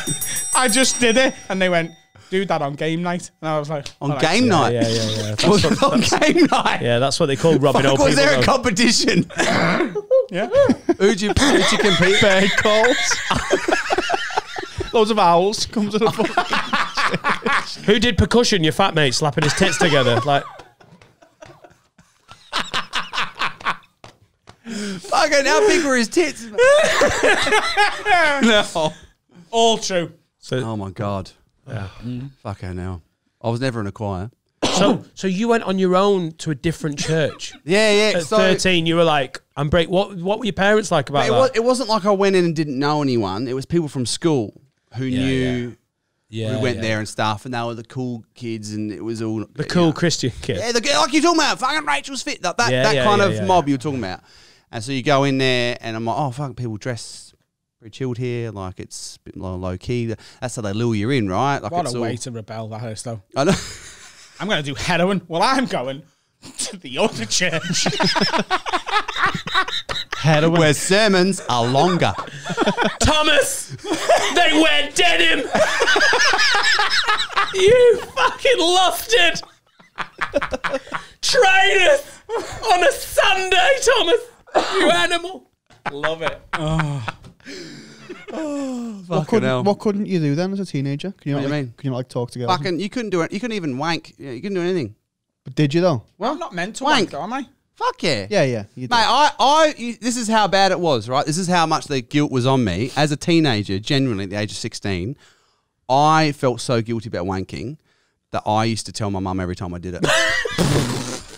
I just did it, and they went, do that on game night, and I was like,
On
all right.
game night.
Yeah, yeah, yeah. That's what,
it on game night?
yeah, that's what they call robbing
Fuck,
old
was there a
though.
competition?
yeah.
who'd you who'd you compete?
Bird calls. Loads of owls come to the fucking
Who did percussion? Your fat mate slapping his tits together. Like,
Fucking how big were his tits? no.
All true.
so,
Oh my god.
Yeah. Mm.
Fucking hell. I was never in a choir.
so, so you went on your own to a different church.
Yeah, yeah.
At
so,
13, you were like, I'm break. What, what were your parents like about
it,
that?
was, it wasn't like I went in and didn't know anyone. It was people from school who
Yeah,
knew
yeah,
we went
yeah.
there and stuff, and they were the cool kids, and it was all
The cool Christian kids.
Yeah, the, like you're talking about, fucking Rachel's fit, that that,
Yeah,
that
yeah,
kind
yeah,
of
yeah,
mob you're talking about. And so you go in there, and I'm like, oh, fuck, people dress pretty chilled here, like it's a bit low, low key. That's how they lure you in, right? Like
What
it's
a
all,
way to rebel that is, though.
I know.
I'm going to do heroin. Well, I'm going to the other church.
heroin.
Where sermons are longer.
Thomas, they wear denim. you fucking lost it. Traitors on a Sunday, Thomas. You animal. Love it.
Ah.
Oh, what
couldn't,
hell.
what couldn't you do then as a teenager? Can you
What
not,
you
like,
mean?
Can you not, like talk together?
Fucking, you couldn't do it. You couldn't even wank. Yeah, you couldn't do anything.
But did you though?
well, I'm not meant to
Wank.
wank, though, am I?
Fuck yeah.
Yeah, yeah.
Mate, I, I, you, this is how bad it was, right? This is how much the guilt was on me as a teenager. Genuinely, at the age of sixteen, I felt so guilty about wanking that I used to tell my mum every time I did it.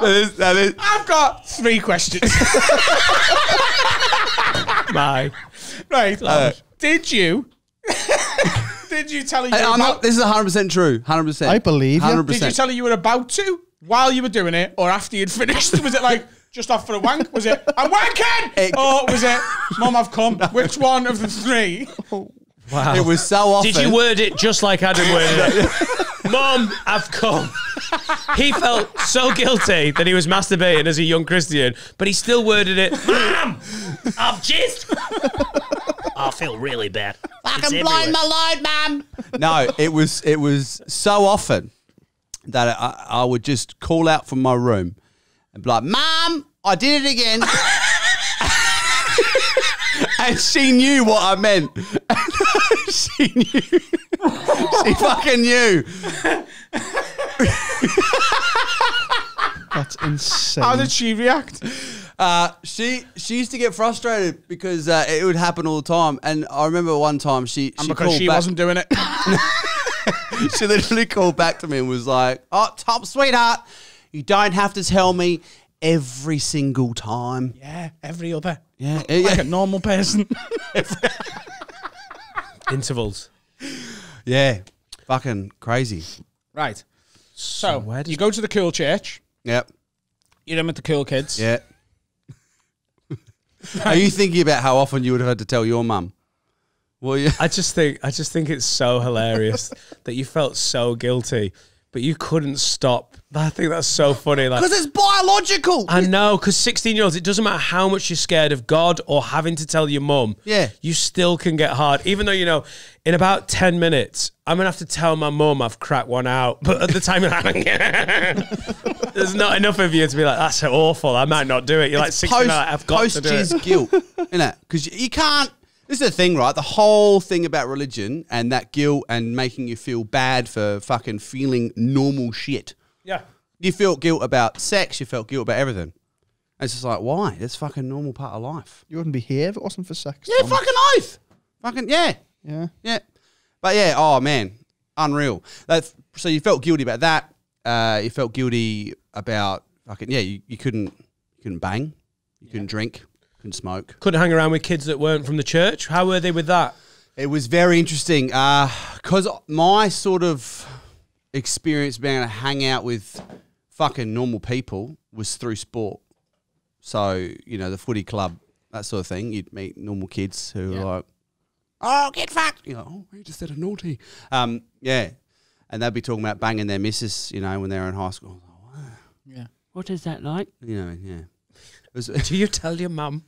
that is, that is,
I've got three questions.
My.
right.
Uh,
did you? did you tell her you
Hey,
were
I'm
about,
not, this is 100 percent true. 100. percent
I believe you.
100.
Did you tell her you were about to while you were doing it, or after you'd finished? Was it like just off for a wank? Was it I'm wanking,
It-
or was it Mum, I've come? Which one of the three?
Wow.
It was so often.
Did you word it just like Adam worded it? Mom, I've come. He felt so guilty that he was masturbating as a young Christian, but he still worded it, Mom, I've just. I feel really bad.
Fucking blind my load, mum. no, it was it was so often that I, I would just call out from my room and be like, Mom, I did it again." and she knew what I meant. She knew. she fucking knew.
That's insane.
How did she react?
Uh, she she used to get frustrated because uh, it would happen all the time. And I remember one time she
And
she
because she
back.
wasn't doing it.
she literally called back to me and was like, "Oh, top sweetheart, you don't have to tell me every single time."
yeah, every other.
Yeah,
Like a normal person.
Intervals.
yeah, fucking crazy.
right. So,
where does-
you go to the cool church.
Yep,
You're in with the cool kids.
yeah. Are you thinking about how often you would have had to tell your mum? Well, yeah.
I just think I just think it's so hilarious that you felt so guilty, but you couldn't stop. I think that's so funny. Like
Because it's biological.
I know, because 16 year olds, it doesn't matter how much you're scared of God or having to tell your mum.
Yeah.
You still can get hard. Even though, you know, in about 10 minutes, I'm going to have to tell my mum I've cracked one out. But at the time, you're like, there's not enough of you to be like, that's awful. I might not do it. You're like 16,
post,
I've got
post
to do it.
guilt, innit? Because you can't. This is the thing, right? The whole thing about religion and that guilt and making you feel bad for fucking feeling normal shit.
Yeah.
You felt guilt about sex. You felt guilt about everything. And it's just like, why? That's fucking normal part of life.
you wouldn't be here if it wasn't for sex.
Yeah,
Tom.
fucking life. Fucking yeah,
Yeah.
yeah. But yeah, oh man, unreal. That so you felt guilty about that. Uh, you felt guilty about fucking yeah. You, you couldn't you couldn't bang. You couldn't drink. Couldn't smoke.
Couldn't hang around with kids that weren't from the church. How were they with that?
It was very interesting because my sort of experience being able to hang out with fucking normal people was through sport. So, you know, the footy club, that sort of thing. You'd meet normal kids who
Yeah.
were like, oh, get fucked. You know, like, oh, you just said a naughty. Um, yeah. And they'd be talking about banging their missus, you know, when they were in high school.
Yeah.
What is that like?
You know, yeah. Was,
Do you tell your mum?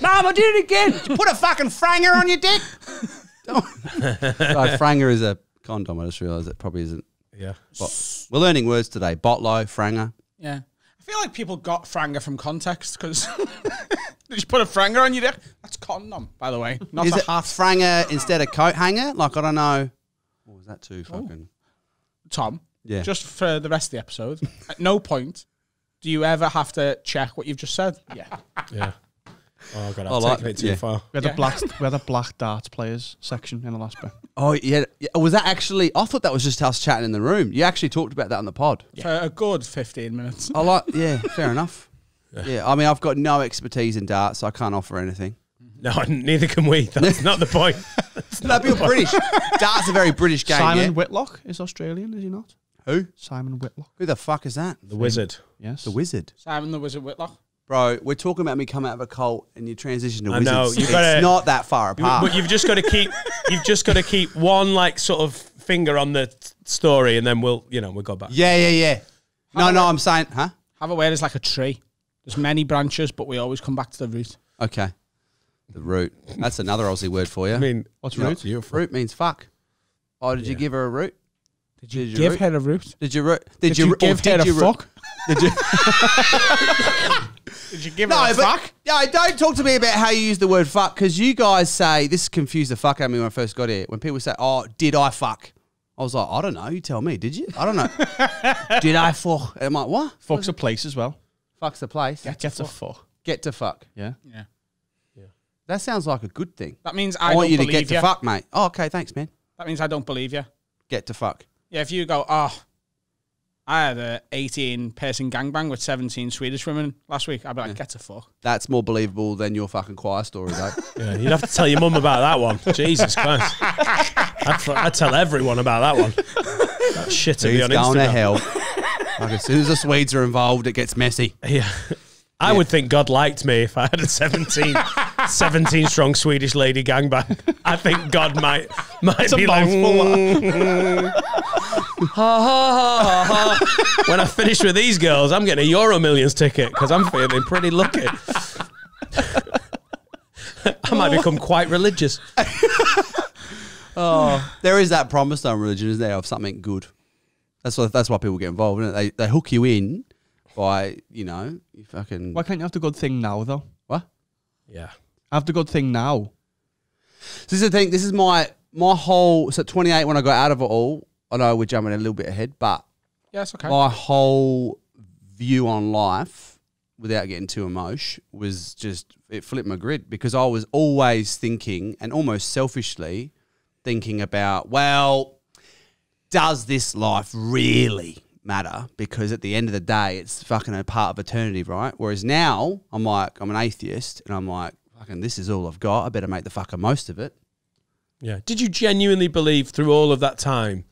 Mom, I did it again. Did you put a fucking franger on your dick? Don't- no, franger is a condom. I just realised it probably isn't.
Yeah.
But we're learning words today. Botlo, franger.
Yeah. I feel like people got Franger from context because did you put a Franger on your dick? That's condom, by the way. Not
Is
a
it
hat.
franger instead of coat hanger? Like, I don't know. What was that too fucking?
Tom,
Yeah.
just for the rest of the episode, at no point do you ever have to check what you've just said. Yeah.
Yeah. Oh god,
I
I've
like-
taken it too
yeah.
far.
We had
Yeah.
the black we had the black darts players section in the last bit.
Oh yeah. yeah. Oh, was that actually? I thought that was just us chatting in the room. You actually talked about that on the pod.
For a good 15 minutes.
I like. Yeah, fair enough. Yeah. I mean, I've got no expertise in darts, so I can't offer anything.
No, neither can we. That's not the point.
No, but you're British. darts a very British game.
Simon
yeah?
Whitlock is Australian, is he not?
Who?
Simon Whitlock.
Who the fuck is that?
The wizard.
Yes.
The wizard.
Simon the Wizard Whitlock.
Bro, we're talking about me coming out of a cult and you transition to
I
wizards.
know, you
it's
gotta-
not that far apart.
But you've just got to keep. You've just got to keep one like sort of finger on the t- story, and then we'll, you know, we'll go back.
yeah, yeah, yeah. No, no, I'm saying, huh?
Have a word is like a tree. There's many branches, but we always come back to the root.
Okay. The root. That's another Aussie word for you.
I mean,
What's
you know,
root?
Beautiful.
root means fuck. Oh, did you give her a root?
Did you
Did you
give
root?
her a root?
Did you root? Did,
Did
you,
you
or
give
did
her a
you root?
fuck?
Did you?
Did you give
No,
her a
but
fuck?
No, don't talk to me about how you use the word fuck because you guys say this confused the fuck out of me when I first got here. When people say, "Oh, did I fuck?" I was like, "I don't know. You tell me. Did you? I don't know. did I fuck?" And I'm like, "What?
Fuck's a place as well.
Fuck's the place.
Get to fuck.
Get to fuck.
Yeah.
Yeah.
That sounds like a good thing.
That means
I,
I,
want
don't
you to
believe
get to fuck, mate. Oh, okay, thanks, man.
That means I don't believe you.
Get to fuck.
Yeah, if you go, oh, I had a 18 person gangbang with 17 Swedish women last week, I'd be like, get a fuck.
That's more believable than your fucking choir story, though.
Yeah, you'd have to tell your mum about that one. Jesus Christ. I'd, f- I'd tell everyone about that one. That shit to be
He's
on
going to hell. like as soon as the Swedes are involved, it gets messy.
Yeah. I would think God liked me if I had a 17, 17 strong Swedish lady gangbang. I think God might might
a
be like,
mouthful,
"Mm, ha, ha, ha, ha. when I finish with these girls, I'm getting a Euro Millions ticket because I'm feeling pretty lucky. I might become quite religious.
Oh, there is that promise though in religion, isn't there, of something good. That's why that's why people get involved. Isn't it? They they hook you in by you know you fucking
Why can't you have the good thing now though?
what?
Yeah.
Have the good thing now.
So this is the thing. This is my my whole. So 28 when I got out of it all. I know we're jumping a little bit ahead, but
Yeah, it's okay.
my whole view on life, without getting too emotional, was just it flipped my grid because I was always thinking and almost selfishly thinking about, well, does this life really matter? Because at the end of the day, it's fucking a part of eternity, right? Whereas now I'm like, I'm an atheist and I'm like, fucking, this is all I've got. I better make the fucking most of it.
Yeah. Did you genuinely believe through all of that time,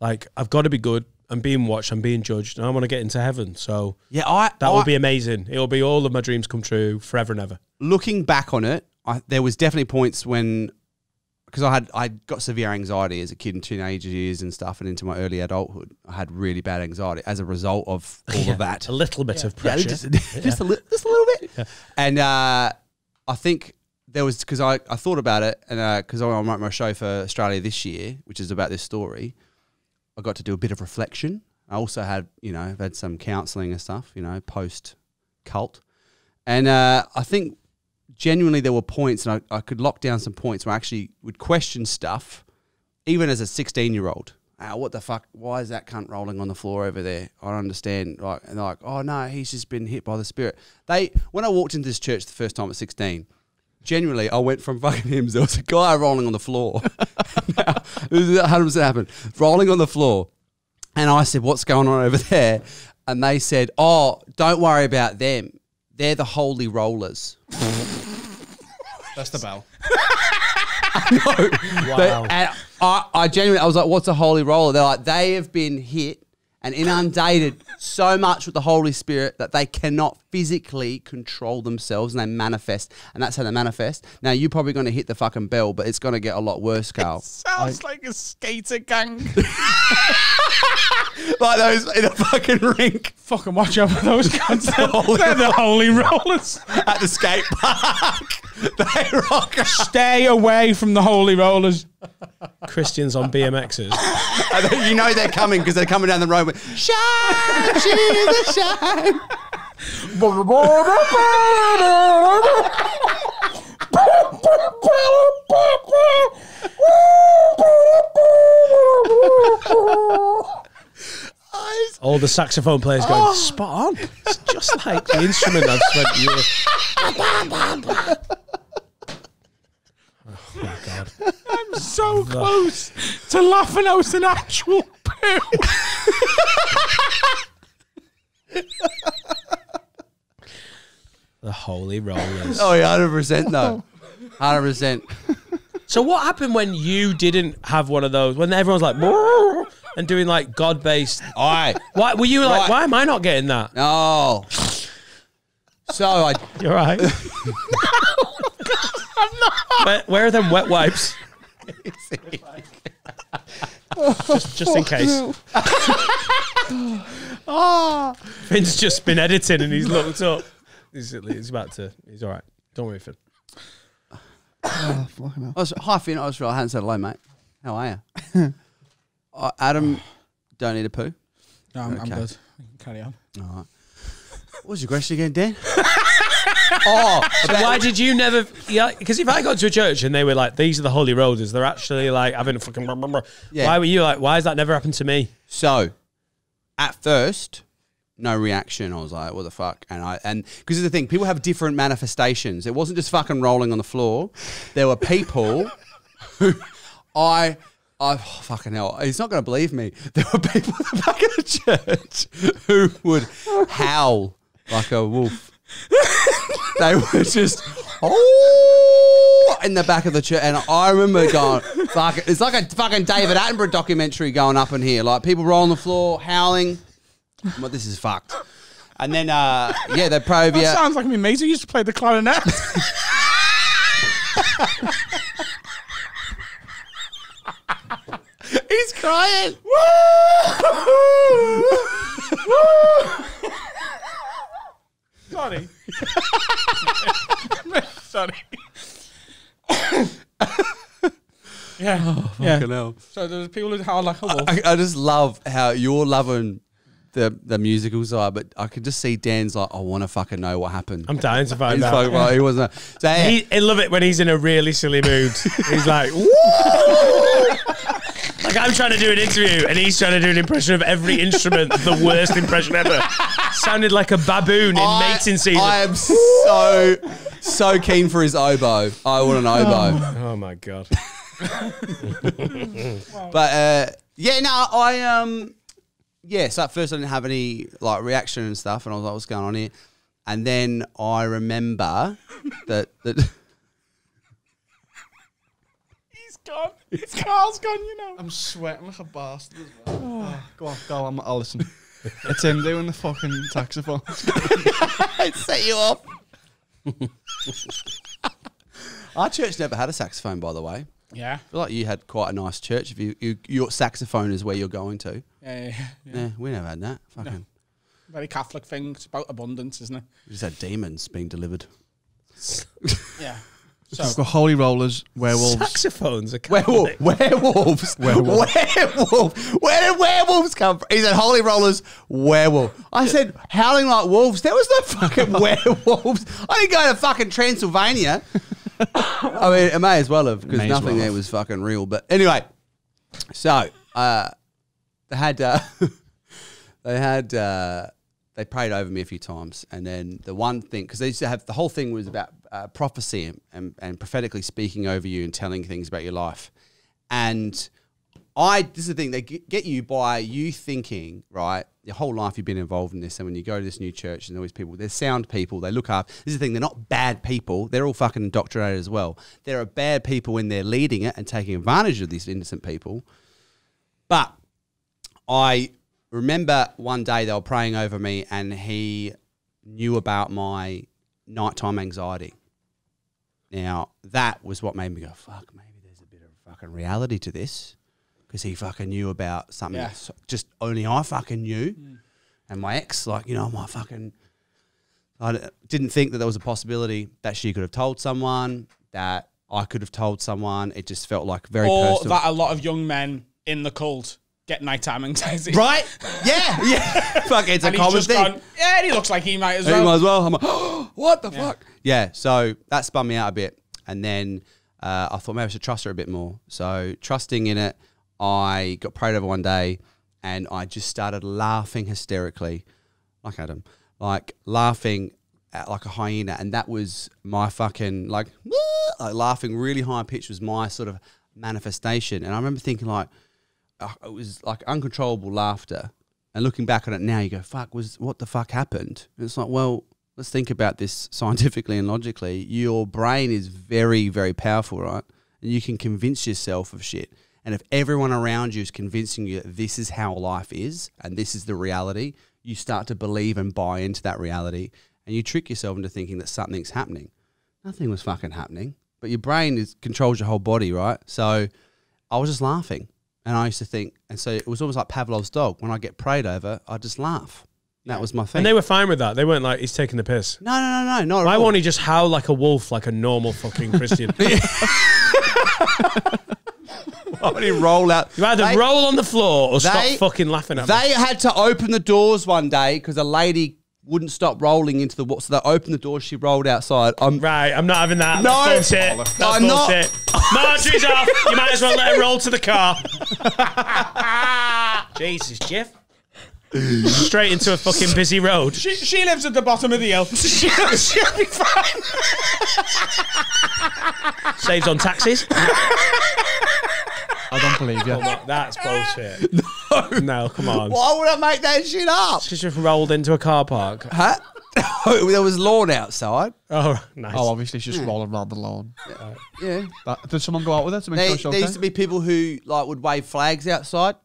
like, I've got to be good, I'm being watched, I'm being judged, and I want to get into heaven. So
Yeah, I
that
I,
will be amazing. It'll be all of my dreams come true forever and ever.
looking back on it, I, there was definitely points when because I had I got severe anxiety as a kid in teenage years and stuff, and into my early adulthood, I had really bad anxiety as a result of all of that.
A little bit of
Yeah,
pressure.
just, just a li- just a little bit. And uh, I think there was because I, I thought about it, and because I wrote my show for Australia this year, which is about this story, I got to do a bit of reflection. I also had you know I've had some counselling and stuff, you know, post cult, and uh, I think genuinely there were points, and I, I could lock down some points where I actually would question stuff, even as a sixteen year old. Ah, what the fuck? Why is that cunt rolling on the floor over there? I don't understand. Like, and they're like, oh no, he's just been hit by the spirit. They, when I walked into this church the first time at sixteen, genuinely, I went from fucking hymns. There was a guy rolling on the floor. now, this is 100 percent happened. Rolling on the floor, and I said, "What's going on over there?" And they said, "Oh, don't worry about them. They're the holy rollers."
That's the bell.
wow.
And I, I genuinely, I was like, "What's a holy roller?" They're like, "They have been hit and inundated so much with the Holy Spirit that they cannot physically control themselves, and they manifest, and that's how they manifest." Now, you're probably going to hit the fucking bell, but it's going to get a lot worse, Carl.
It Sounds like a skater gang.
like those in a fucking rink
Fucking watch out for those guys. They're the holy rollers.
at the skate park. they rock.
Stay away from the holy rollers.
Christians on BMXs.
You know they're coming because they're coming down the road with shine, Jesus, shine.
All the saxophone players going, oh. spot on. It's just like the instrument I've spent years. Oh god.
I'm so close to laughing out an actual poo.
The holy rollers.
Oh, yeah, hundred percent though, hundred percent.
So what happened when you didn't have one of those? When everyone's like "Brrr," and doing like God based.
Aye.
Why were you like?
Right.
Why am I not getting that?
Oh. So I
You're right. where, where are them wet wipes? just, just in case. Finn's just been editing and he's looked up. He's, he's about to. He's all right. Don't worry, Finn.
Oh, fucking hell.
I was hi Finn. I was I hadn't said hello, mate. How are you? uh, Adam, don't need a poo.
No, I'm, I'm good. Carry on.
All right. What was your question again, Dan? oh,
So why did you never? Yeah, because if I got to a church and they were like, "These are the holy rollers," they're actually like having a fucking. blah, blah, blah.
Yeah.
Why were you like? Why has that never happened to me?
So, at first, no reaction. I was like, "What the fuck?" And I and because the thing, people have different manifestations. It wasn't just fucking rolling on the floor. There were people who I. I oh, fucking hell! He's not going to believe me. There were people at the back of the church who would howl like a wolf. they were just oh in the back of the church, and I remember going, "Fuck!" It's like a fucking David Attenborough documentary going up in here. Like people roll on the floor, howling. Well, this is fucked. And then, uh, yeah, they pray over
That sounds like me mate who used to play the clarinet.
He's crying.
Sorry. Sorry. yeah. Oh, yeah.
Fucking hell.
So there's people who howl like oh, a wolf.
I, I just love how you're loving the the musical side, but I could just see Dan's like, I want to fucking know what happened.
I'm dying to find
He's
out.
fucking like, he wasn't. So, yeah.
He, I love it when he's in a really silly mood. He's like, "Woo!" Like I'm trying to do an interview and he's trying to do an impression of every instrument, the worst impression ever. Sounded like a baboon in
I-
mating season.
I am so so keen for his oboe. I want an oboe.
oh my god!
But uh, yeah, no, I um, yeah. So at first I didn't have any like reaction and stuff, and I was like, "What's going on here?" And then I remember that that
He's gone. His car's gone, you know.
I'm sweating like a bastard as well. Oh. oh, go on, go on, I'll listen. It's him doing the fucking saxophone.
it set you off. Our church never had a saxophone, by the way.
Yeah.
I feel like you had quite a nice church. If you, you your saxophone is where you're going to.
Yeah, yeah, yeah.
Yeah, we never had that. Fucking,
Very Catholic thing. It's about abundance, isn't it?
we just had demons being delivered.
Yeah.
We've
So,
got holy rollers, werewolves.
Saxophones are
Werewolf, werewolves,
Werewolf.
werewolf. Where did werewolves come from? He said, "Holy rollers, werewolf." I said, "Howling like wolves." There was no fucking werewolves. I didn't go to fucking Transylvania. I mean, it may as well have because
May as
nothing
well
there
have.
was fucking real. But anyway, so uh, they had uh, they had uh, they prayed over me a few times, and then the one thing because they used to have the whole thing was about uh, prophecy and, and, prophetically speaking over you and telling things about your life, and I this is the thing they get you by you thinking right your whole life you've been involved in this. And when you go to this new church and all these people they're sound people. They look up this is the thing they're not bad people. They're all fucking indoctrinated as well. There are bad people when they're leading it and taking advantage of these innocent people. But I remember one day they were praying over me and he knew about my nighttime anxiety. Now, that was what made me go, fuck, maybe there's a bit of fucking reality to this. Because he fucking knew about something
Yeah.
that's just only I fucking knew. Mm. And my ex, like, you know, my fucking I d- didn't think that there was a possibility that she could have told someone, that I could have told someone. It just felt like very
or
personal.
that a lot of young men in the cult get nighttime anxiety.
right? Yeah, yeah. Fuck, it's a
And he's
common thing.
gone, yeah, he looks like he might as well.
might as well. I'm like, what the fuck? Yeah, so that spun me out a bit. And then uh, I thought maybe I should trust her a bit more. So trusting in it, I got prayed over one day and I just started laughing hysterically, like Adam, like laughing at, like a hyena. And that was my fucking, like, like laughing really high pitch was my sort of manifestation. And I remember thinking, like, uh, it was like uncontrollable laughter. And looking back on it now, you go, "Fuck, was what the fuck happened?" And it's like, well, let's think about this scientifically and logically. Your brain is very, very powerful, right? And you can convince yourself of shit. And if everyone around you is convincing you that this is how life is and this is the reality, you start to believe and buy into that reality, and you trick yourself into thinking that something's happening. Nothing was fucking happening, but your brain is controls your whole body, right? So I was just laughing. And I used to think, and so it was almost like Pavlov's dog. When I get prayed over, I just laugh. That was my thing.
And they were fine with that. They weren't like he's taking the piss.
no, no, no, no, not
Why won't he just howl like a wolf, like a normal fucking Christian?
Why would he roll out?
You either
They-
roll on the floor or stop fucking laughing at me.
They had to open the doors one day because a lady wouldn't stop rolling into the water. So they opened the door. She rolled outside. I'm
Right, I'm not having that.
No,
That's bullshit. That's
I'm not.
bullshit. Marjorie's off. You might as well let her roll to the car. Jesus, Jeff. Straight into a fucking busy road.
She, she lives at the bottom of the hill. she'll, she'll be fine.
Saves on taxes.
I don't believe you.
That's bullshit. No. No, come on.
Why would I make that shit up?
She's just rolled into a car park.
Huh? there was lawn outside.
Oh, nice.
Oh, obviously she's just rolling around the lawn.
Yeah.
That, did someone go out with her to make
There,
sure she's
there
okay?
used to be people who like would wave flags outside.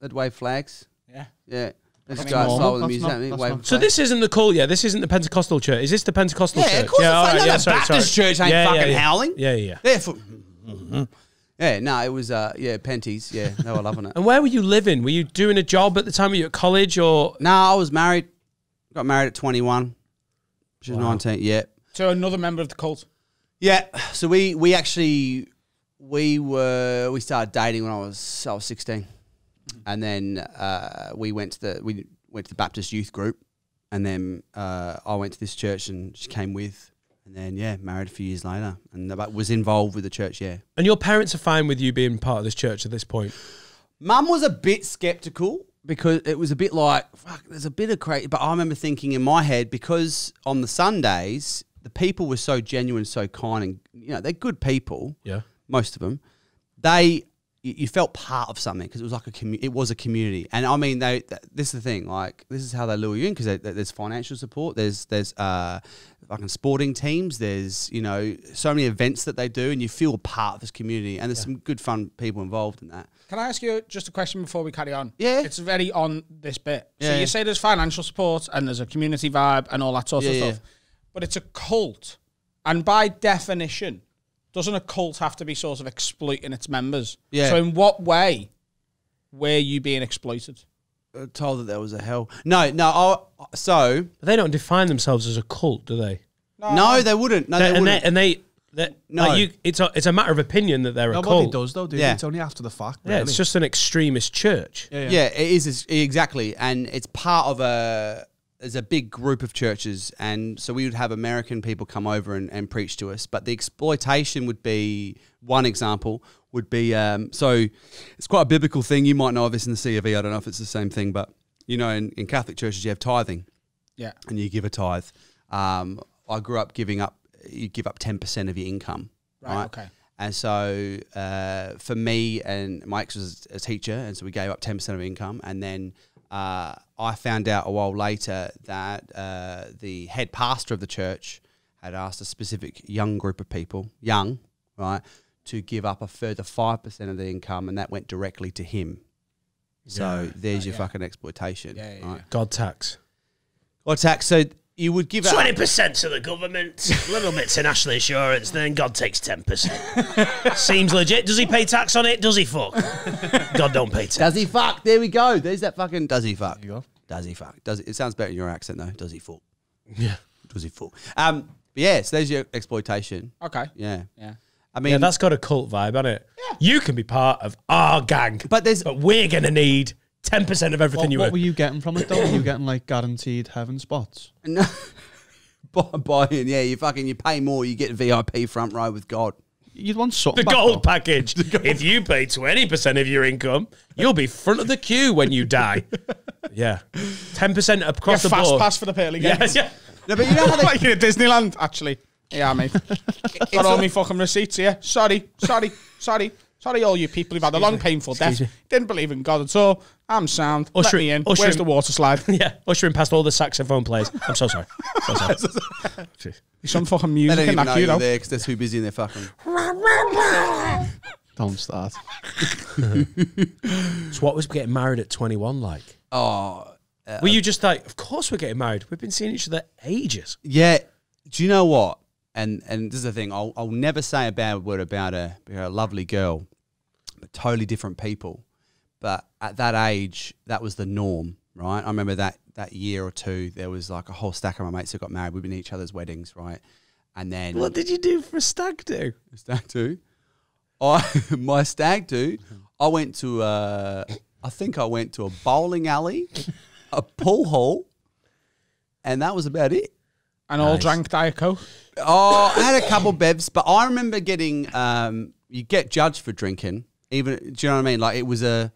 They'd wave flags.
Yeah.
Yeah. Let's go outside
normal.
with the
That's
music.
not-
and
that's
wave
not-
so
flags.
this isn't the call, yeah? This isn't the Pentecostal church. Is this the Pentecostal
Yeah,
church?
of course
yeah,
it's
all
like-
right,
no,
yeah,
the
sorry,
Baptist
sorry.
church ain't
yeah,
fucking
yeah, yeah.
howling.
Yeah, yeah.
Yeah, for, mm-hmm. Yeah, no, it was uh, yeah, Penties. Yeah, they were loving it.
And where were you living? Were you doing a job at the time? Were you at college or?
No, I was married. Got married at 21. She was
Wow.
19. Yeah.
To another member of the cult.
Yeah. So we we actually we were we started dating when I was I was 16. And then uh, we went to the we went to the Baptist youth group and then uh, I went to this church and she came with and then yeah, married a few years later and about- was involved with the church, yeah.
And your parents are fine with you being part of this church at this point.
Mum was a bit skeptical because it was a bit like, fuck, there's a bit of crazy. But I remember thinking in my head, because on the Sundays, the people were so genuine, so kind, and, you know, they're good people,
Yeah.
most of them. They, you, you felt part of something because it was like a commu- it was a community. And I mean, they, th- this is the thing, like, this is how they lure you in because there's financial support, there's, there's, uh, fucking sporting teams. There's you know so many events that they do, and you feel part of this community. And there's some good fun people involved in that.
Can I ask you just a question before we carry on?
Yeah.
It's very on this bit. So
Yeah.
you say there's financial support and there's a community vibe and all that sort of
Yeah, yeah.
stuff. But it's a cult. And by definition, doesn't a cult have to be sort of exploiting its members?
Yeah.
So in what way were you being exploited?
Uh, told that there was a hell. No, no. I, so
But they don't define themselves as a cult, do they?
no, they wouldn't. No,
They-
they
and, they,
wouldn't.
and they, they
No.
like you, it's a it's a matter of opinion that they're a
Nobody
cult.
does though, dude.
Yeah.
It's only after the fact.
Yeah, it's just an extremist church.
yeah, yeah.
yeah, it is it's- exactly, and it's part of a. There's a big group of churches, and so we would have American people come over and, and preach to us. But the exploitation would be one example. Would be um, so it's quite a biblical thing. You might know of this in the CFE. I don't know if it's the same thing, but you know, in, in Catholic churches, you have tithing.
Yeah.
and you give a tithe. Um, I grew up giving up. You give up ten percent of your income,
Right,
right?
okay.
And so uh, for me and my ex was a teacher, and so we gave up ten percent of income. And then uh, I found out a while later that uh, the head pastor of the church had asked a specific young group of people, young, right, to give up a further five percent of their income, and that went directly to him. So there's your
yeah.
fucking exploitation.
Yeah, yeah,
right?
God tax.
Or tax. So you would give
Twenty
out.
percent to the government, a little bit to national insurance, then God takes ten percent. Seems legit. Does he pay tax on it? Does he fuck? God don't pay tax.
Does he fuck? There we go. There's that fucking. Does he fuck?
you go.
Does he fuck? Does it? It sounds better in your accent though. Does he fuck?
Yeah.
Does he fuck? Um, but yeah, so there's your exploitation.
Okay.
Yeah.
Yeah.
I mean,
Yeah, that's got a cult vibe, hasn't it? You can be part of our gang,
but there's
but we're gonna need ten percent of everything
What,
you
what
earn.
were you getting from it though? Were you getting like guaranteed heaven spots?
no buying. Yeah, you fucking you pay more, you get VIP front row with God.
You'd want something.
The
back,
gold
though.
package. If you pay twenty percent of your income, you'll be front of the queue when you die. yeah, ten percent
Get
across the
fast
board.
pass for the pearly
Yeah,
gates.
yeah.
No, but you know how they
like in a Disneyland, actually. Yeah, mate. Got all me fucking receipts here. Sorry, sorry, sorry, sorry, all you people who've had a long, painful death. Didn't believe in God at all. I'm sound. Let
Usher-
me in.
usher
Where's
in-
the water slide?
Yeah, ushering past all the saxophone players. I'm so sorry. So sorry.
There's some fucking
they
music
don't
in
even know
that queue,
you're
though.
there because they're too busy in their fucking.
Don't start.
so what was getting married at 21 like?
Oh, uh,
Were you just like, of course we're getting married. We've been seeing each other ages.
Yeah. Do you know what? And and this is the thing. I'll I'll never say a bad word about. You're a lovely girl, but totally different people. But at that age, that was the norm, right? I remember that that year or two. There was like a whole stack of my mates who got married. We've been at each other's weddings, right? And then
What did you do for a stag do?
a stag do. I my stag do. I went to uh, I think I went to a bowling alley, a pool hall, and that was about it.
And all
Nice.
drank Diet Coke.
Oh, I had a couple bevs, but I remember getting um, you get judged for drinking. Even do you know what I mean? Like it was a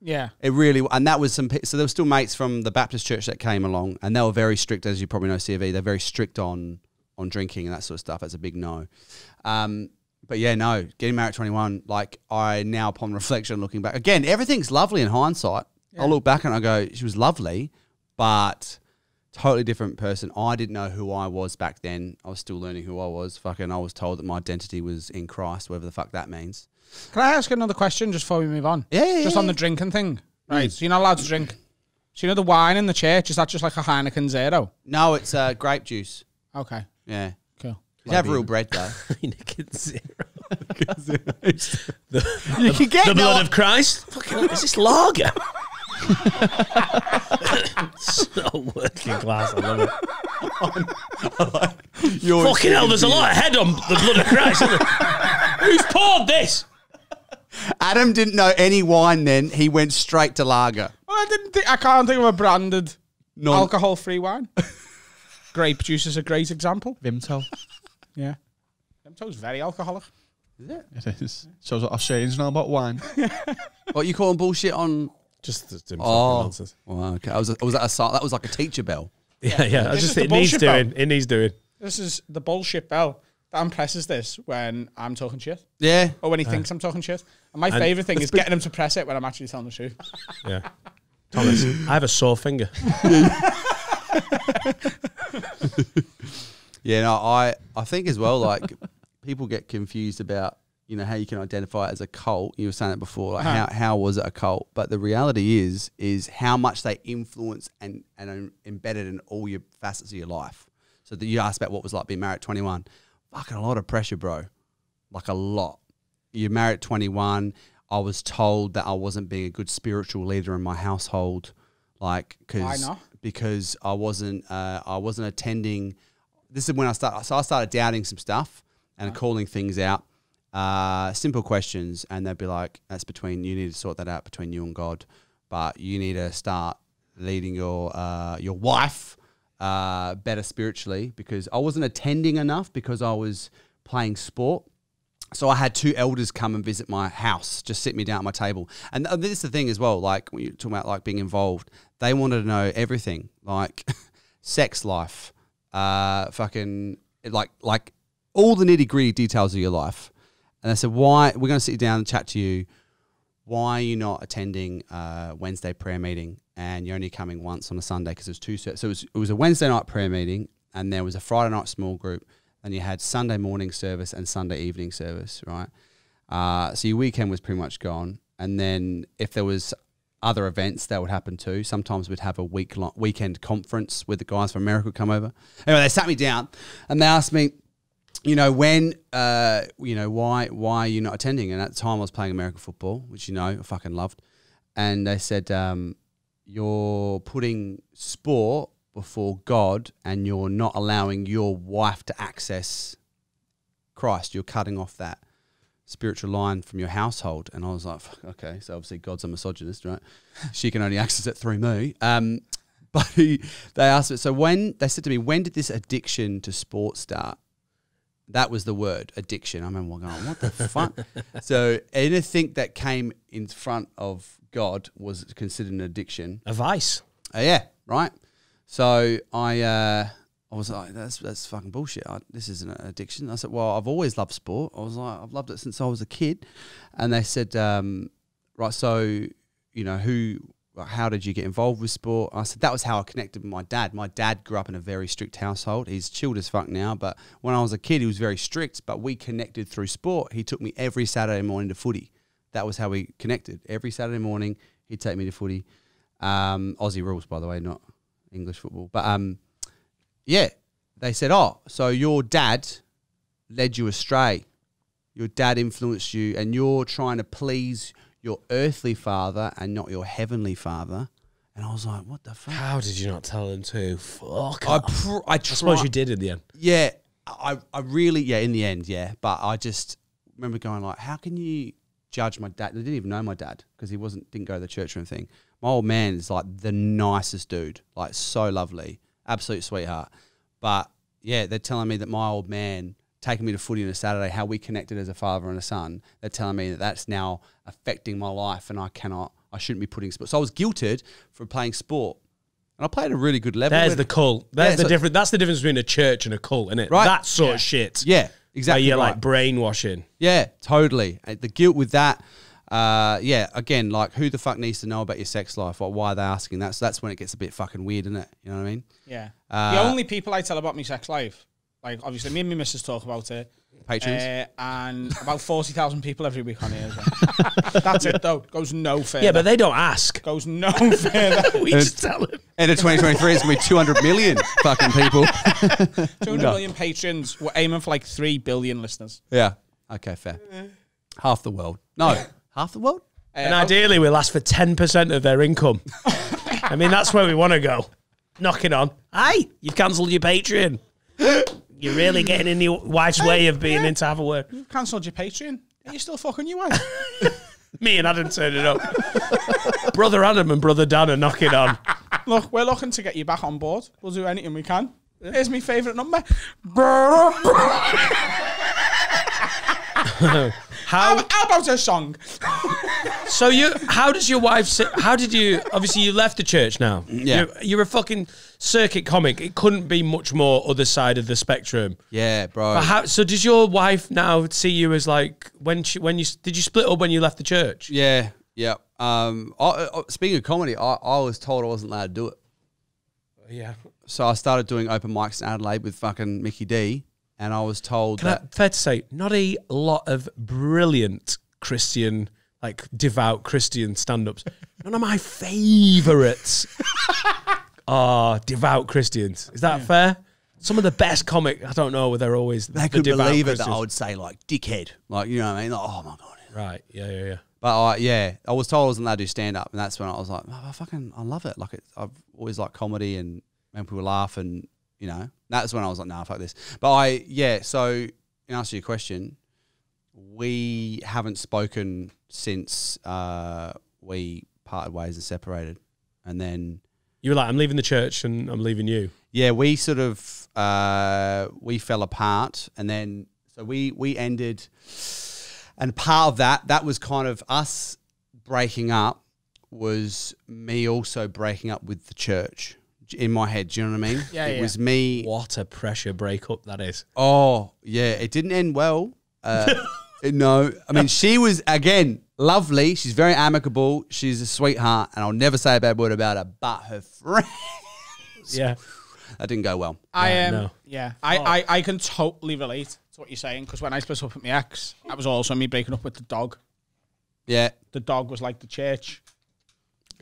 Yeah.
it really and that was some so there were still mates from the Baptist church that came along and they were very strict as you probably know CV they're very strict on on drinking and that sort of stuff. That's a big no. Um, but yeah, no, getting married at 21, like I now upon reflection looking back again, everything's lovely in hindsight. I look back and I go, she was lovely, but totally different person. I didn't know who I was back then. I was still learning who I was. Fucking, I was told that my identity was in Christ, whatever the fuck that means.
Can I ask another question just before we move on?
Yeah, yeah,
Just
yeah.
on the drinking thing. Right. So you're not allowed to drink. So you know the wine in the church, is that just like a Heineken Zero?
No, it's uh, grape juice.
Okay.
Yeah.
Cool.
You have real bread though.
Heineken Zero.
you can get
The blood of Christ? Fucking, is this lager? So working class. I love it.
your
Fucking hell, there's a lot of head on the blood of Christ. Isn't there? Who's poured this?
Adam didn't know any wine then. He went straight to lager.
Well, I didn't think I can't think of a branded
Non-
alcohol free wine. Grape juice is a great example.
Vimto.
Yeah. Vimto's very alcoholic.
Is it? It is. So Australians know about wine.
What you calling bullshit on?
Just, just
Oh,
nonsense.
well, okay. I was, I was that a si- that was like a teacher bell.
Yeah, yeah. I just it needs
bullshit
doing. It needs doing.
This is the bullshit bell. Dan presses this when I'm talking shit.
Yeah.
Or when he uh. thinks I'm talking shit. And my favourite thing is getting him to press it when I'm actually telling the truth.
Yeah. Thomas, I have a sore finger.
Yeah, no, I, I think as well, like people get confused about, you know, how you can identify it as a cult. You were saying it before, like
Uh-huh.
how, how was it a cult? But the reality is, is how much they influence and, and are embedded in all your facets of your life. So that you asked about what was like being married at 21. Fucking a lot of pressure, bro. Like a lot. You're married at 21. I was told that I wasn't being a good spiritual leader in my household. Like, cause,
Why not?
Because I wasn't, uh, I wasn't attending this is when I start. So I started doubting some stuff and calling things out. Uh, simple questions, and they'd be like, "That's between you need to sort that out between you and God, but you need to start leading your uh, your wife uh, better spiritually because I wasn't attending enough because I was playing sport. So I had two elders come and visit my house, just sit me down at my table. And this is the thing as well, like when you're talking about like being involved, they wanted to know everything, like sex life, uh, fucking like like all the nitty gritty details of your life. And I said, why we're going to sit down and chat to you. Why are you not attending Wednesday prayer meeting and you're only coming once on a Sunday because there's two. ser- So it was, it was a Wednesday night prayer meeting and there was a Friday night small group. and you had Sunday morning service and Sunday evening service, right? Uh, so your weekend was pretty much gone. And then if there was other events that would happen too, sometimes we'd have a week long, weekend conference with the guys from America come over. Anyway, they sat me down and they asked me, you know, when, uh, you know, why, why are you not attending? And at the time I was playing American football, which you know I fucking loved. And they said, um, you're putting sport before God and you're not allowing your wife to access Christ. You're cutting off that spiritual line from your household. And I was like, "Fuck, okay, so obviously God's a misogynist, right? she can only access it through me. Um, but he, they asked me, so when they said to me, when did this addiction to sport start? That was the word addiction. I remember going, what the fuck? So anything that came in front of God was considered an addiction.
A vice.
Uh, yeah, right. So I uh, I was like, that's that's fucking bullshit. I, this isn't an addiction. I said, well, I've always loved sport. I was like, I've loved it since I was a kid. And they said, um, right, so you know who. How did you get involved with sport? I said that was how I connected with my dad. My dad grew up in a very strict household. He's chilled as fuck now, but when I was a kid, he was very strict. But we connected through sport. He took me every Saturday morning to footy. That was how we connected. Every Saturday morning, he'd take me to footy. Um, Aussie rules, by the way, not English football. But um, yeah, they said, "Oh, so your dad led you astray. Your dad influenced you, and you're trying to please your earthly father and not your heavenly father." And I was like, "What the fuck?"
How did you not tell him to? Fuck.
I pr- I,
I suppose you did in the end.
Yeah, I, I really, yeah, in the end, yeah. But I just remember going like, how can you judge my dad? They didn't even know my dad because he wasn't didn't go to the church or anything. My old man is like the nicest dude, like so lovely, absolute sweetheart. But yeah, they're telling me that my old man taking me to footy on a Saturday, how we connected as a father and a son. They're telling me that that's now affecting my life, and I cannot, I shouldn't be putting sport. So I was guilted for playing sport. And I played at a really good level.
There's the cult. There's
Yeah,
the
so-
difference. That's the difference between a church and a cult, isn't it?
Right.
That sort of shit.
Yeah,
Where
exactly.
you're
right.
like brainwashing.
Yeah, totally. Uh, The guilt with that, uh, yeah, again, like who the fuck needs to know about your sex life? Like, why are they asking that? So that's when it gets a bit fucking weird, isn't it? You know what I mean?
Yeah.
Uh,
the only people I tell about my sex life, like obviously me and my missus talk about it,
Patrons.
uh, and about forty thousand people every week on here. as well. That's it though. Goes no further.
Yeah, but they don't ask.
goes no further.
We just tell them.
End of 2023 it's going to be 200 million fucking people.
Two hundred million patrons. We're aiming for like three billion listeners.
yeah. Okay, fair. Half the world. No, half the world?
Uh,
And ideally, we'll ask for 10% of their income. I mean, that's where we want to go. Knocking on. Hi, you've cancelled your Patreon. You're really getting in your wife's way of being in to have a word.
You've cancelled your Patreon. Are you still fucking your wife?
Me and Adam turn it up. brother Adam and brother Dan are knocking on.
Look, we're looking to get you back on board. We'll do anything we can. Here's my favourite number.
How?
How, how about a song?
So you? How does your wife? Say, how did you? Obviously, you left the church now.
Yeah.
You're, you're a fucking circuit comic. It couldn't be much more other side of the spectrum.
Yeah, bro.
But how, so does your wife now see you as like when she when you did you split up when you left the church?
yeah, yeah. Um, I, I, speaking of comedy, I, I was told I wasn't allowed to do it.
Yeah.
So I started doing open mics in Adelaide with fucking Mickey D. And I was told
Can I,
that.
fair to say, not a lot of brilliant Christian, like devout Christian stand-ups. None of my favourites are devout Christians. Is that fair? Some of the best comic, I don't know whether they're always
they
the
could
devout
believe it that I would say, like, dickhead. Like, you know what I mean? Like, oh my God.
Right, yeah, yeah, yeah.
But I, yeah, I was told I wasn't allowed to do stand up, and that's when I was like, oh, I fucking, I love it. Like, it, I've always liked comedy and making people laugh, and you know, that's when I was like, nah, fuck this. But I, yeah. So, in answer to your question, we haven't spoken since uh, we parted ways and separated, and then
You were like, I'm leaving the church and I'm leaving you.
yeah, we sort of uh, we fell apart, and then so we we ended, and part of that that was kind of us breaking up was me also breaking up with the church in my head. Do you know what I mean?
Yeah,
it
yeah.
was me.
What a pressure breakup that is.
Oh yeah, it didn't end well. Uh, no, I mean she was again lovely. She's very amicable. She's a sweetheart, and I'll never say a bad word about her. But her friends,
Yeah.
that didn't go well.
I
am.
um,
no.
yeah, I, I, I can totally relate to what you're saying because when I split up with my ex, that was also me breaking up with the dog.
Yeah,
The dog was like the church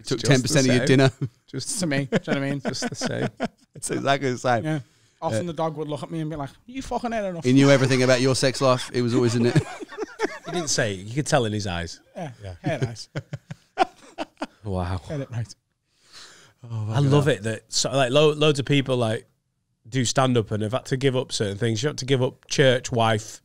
took ten percent of your dinner.
Just,
to me. Do you know what I mean?
just the same.
it's exactly the same.
Yeah. Often the dog would look at me and be like, "You fucking had enough."
He knew everything about your sex life. It was always in it.
He didn't say it. You could tell in his eyes.
Yeah, yeah, nice.
Wow.
Get it right.
I love it that so, like lo- loads of people like do stand up and have had to give up certain things. You have to give up church, wife,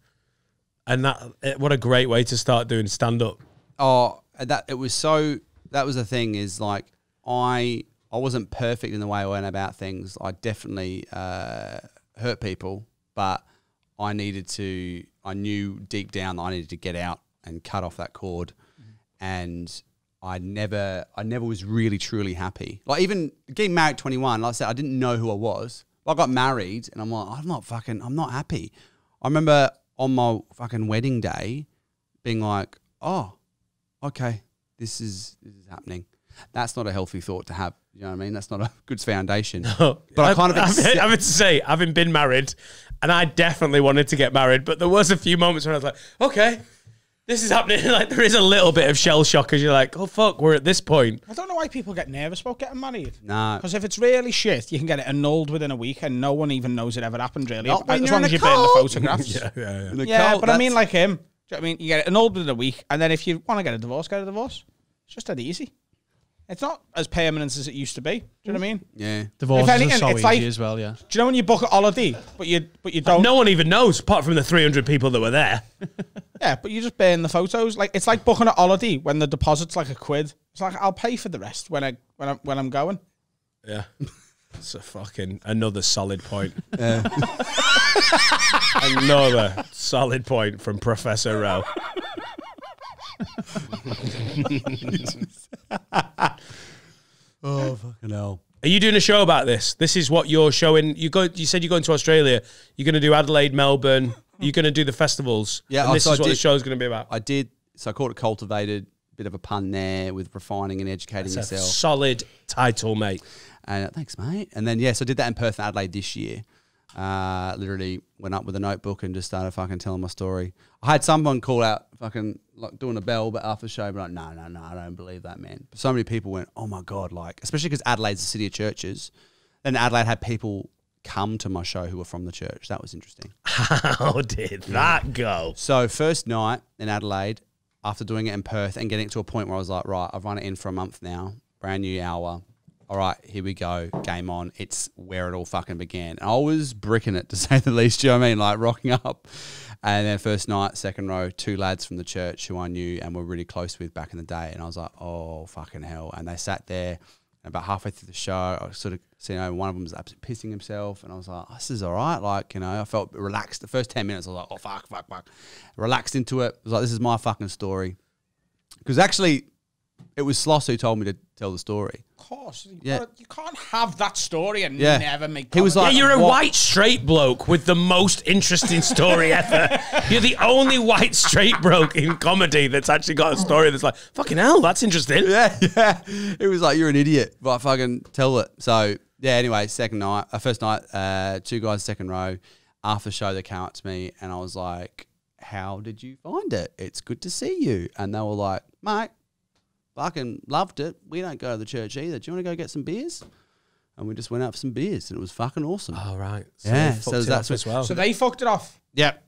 and that eh, what a great way to start doing stand up.
Oh, that it was so. That was the thing is like I I wasn't perfect in the way I went about things. I definitely uh, hurt people, but I needed to. I knew deep down that I needed to get out and cut off that cord, and I never I never was really truly happy. Like even getting married at 21, like I said, I didn't know who I was. I got married and I'm like, I'm not fucking, I'm not happy. I remember on my fucking wedding day being like, oh, okay, this is this is happening. That's not a healthy thought to have. You know what I mean? That's not a good foundation. but I kind of
I
accept-
have to say, having been married, and I definitely wanted to get married, but there was a few moments where I was like, okay, this is happening. like there is a little bit of shell shock as you're like, oh fuck, we're at this point.
I don't know why people get nervous about getting married.
Nah.
Because if it's really shit, you can get it annulled within a week and no one even knows it ever happened, really.
Not when
as
you're
long
in
as
a
you burn the
cult.
photographs.
Yeah, yeah, yeah.
In a
Yeah,
cult,
but I mean, like him. Do you know what I mean? You get it annulled within a week, and then if you want to get a divorce, get a divorce. It's just that easy. It's not as permanent as it used to be. Do you know what I mean?
yeah.
Divorces
anything,
are so
it's
easy
like-
as well, yeah.
Do you know when you book a holiday, but you but you don't?
No one even knows, apart from the 300 people that were there.
Yeah, but you just burn the photos. Like it's like booking a holiday when the deposit's like a quid. It's like I'll pay for the rest when I when I when I'm going.
Yeah. It's a fucking another solid point. another solid point from Professor Rowe.
Oh fucking hell.
Are you doing a show about this? This is what you're showing. You go. You said you're going to Australia. You're going to do Adelaide, Melbourne. You're going to do the festivals.
Yeah,
and this
so
is
I
what the
did-
show's going to be about.
I did. So I called it cultivated. Bit of a pun there with refining and educating
It's a
yourself.
solid title, mate.
And uh, thanks, mate. And then yes, I did that in Perth and Adelaide this year. Uh, literally went up with a notebook and just started fucking telling my story. I had someone call out fucking like doing a bell, but after the show, but like, no, no, no, I don't believe that, man. But so many people went, oh my god, like especially because Adelaide's a city of churches. And Adelaide had people come to my show who were from the church. That was interesting.
How did that go?
So first night in Adelaide, after doing it in Perth and getting it to a point where I was like, right, I've run it in for a month now, brand new hour. All right, here we go, game on. It's where it all fucking began. And I was bricking it to say the least. Do you know what I mean? Like rocking up. And then first night, second row, two lads from the church who I knew and were really close with back in the day. And I was like, oh fucking hell. And they sat there. And about halfway through the show, I sort of, you know, one of them was absolutely pissing himself, and I was like, oh, "This is all right." Like, you know, I felt relaxed. The first ten minutes, I was like, "Oh fuck, fuck, fuck," relaxed into it. I was like, "This is my fucking story," because actually, it was Sloss who told me to tell the story.
Of course, you,
Yeah.
gotta- you can't have that story and
Yeah.
never make.
He was
comedy.
Yeah, you're a
what-
white straight bloke with the most interesting story ever. You're the only white straight bloke in comedy that's actually got a story that's like, fucking hell, that's interesting.
Yeah, yeah. It was like you're an idiot, but fucking tell it. So yeah. Anyway, second night, uh, first night, uh, two guys, second row. After the show, they came up to me and I was like, "How did you find it? It's good to see you." And they were like, "Mate, fucking loved it. We don't go to the church either. Do you want to go get some beers?" And we just went out for some beers, and it was fucking awesome.
All right.
Yeah, so
fucked it
that's
up as well.
So they fucked it off.
Yep.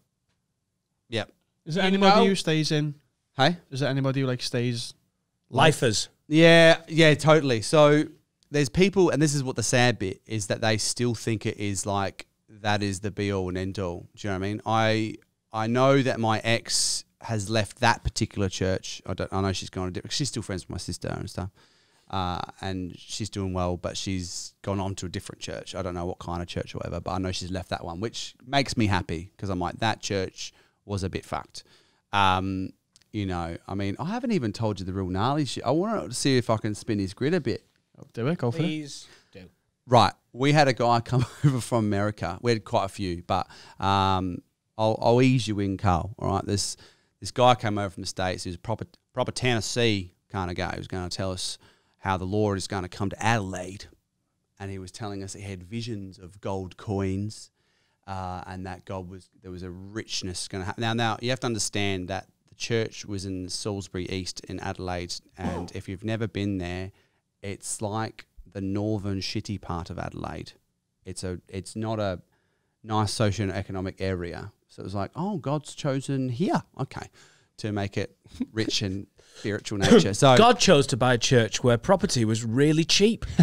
Yep.
Is there
You
anybody
know-
who stays in?
Hey.
Is there anybody who like stays?
Lifers.
Yeah, yeah, totally. So there's people, and this is what the sad bit is that they still think it is like that is the be all and end all. Do you know what I mean? I I know that my ex has left that particular church. I don't. I know she's gone to different. She's still friends with my sister and stuff, uh, and she's doing well. But she's gone on to a different church. I don't know what kind of church or whatever. But I know she's left that one, which makes me happy because I'm like that church was a bit fucked. Um, you know, I mean, I haven't even told you the real gnarly shit. I want to see if I can spin his grid a bit.
Do it. Go for it.
Please do.
Right. We had a guy come over from America. We had quite a few, but um, I'll, I'll ease you in, Carl. All right. This this guy came over from the States. He was a proper, proper Tennessee kind of guy. He was going to tell us how the Lord is going to come to Adelaide. And he was telling us he had visions of gold coins uh, and that God was, there was a richness going to happen. Now, now, you have to understand that the church was in Salisbury East in Adelaide. And if you've never been there, it's like the northern shitty part of Adelaide. It's a it's not a nice socio-economic area. So it was like, oh, God's chosen here. Okay. to make it rich and spiritual nature. So
God chose to buy a church where property was really cheap.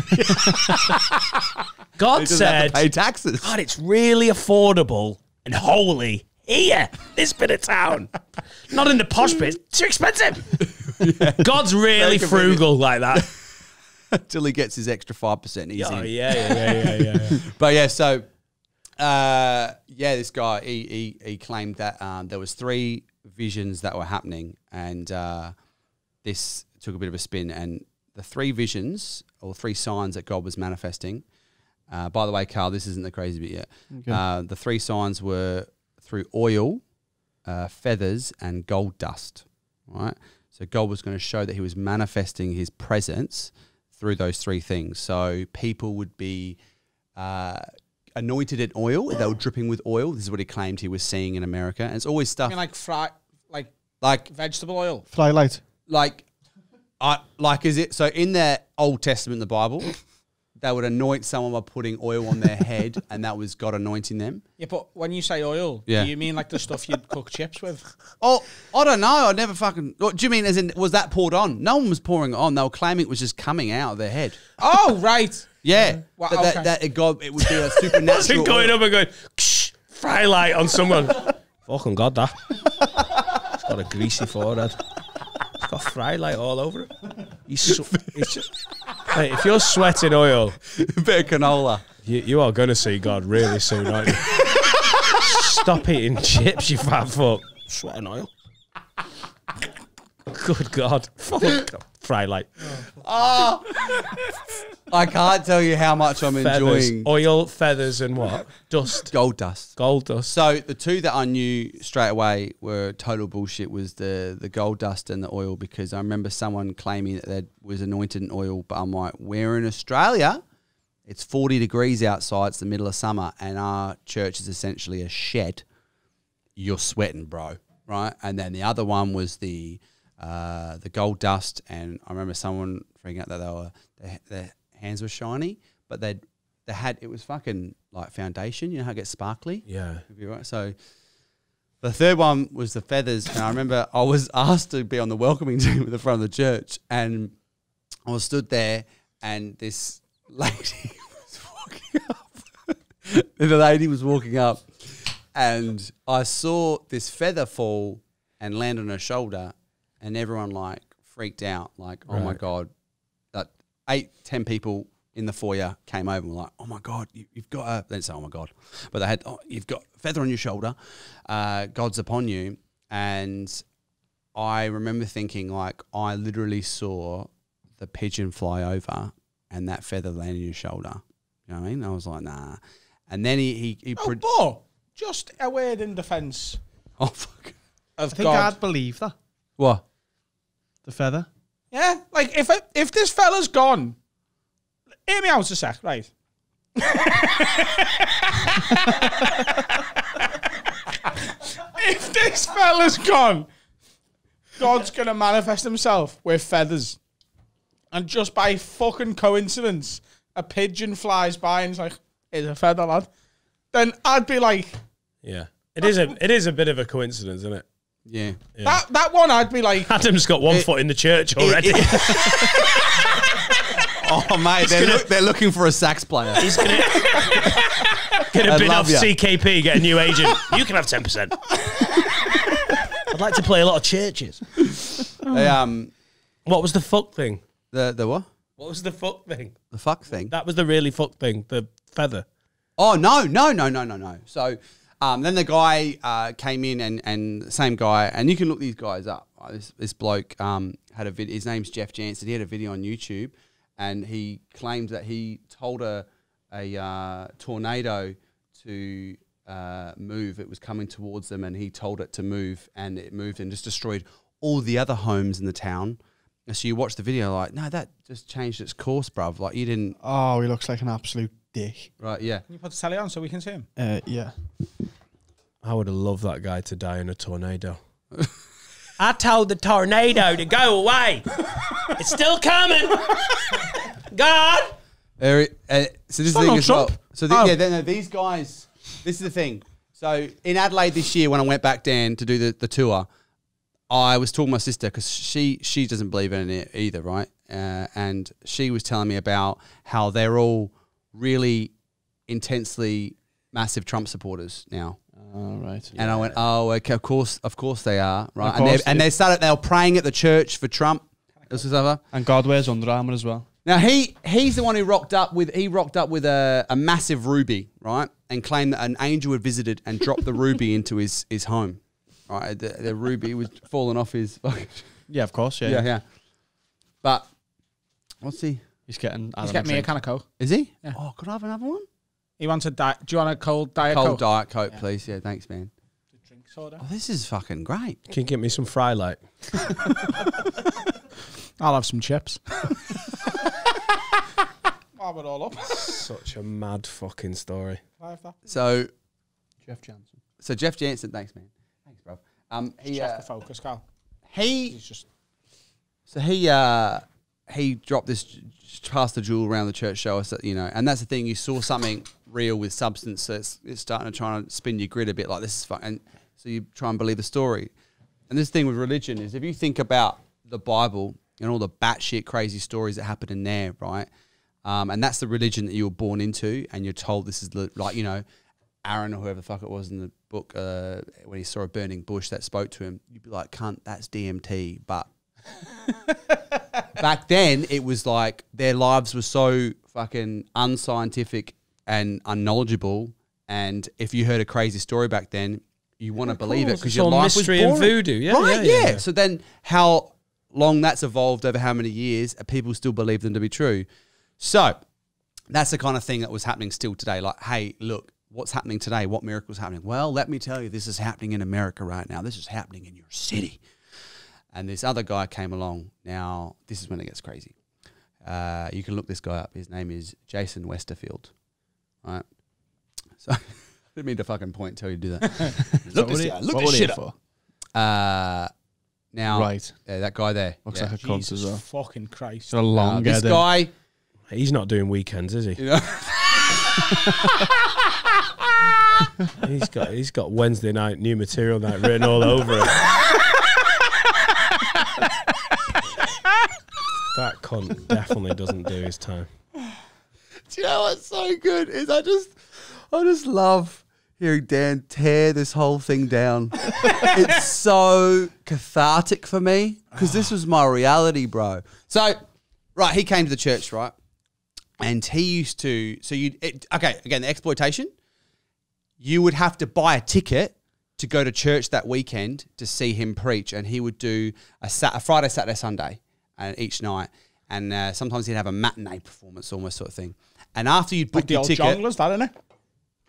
God
he doesn't have
said,
pay taxes.
God, it's really affordable and holy here, this bit of town. Not in the posh bit. It's too expensive. God's really frugal like that.
Until he gets his extra five percent. He's
Oh, yeah, yeah, yeah, yeah, yeah. yeah.
But yeah, so uh, yeah, this guy he he, he claimed that um, there was three visions that were happening, and uh, this took a bit of a spin. And the three visions or three signs that God was manifesting. Uh, by the way, Carl, this isn't the crazy bit yet. Uh, the three signs were through oil, uh, feathers, and gold dust. Right. So God was going to show that He was manifesting His presence through those three things. So people would be uh, anointed in oil; they were dripping with oil. This is what he claimed he was seeing in America. And it's always
I
stuff
mean, like fry, like
like
vegetable oil.
Frylight.
like I like is it so in the Old Testament, the Bible, they would anoint someone by putting oil on their head, and that was God anointing them.
Yeah, but when you say oil,
Yeah.
do you mean like the stuff you'd cook chips with?
Oh, I don't know. I never fucking. What do you mean? As in, was that poured on? No one was pouring it on. They were claiming it was just coming out of their head.
Oh, right.
Yeah,
Well,
that, that,
okay.
that it God, it would be a supernatural.
Imagine going up and going, Ksh, fry light on someone. Fucking God, that. It's got a greasy forehead. It's got fry light all over it. He's, sw- he's just, Mate, if you're sweating oil,
a bit of canola.
you, you are going to see God really soon, aren't you? Stop eating chips, you fat fuck. Sweating oil. Good God. Fuck. Fry light. Oh.
I can't tell you how much I'm
Feathers.
enjoying
Oil, feathers, and what? Dust.
gold dust.
Gold dust.
So the two that I knew straight away were total bullshit was the the gold dust and the oil because I remember someone claiming that they was anointed in oil, but I'm like, we're in Australia. It's 40 degrees outside. It's the middle of summer, and our church is essentially a shed. You're sweating, bro, right? And then the other one was the uh, the gold dust, and I remember someone freaking out that they were their, their hands were shiny, but they they had it was fucking like foundation. You know how it gets sparkly.
Yeah.
Right. So the third one was the feathers, and I remember I was asked to be on the welcoming team at the front of the church, and I was stood there, and this lady was walking up. the lady was walking up, and I saw this feather fall and land on her shoulder, and everyone like freaked out, like, "Oh my god!" That eight, ten people in the foyer came over and were like, "Oh my god, you, you've got a." They didn't say, "Oh my god," but they had, "Oh, you've got feather on your shoulder. Uh, God's upon you." And I remember thinking, like, I literally saw the pigeon fly over and that feather land on your shoulder. You know what I mean? I was like, nah. And then he he, he
Oh,
pro-
but just a word in defence
oh fuck
of
I think
God.
I'd believe that.
What
The feather.
Yeah, like if it, if this fella's gone, hear me out a sec, right? if this fella's gone, God's gonna manifest himself with feathers, and just by fucking coincidence, a pigeon flies by and it's like, "It's a feather, lad." Then I'd be like,
Yeah. It is a it is a bit of a coincidence, isn't it?
Yeah
"That that one," I'd be like,
Adam's got one foot in the church already.
oh mate they're, look, they're looking for a sax player
He's gonna gonna
I'd
bid off
ya.
CKP, get a new agent. You can have ten percent. I'd like to play a lot of churches.
they, um
What was the fuck thing?
the the what
What was the fuck thing?
the fuck thing
That was the really fuck thing. The feather.
Oh no, no, no, no, no, no. So um, then the guy uh, came in and and same guy, and you can look these guys up. Uh, This, this bloke um, had a video. His name's Jeff Jansen. He had a video on YouTube, and he claims that he told a a uh, tornado to uh, move. It was coming towards them, and he told it to move, and it moved and just destroyed all the other homes in the town. And so you watch the video, like, no, that just changed its course, bruv. Like you didn't,
Oh, he looks like an absolute dick.
right? Yeah.
"Can you put the telly on so we can see him?"
Uh, yeah.
I would have loved that guy to die in a tornado. I told the tornado to go away. It's still coming. God.
Very, uh, so this is the thing as well. So the,
Oh.
yeah, then, no, these guys. This is the thing. So in Adelaide this year, when I went back down to do the, the tour, I was talking to my sister because she she doesn't believe in it either, right? Uh, and she was telling me about how they're all really intensely massive Trump supporters now.
All right.
And I went, oh, okay, of course, of course they are, right? And they
course,
and
yeah.
they started, they were praying at the church for Trump. This was other.
And God wears Under Armour as well.
Now he he's the one who rocked up with he rocked up with a, a massive ruby, right? And claimed that an angel had visited and dropped the ruby into his his home. Right, the, the ruby was falling off his.
Yeah, of course. Yeah.
yeah, yeah. But what's he?
He's getting.
He's getting me a can of Coke.
Is he?
Yeah.
Oh, could I have another one?
He wants a diet. Do you want a cold diet
Cold
Coke?
diet coke, please. Yeah, thanks, man.
Drink soda.
Oh, this is fucking great.
Can you get me some fry light?
I'll have some chips. While we're all up.
Such a mad fucking story.
I have that?
So,
Jeff Jansen.
so Jeff Jansen, thanks, man. Thanks, bro. Um, he
Check
uh,
the focus, Carl.
he
He's just
So he uh he dropped this j- j- the Jewel around the church show us that you know, and that's the thing. You saw something real with substance, so it's, it's starting to try and spin your grid a bit. Like this is fun, and so you try and believe the story. And this thing with religion is if you think about the Bible and all the batshit crazy stories that happen in there, right? Um, and that's the religion that you were born into, and you're told this is the, like you know, Aaron or whoever the fuck it was in the book uh, when he saw a burning bush that spoke to him. You'd be like, "Cunt, that's DMT," but back then it was like their lives were so fucking unscientific and unknowledgeable. And if you heard a crazy story back then you want to believe it because your life
mystery
was
and voodoo. Yeah,
right
yeah,
yeah,
yeah, yeah.
so then how long that's evolved over how many years uh, people still believe them to be true. So that's the kind of thing that was happening still today. Like hey look what's happening today? What miracles happening? Well let me tell you this is happening in america right now. This is happening in your city and this other guy came along. Now, this is when it gets crazy. Uh, you can look this guy up. His name is Jason Westerfield. Right? So, I didn't mean to fucking point and tell you to do that. look this guy. Look this shit up.
for?
Uh, now,
Right.
yeah, that guy there.
Looks
yeah.
like a cunt as well.
fucking Christ.
Got a long
Uh, this
head
guy,
He's not doing weekends, is he?
you know,
he's got he's got Wednesday night new material night written all over it. That cunt definitely doesn't do his time.
do you know what's so good is I just, I just love hearing Dan tear this whole thing down. it's so cathartic for me because this was my reality, bro. So, right, he came to the church, right, and he used to. So you, okay, again, the exploitation. You would have to buy a ticket to go to church that weekend to see him preach, and he would do a, sat- a Friday, Saturday, Sunday, uh, each night, and uh, sometimes he'd have a matinee performance, almost sort of thing. And after you'd
Like
booked
the
your
old
ticket,
Jongleurs, that, innit?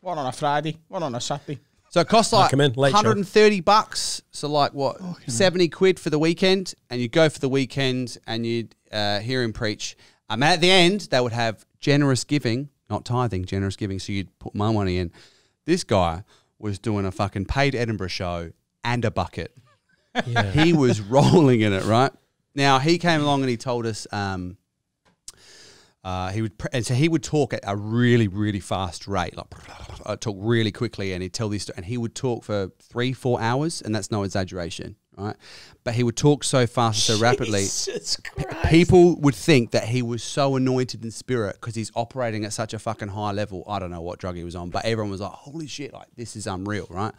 One on a Friday, one on a Saturday.
so it costs like
him in, late show.
130 bucks. So like what, 70 quid for the weekend, and you go for the weekend and you'd uh, hear him preach. Um, and at the end, they would have generous giving, not tithing, generous giving. So you'd put my money in. This guy was doing a fucking paid Edinburgh show and a bucket.
Yeah.
He was rolling in it, right? Now he came along and he told us um, uh, he would, and so he would talk at a really, really fast rate, like uh, talk really quickly, and he'd tell these, and he would talk for three, four hours, and that's no exaggeration, right? But he would talk so fast, so rapidly, people would think that he was so anointed in spirit because he's operating at such a fucking high level. I don't know what drug he was on, but everyone was like, "Holy shit! Like this is unreal, right?"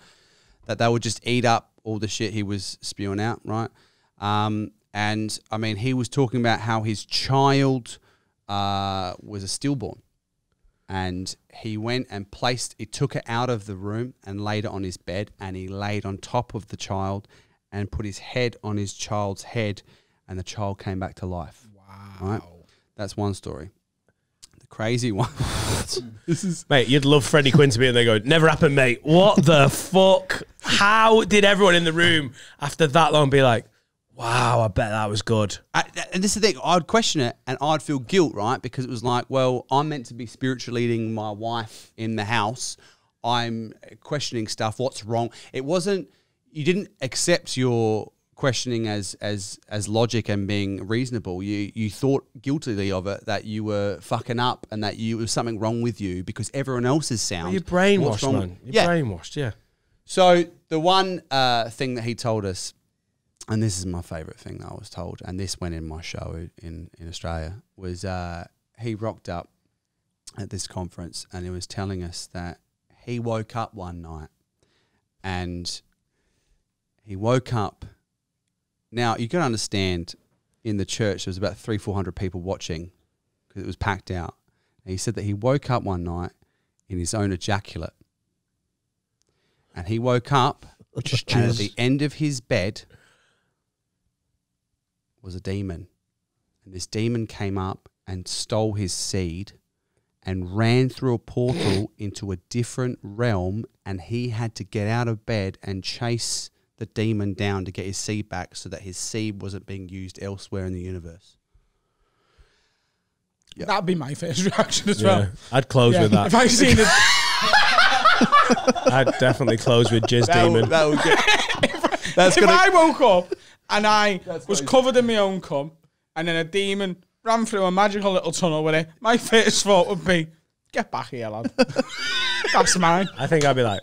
That they would just eat up all the shit he was spewing out, right? Um, and I mean, he was talking about how his child uh, was a stillborn, and he went and placed, he took it out of the room and laid it on his bed, and he laid on top of the child and put his head on his child's head, and the child came back to life. Wow! Right? That's one story. The crazy one. this is
Mate, you'd love Freddie Quinn to be in there going, never happened, mate. What the fuck? How did everyone in the room after that long be like, wow, I bet that was good?
I, and this is the thing, I'd question it and I'd feel guilt, right? Because it was like, well, I'm meant to be spiritually leading my wife in the house. I'm questioning stuff. What's wrong? It wasn't. You didn't accept your questioning as as as logic and being reasonable. You you thought guiltily of it that you were fucking up and that you there was something wrong with you because everyone else is sound.
You're
What's
brainwashed,
wrong-
man. You're
yeah,
brainwashed, yeah.
so the one uh, thing that he told us and this is my favourite thing that I was told, and this went in my show in in Australia was uh, he rocked up at this conference and he was telling us that he woke up one night and he woke up. Now you got to understand, in the church there was about three four hundred people watching because it was packed out. And he said that he woke up one night in his own ejaculate, and he woke up
Just
and at the end of his bed was a demon. And this demon came up and stole his seed and ran through a portal into a different realm. And he had to get out of bed and chase the demon down to get his seed back so that his seed wasn't being used elsewhere in the universe.
That'd be my first reaction as
Yeah,
well.
I'd close
Yeah.
with that.
If I seen it,
I'd definitely close with Jizz Demon.
That would get, that's
if
gonna.
I woke up and I was covered in my own cum, and then a demon ran through a magical little tunnel with it, my first thought would be, "Get back here, lad." That's mine.
I think I'd be like,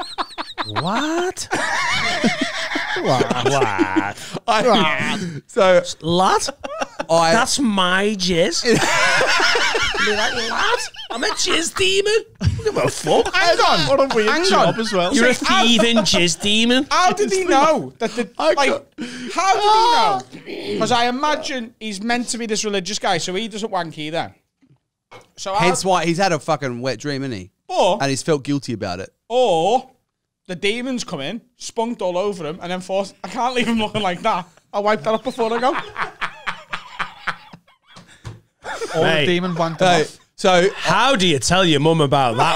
what? What?
I, so
Lad?
I.
That's my jizz. be like, lad, I'm a jizz demon. Give a fuck.
Hang on.
What a weird
Hang
job
on.
as well.
You're a
See, how-
thieving jizz demon.
How did he know that the like? How did he know? Ah. Because I imagine he's meant to be this religious guy, so he doesn't wank either. So
Hence
how,
why he's had a fucking wet dream, isn't he?
or
And he's felt guilty about it.
or the demons come in, spunked all over him, and then thought, I can't leave him looking like that. I'll wipe that up before I go.
All
Mate.
the demon wanked him off.
so
How do you tell your mum about that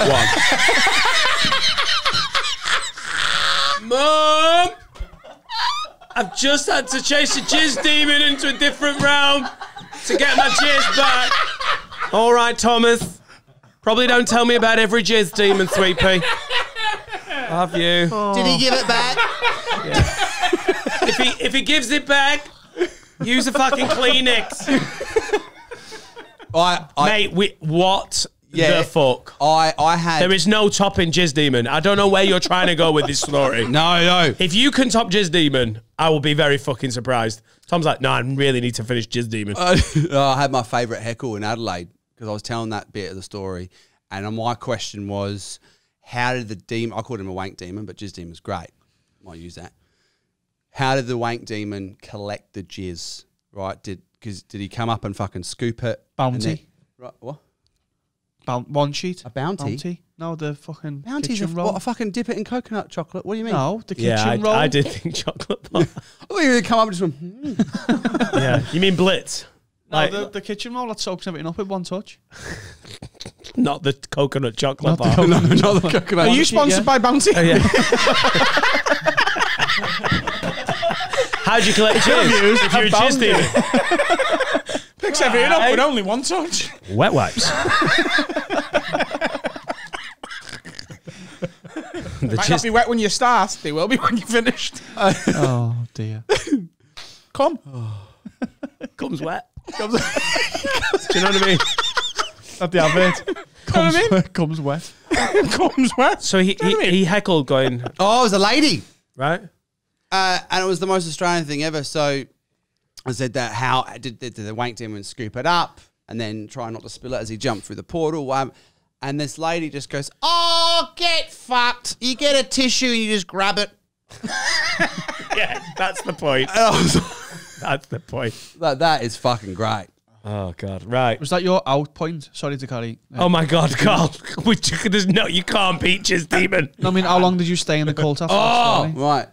one? mum! I've just had to chase a jizz demon into a different realm to get my jizz back. All right, Thomas. Probably don't tell me about every jizz demon, Sweet Pea. Love you.
did he give it back?
If he if he gives it back, use a fucking Kleenex.
I, I,
Mate, we, what
Yeah.
the fuck?
I, I had.
There is no topping Jizz Demon. I don't know where you're trying to go with this story.
no, no.
If you can top Jizz Demon, I will be very fucking surprised. Tom's like, no, I really need to finish Jizz Demon.
Uh, I had my favourite heckle in Adelaide because I was telling that bit of the story, and my question was, how did the demon? I called him a wank demon, but jizz demon's great. Might use that. How did the wank demon collect the jizz? Right? Did because did he come up and fucking scoop it? and
Bounty.
then- right? What?
Boun- one sheet.
A bounty?
Bounty? No, the fucking
Bounty's a,
kitchen roll.
what? A fucking dip it in coconut chocolate? What do you mean?
no, the kitchen
yeah, I,
roll.
I did think chocolate bar.
I thought you would come up and just went. "Hmm."
yeah, you mean Blitz?
No,
Like,
the, the kitchen roll that soaks everything up with one touch.
not the coconut chocolate
Not the
bar.
coconut-
no, not the coconut.
Are you
yeah.
sponsored by Bounty?
Oh, yeah. How'd you collect jizz? if you're a Jizz Demon.
Picks everything up with only one touch.
Wet wipes. the
Might not
Jizz
be wet when you start. They will be when you finished.
oh dear.
Come.
comes wet. Do you know what I mean?
At the advert.
know
comes,
what I mean?
comes wet.
Comes wet.
So he,
Do you know what I
he,
mean?
he heckled going,
Oh, it was a lady.
right?
Uh, and it was the most Australian thing ever. So I said that how did, did the wank and scoop it up and then try not to spill it as he jumped through the portal. Um, and this lady just goes, "Oh, get fucked! You get a tissue and you just grab it."
Yeah, that's the point.
And I was
That's the point.
like, "That is fucking great."
Oh god, right.
Was that your out point? Sorry to carry.
Oh my god, Carl. We- There's no, you can't beat Jizz Demon.
No, I mean, how long did you stay in the cult after?
Oh!
that?
Right,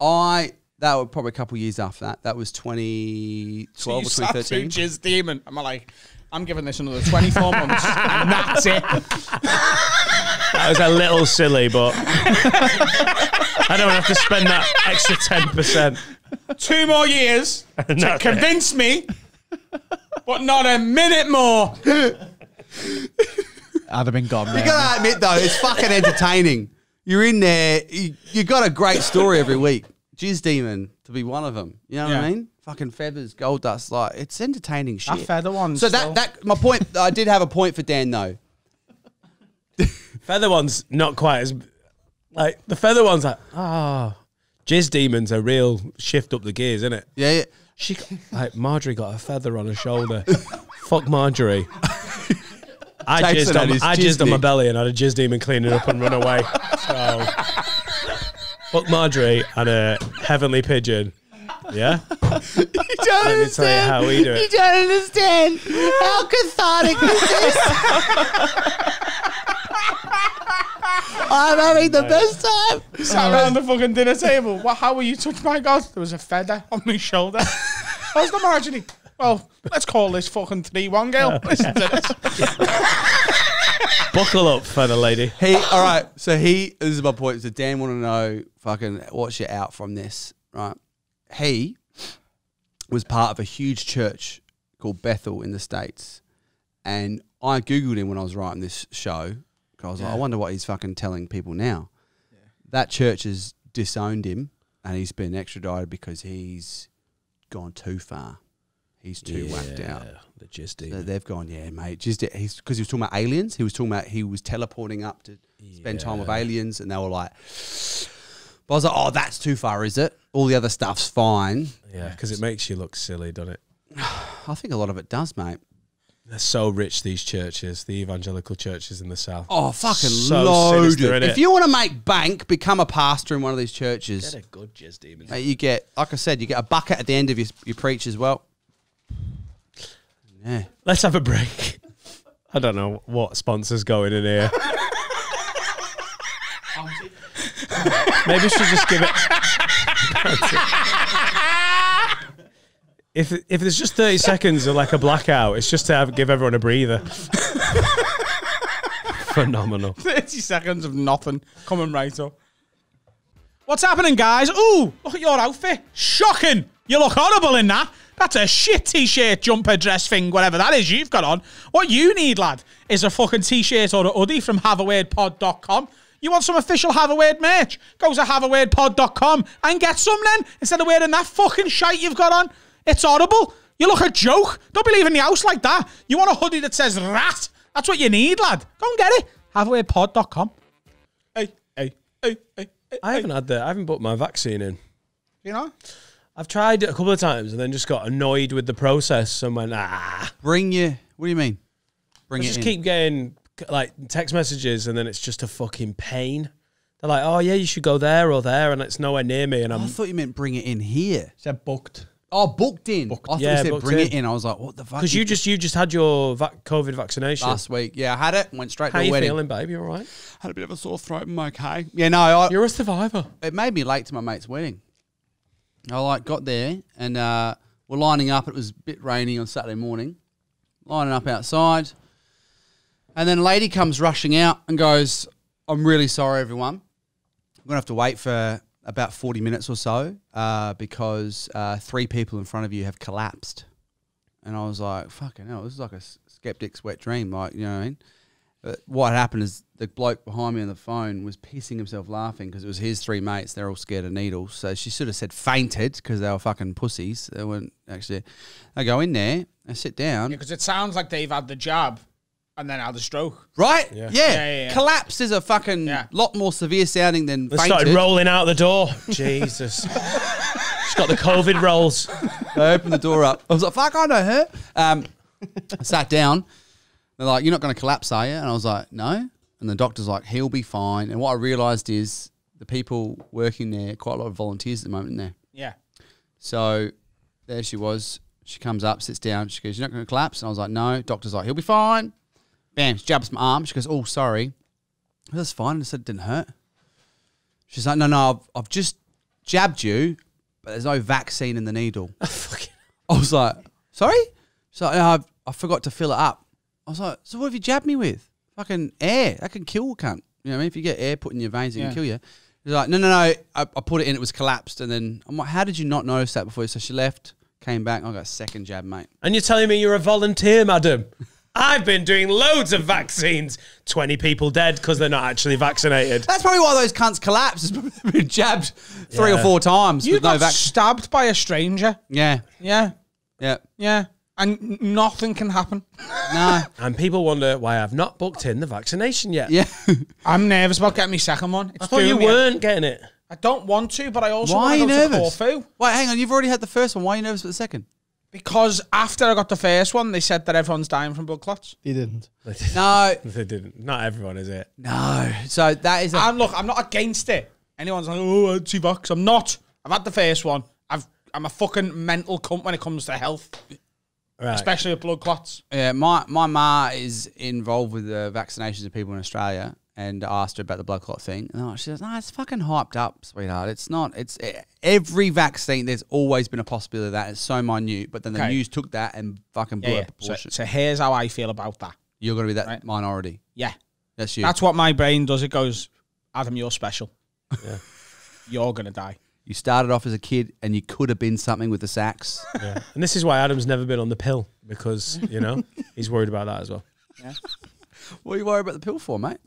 I that was probably a couple of years after that. That was 2012
So
or
you sat through
2013.
Jizz Demon. I'm like, I'm giving this another 24 months. and that's it.
That was a little silly, but I don't have to spend that extra 10%.
Two more years to
That's it.
convince me, but not a minute more.
I'd have been gone.
You
There.
gotta admit though, it's fucking entertaining. You're in there. You, you got a great story every week. Jizz Demon to be one of them. You know what I mean? Fucking feathers, gold dust. Like it's entertaining shit.
That feather one.
So
still.
that that my point. I did have a point for Dan though.
Feather one's not quite as. Like, the feather one's like, oh. Jizz demons are real shift up the gears, isn't it?
Yeah, yeah.
She like Marjorie got a feather on her shoulder. Fuck Marjorie. I
Jason
jizzed, on, I
jizz
jizzed on my belly and had a jizz demon clean it up and run away. So fuck Marjorie and a heavenly pigeon. Yeah? Let me tell you how we do it.
don't understand how cathartic this is. I'm having the best time.
Sat around the fucking dinner table. Well, how were you touched my God? There was a feather on my shoulder. How's the margin? Well, let's call this fucking 3 1 girl. Listen to this.
Buckle up, feather lady.
He, all right. So he, this is my point. So Dan want to know, fucking, what's your out from this, right? He was part of a huge church called Bethel in the States. And I Googled him when I was writing this show. I was like, I wonder what he's fucking telling people now. That church has disowned him and he's been extradited because he's gone too far. He's too whacked out.
The jizz
So they've gone, yeah, mate. Just he's because he was talking about aliens. He was talking about he was teleporting up to spend time with aliens, and they were like, but I was like, oh, that's too far, is it? All the other stuff's fine.
Yeah, because it makes you look silly, doesn't it?
I think a lot of it does, mate.
They're so rich, these churches, the evangelical churches in the South.
Oh, fucking
So
loaded.
sinister,
if you want to make bank, become a pastor in one of these churches.
Get a good jizz demon.
Mate, you get, like I said, you get a bucket at the end of your, your preach as well. Yeah.
Let's have a break. I don't know what sponsors going in here. Maybe we should just give it. if if there's just thirty seconds of like a blackout, it's just to have, give everyone a breather. Phenomenal.
30 seconds of nothing coming right up. What's happening, guys? Ooh, look at your outfit. Shocking. You look horrible in that. That's a shit t-shirt, jumper, dress thing, whatever that is you've got on. What you need, lad, is a fucking t-shirt or a hoodie from haveawordpod.com. You want some official Have a Word merch? Go to haveawordpod.com and get some then, instead of wearing that fucking shite you've got on. It's horrible. You look a joke. Don't be leaving the house like that. You want a hoodie that says rat. That's what you need, lad. Go and get it. Haveawordpod.com. Hey, hey, hey, hey, hey.
I haven't had the. I haven't put my vaccine in.
You know?
I've tried it a couple of times and then just got annoyed with the process and went ah.
Bring you, what do you mean? Bring
I
it
just
in.
keep getting like text messages and then it's just a fucking pain. They're like, oh yeah, you should go there or there, and it's nowhere near me, and I'm
I thought you meant bring it in here.
Said booked.
Oh, booked in. I thought
Yeah,
you said
booked
bring
in.
it in. I was like, what the fuck?
because you just you just had your vac- COVID vaccination.
last week. Yeah, I had it. Went straight
How
to a
you
wedding.
feeling, babe? You all right?
Had a bit of a sore throat. I'm okay. Yeah, no, I,
You're a survivor.
it made me late to my mate's wedding. I like got there and uh, we're lining up. It was a bit rainy on Saturday morning. Lining up outside, and then a lady comes rushing out and goes, "I'm really sorry, everyone. I'm gonna have to wait for about 40 minutes or so uh, because uh, three people in front of you have collapsed." And I was like, "Fucking hell, this is like a skeptic's wet dream." Like, you know what I mean? But what happened is the bloke behind me on the phone was pissing himself laughing because it was his three mates. They're all scared of needles. So she should have said fainted because they were fucking pussies. They weren't actually. They go in there, and sit down.
Because it sounds like they've had the jab and then had the stroke.
Right? Yeah.
Yeah.
Yeah, yeah, yeah.
Collapse is a fucking
Yeah.
lot more severe sounding than
They
fainted.
started rolling out the door. Jesus. She's got the COVID rolls.
I opened the door up. I was like, fuck, I know her. Um, I sat down. They're like, you're not going to collapse, are you? And I was like, no. And the doctor's like, he'll be fine. And what I realised is the people working there, quite a lot of volunteers at the moment in there.
Yeah.
So there she was. She comes up, sits down. She goes, you're not going to collapse? And I was like, no. Doctor's like, he'll be fine. Bam, she jabs my arm. She goes, oh, sorry. That's fine. I said, it didn't hurt. She's like, no, no, I've, I've just jabbed you, but there's no vaccine in the needle. I was like, sorry? She's like, no, I've, I forgot to fill it up. I was like, so what have you jabbed me with? Fucking air. That can kill a cunt. You know what I mean? If you get air put in your veins, it
Yeah.
can kill you. She's like, no, no, no. I, I put it in, it was collapsed. And then I'm like, how did you not notice that before? So she left, came back. I got a second jab, mate.
And you're telling me you're a volunteer, madam? I've been doing loads of vaccines. 20 people dead because they're not actually vaccinated.
That's probably why those cunts collapsed. is They've been jabbed three or four times
You
with no
got
vaccine.
stabbed by a stranger.
Yeah,
Yeah.
yeah.
Yeah. And n- nothing can happen.
No,
And people wonder why I've not booked in the vaccination yet.
yeah.
I'm nervous about getting my second one. It's
I thought you
me-
weren't getting it.
I don't want to, but I also
Why are
want
you
to go to
nervous?
Corfu
Wait, hang on. You've already had the first one. Why are you nervous for the second?
Because after I got the first one, they said that everyone's dying from blood clots.
They didn't.
No,
They didn't. Not everyone, is it?
no. So that is a
And look, I'm not against it. Anyone's like, oh, uh, anti-vax. I'm not. I've had the first one. I've, I'm a fucking mental cunt when it comes to health,
Right.
especially with blood clots.
Yeah, my my ma is involved with the vaccinations of people in Australia, and I asked her about the blood clot thing, and oh, she says, "No, it's fucking hyped up, sweetheart. It's not. It's eh, every vaccine. There's always been a possibility of that. It's so minute, but then the
Okay.
news took that and fucking blew
Yeah,
out
yeah. So,
proportion.
so here's how I feel about that.
You're gonna be that
Right.
minority.
Yeah.
That's you.
That's what my brain does. It goes, Adam, you're special. Yeah. You're going to die.
you started off as a kid, and you could have been something with the sax.
Yeah. And this is why Adam's never been on the pill because, you know, he's worried about that as well.
what are you worried about the pill for, mate?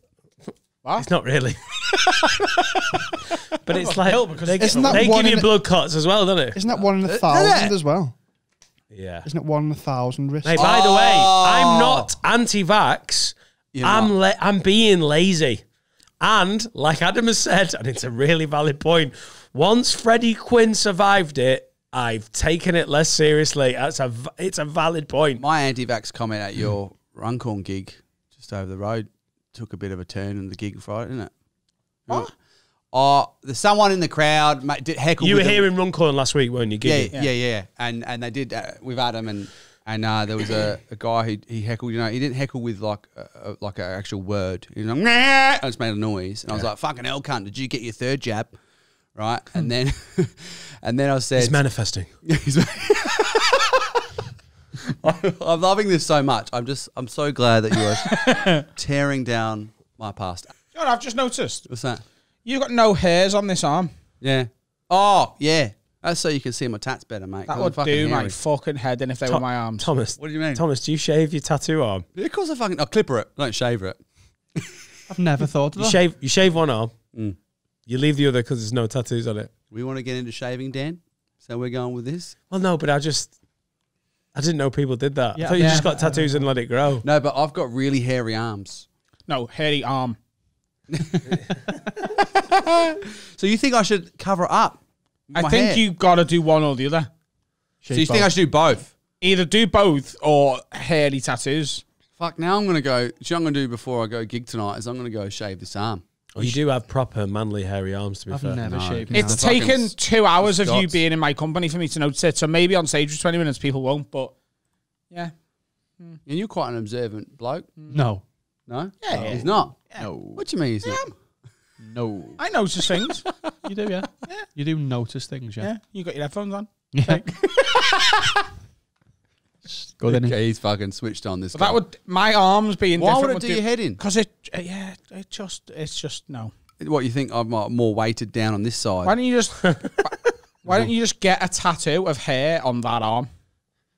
It's not really. but it's like
pill because
they,
Isn't that
they
one
give you
in-
blood clots as well, don't it?
Isn't that one in a uh,
it?
thousand as well?
Yeah.
Isn't it one in a thousand risk?
Hey, by the way, I'm
Oh.
not anti-vax.
You're
I'm
not.
la- I'm being lazy. And like Adam has said, and it's a really valid point. Once Freddie Quinn survived it, I've taken it less seriously. That's a v- it's a valid point.
My anti-vax comment at your Runcorn gig just over the road took a bit of a turn in the gig Friday, didn't it? What? Oh, there's someone in the crowd mate, did heckle.
You were
with them.
here in Runcorn last week, weren't you?
yeah,
Giggy?
yeah, yeah, and and they did uh, with Adam and and uh, there was a, a guy who he heckled. You know, he didn't heckle with like a, a, like an actual word. He was like, nah, and just made a noise, and I was like, "Fucking hell, cunt! Did you get your third jab?" Right, and then and then I said,
It's manifesting.
He's- I'm loving this so much. I'm just, I'm so glad that you are tearing down my past.
You know what I've just noticed?
What's that?
You've got no hairs on this arm.
Yeah. Oh, yeah. That's so you can see my tats better, mate.
That
I'm
would
fucking
do my fucking head in if they were my arms.
Thomas.
What do you mean?
Thomas, do you shave your tattoo arm?
Yeah, of course I fucking, I'll clipper it. I don't shave it.
I've never thought of
You
that.
shave you shave one arm.
Mm.
You leave the other because there's no tattoos on it.
We want to get into shaving, Dan? So we're going with this?
Well, no, but I just I didn't know people did that. I thought you
Yeah.
just got tattoos and let it grow.
No, but I've got really hairy arms.
No, hairy arm.
So you think I should cover up? with
I
my
think
hair?
you got to do one or the other.
So you think I should do both?
Either do both or hairy tattoos.
Fuck, now I'm going to go, what I'm going to do before I go gig tonight is I'm going to go shave this arm.
Well, you do have proper manly hairy arms to be fair.
I've
fair.
never
No.
shaved.
It's
my
It's taken two hours of you
Scots.
being in my company for me to notice it. So maybe on stage for 20 minutes people won't, but yeah. Hmm.
And you're quite an observant bloke. Hmm.
No.
No?
Yeah, yeah.
He's not.
No.
What do you mean he's not?
No.
I notice things.
You do, yeah. You do notice things, yeah.
yeah, you got your headphones on.
Yeah. Good, innit?
Okay, he's fucking switched on this.
But that would my arms being
Why
different
would it do your head in?
Because it, uh, yeah, it just, it's just no.
What you think I'm uh, more weighted down on this side?
Why don't you just, why don't you just get a tattoo of hair on that arm?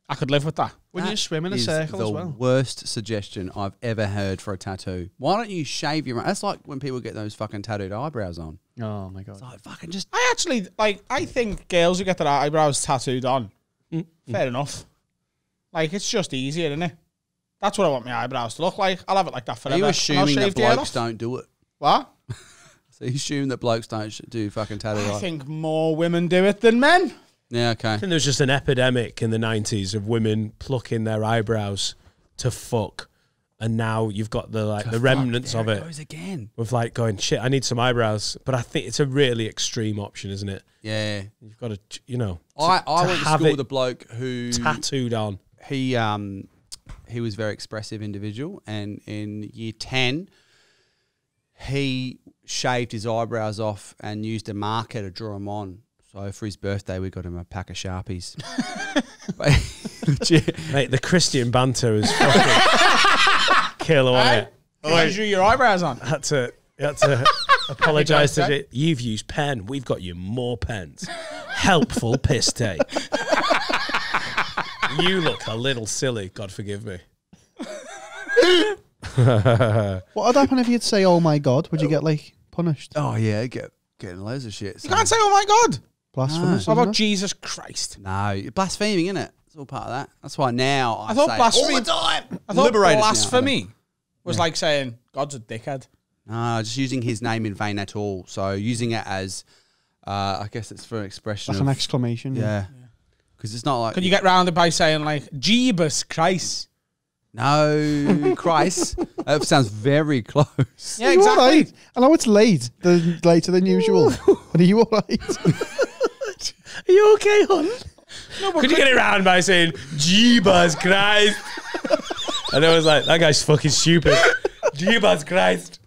I could live with that.
When you
That
swim in a
is
circle
the
as well.
worst suggestion I've ever heard for a tattoo. Why don't you shave your? That's like when people get those fucking tattooed eyebrows on.
Oh my god.
It's like fucking just.
I actually like. I think girls who get their eyebrows tattooed on, fair enough. Like it's just easier, isn't it? That's what I want my eyebrows to look like. I'll have it like that
Are
forever.
you
and
assuming that
the
blokes don't do it?
What?
So you assume that blokes don't do fucking tattoo
I
eye?
think more women do it than men.
Yeah, okay.
I think there was just an epidemic in the 90s of women plucking their eyebrows to fuck. And now you've got the like the remnants
There
of it
goes again.
with like going, shit, I need some eyebrows. But I think it's a really extreme option, isn't it?
Yeah.
You've got to, you know,
I, I
to
went to school
it
with a bloke who
tattooed on.
He um he was a very expressive individual and in year 10 he shaved his eyebrows off and used a marker to draw them on so for his birthday we got him a pack of sharpies But-
Mate, the Christian banter is fucking killer on it.
I drew your eyebrows on.
Had to, had to apologise to
Happy
it. You've used pen. We've got you more pens. Helpful piss take. you look a little silly. God forgive me.
What would happen if you'd say, "Oh my god"? Would you get like punished?
oh yeah get getting loads of shit
You can't say, "Oh my god."
Blasphemous.
What
isn't
about? Jesus Christ?
no you're blaspheming isn't it it's all part of that that's why now I,
I thought
say
blasphemy-
all the time
I thought
Liberated now.
blasphemy was like saying God's a dickhead.
No, just using his name in vain at all. So using it as Uh, I guess it's for an expression
Like
of
an exclamation.
yeah, because it's not like
Could you get round it by saying like Jeebus Christ?
no Christ. that sounds very close.
Yeah,
Are you
exactly.
alright? I know it's late, the, later than usual. but are you alright?
Are you okay, hon? Could you get it round by saying, Jeebus Christ? and I was like, that guy's fucking stupid. Jeebus Christ.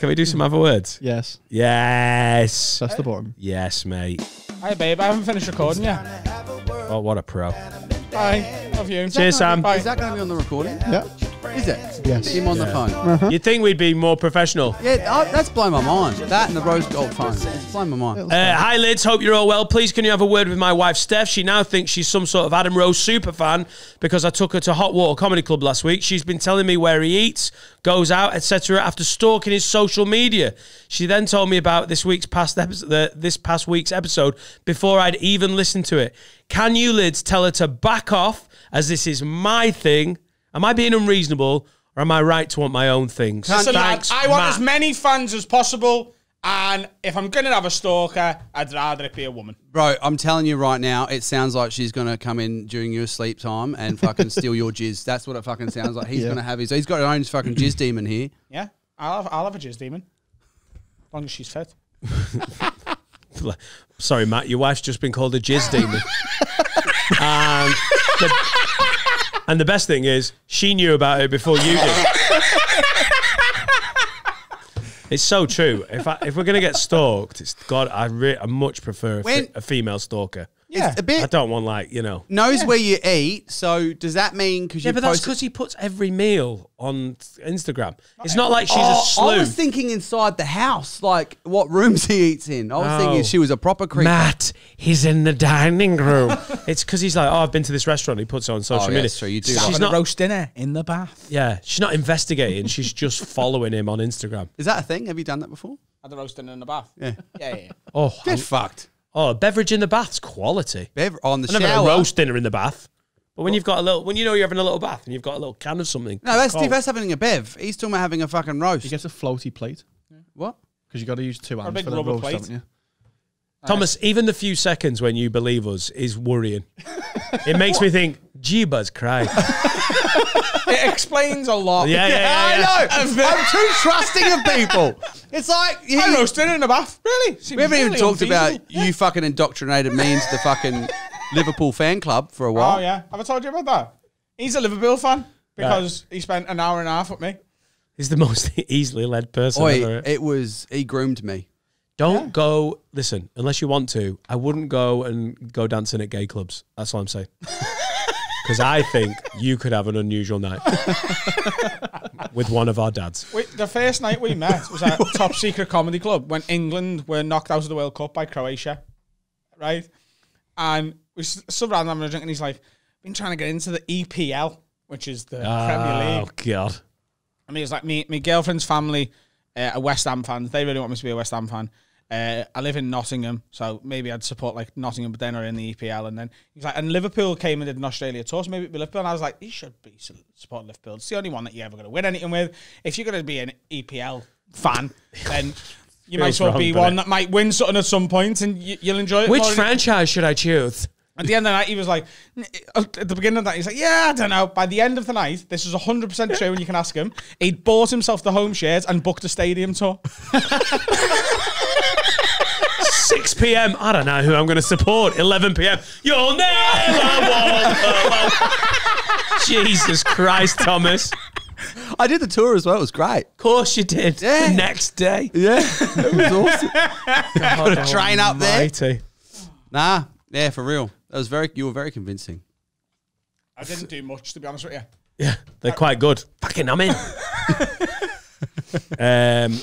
Can we do some other words?
yes,
Yes.
that's the bottom.
Yes, mate.
Hi, babe. I haven't finished recording yet.
Oh, what a pro.
Bye. Love you.
Cheers, Sam.
Bye.
Is that going to be on the recording?
Yeah.
Is it?
Yes.
Him on the phone.
You'd think we'd be more professional.
Yeah, oh, that's blown my mind. That and the rose gold phone. It's blown my mind.
Uh, hi, Lids. Hope you're all well. Please, can you have a word with my wife, Steph? She now thinks she's some sort of Adam Rowe super fan because I took her to Hot Water Comedy Club last week. She's been telling me where he eats, goes out, etc. after stalking his social media. She then told me about this week's past episode, the, this past week's episode before I'd even listened to it. Can you, Lids, tell her to back off as this is my thing? Am I being unreasonable or am I right to want my own things?
Listen,
Thanks,
lad, I want
Matt.
as many fans as possible. And if I'm going to have a stalker, I'd rather it be a woman.
Bro, I'm telling you right now, it sounds like she's going to come in during your sleep time and fucking steal your jizz. That's what it fucking sounds like. He's
Yeah.
going to have his. He's got his own fucking jizz demon here.
Yeah, I'll have, I'll have a jizz demon. As long as she's fit.
Sorry, Matt, your wife's just been called a jizz demon. and, um, the, and the best thing is, she knew about it before you did. it's so true. If I, if we're gonna get stalked, it's God. I re- I much prefer a, fe-
When-
a female stalker.
Yeah.
It's a
I
bit I
don't want like you know.
knows where you eat. So does that mean because
Yeah,
you
but that's because he puts every meal on Instagram. It's not like she's
Oh,
a
I was thinking inside the house, like what rooms he eats in. I was
No.
thinking oh. she was a proper creeper.
Matt, he's in the dining room. it's because he's like, oh, I've been to this restaurant. He puts it on social
Oh,
media.
that's true. You do
She's
like-
not
roast dinner in the bath.
Yeah, she's not investigating. she's just following him on Instagram.
Is that a thing? Have you done that before?
Had the roast dinner in the bath.
Yeah.
Yeah, yeah. yeah.
Oh,
Get
I'm-
fucked.
Oh, a beverage in the bath's quality.
Bev- on oh, the
I never had
shower.
a roast dinner in the bath. But when you've got a little, when you know you're having a little bath and you've got a little can of something.
No, that's
cold.
Steve. That's having a bev. He's talking about having a fucking roast.
He gets a floaty plate
what?
because you got to use two hands
big
for the
rubber
roast,
plate.
haven't you?
Thomas, even the few seconds when you believe us is worrying. it makes me think, Jeebus cry.
It explains a lot.
Yeah, yeah, yeah. yeah.
I know. I'm too trusting of people. It's like you,
I roast dinner in the bath. Really? Seems
we haven't even
really
talked about
unfeasible.
you fucking indoctrinated me into the fucking Liverpool fan club for a while.
Oh yeah, have I told you about that? He's a Liverpool fan because he spent an hour and a half with me.
He's the most easily led person
Oi,
ever.
it was he groomed me.
Don't go. Listen, unless you want to, I wouldn't go and go dancing at gay clubs. That's all I'm saying. Because I think you could have an unusual night with one of our dads.
We, the first night we met was at Top Secret Comedy Club when England were knocked out of the World Cup by Croatia, right? And we s- stood around having a drink, and he's like, "Been trying to get into the EPL, which is the Premier League."
Oh God!
And he was like, "Me, my girlfriend's family uh, are West Ham fans. They really want me to be a West Ham fan. Uh, I live in Nottingham, so maybe I'd support like Nottingham, but then are in the EPL. And then he's like, and Liverpool came and did an Australia tour, so maybe it'd be Liverpool. And I was like, you should be su- support Liverpool. It's the only one that you're ever going to win anything with. If you're going to be an EPL fan, then you might as well
wrong,
be one
it?
that might win something at some point, and you, you'll enjoy it.
Which franchise should I choose?
At the end of the night, he was like, at the beginning of that, he's like, yeah, I don't know. By the end of the night, this is 100% true, and you can ask him. He'd bought himself the home shares and booked a stadium tour.
6 p.m. I don't know who I'm going to support. 11 p.m. You'll never walk alone. Jesus Christ, Thomas.
I did the tour as well. It was great.
Of course you did.
Yeah.
The next day.
Yeah, it was awesome. Got a train up there.
Mighty.
Nah, yeah, for real. That was very. You were very convincing.
I didn't do much, to be honest with you.
Yeah, they're quite good. Fucking, I'm in. um,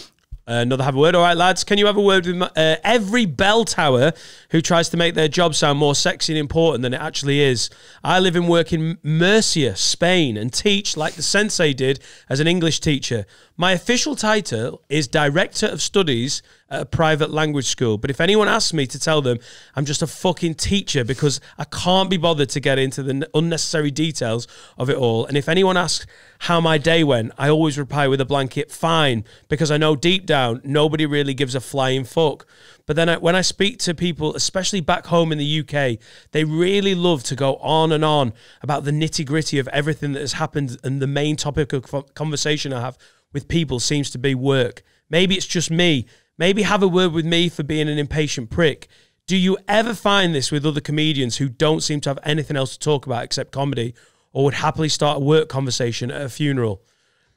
another have a word. All right, lads. Can you have a word with my, uh, every bell tower who tries to make their job sound more sexy and important than it actually is? I live and work in Murcia, Spain, and teach like the sensei did as an English teacher. My official title is Director of Studies at a private language school. But if anyone asks me to tell them I'm just a fucking teacher because I can't be bothered to get into the unnecessary details of it all. And if anyone asks how my day went, I always reply with a blanket, fine, because I know deep down nobody really gives a flying fuck. But then I, when I speak to people, especially back home in the UK, they really love to go on and on about the nitty gritty of everything that has happened. And the main topic of conversation I have with people seems to be work. Maybe it's just me. Maybe have a word with me for being an impatient prick. Do you ever find this with other comedians who don't seem to have anything else to talk about except comedy or would happily start a work conversation at a funeral?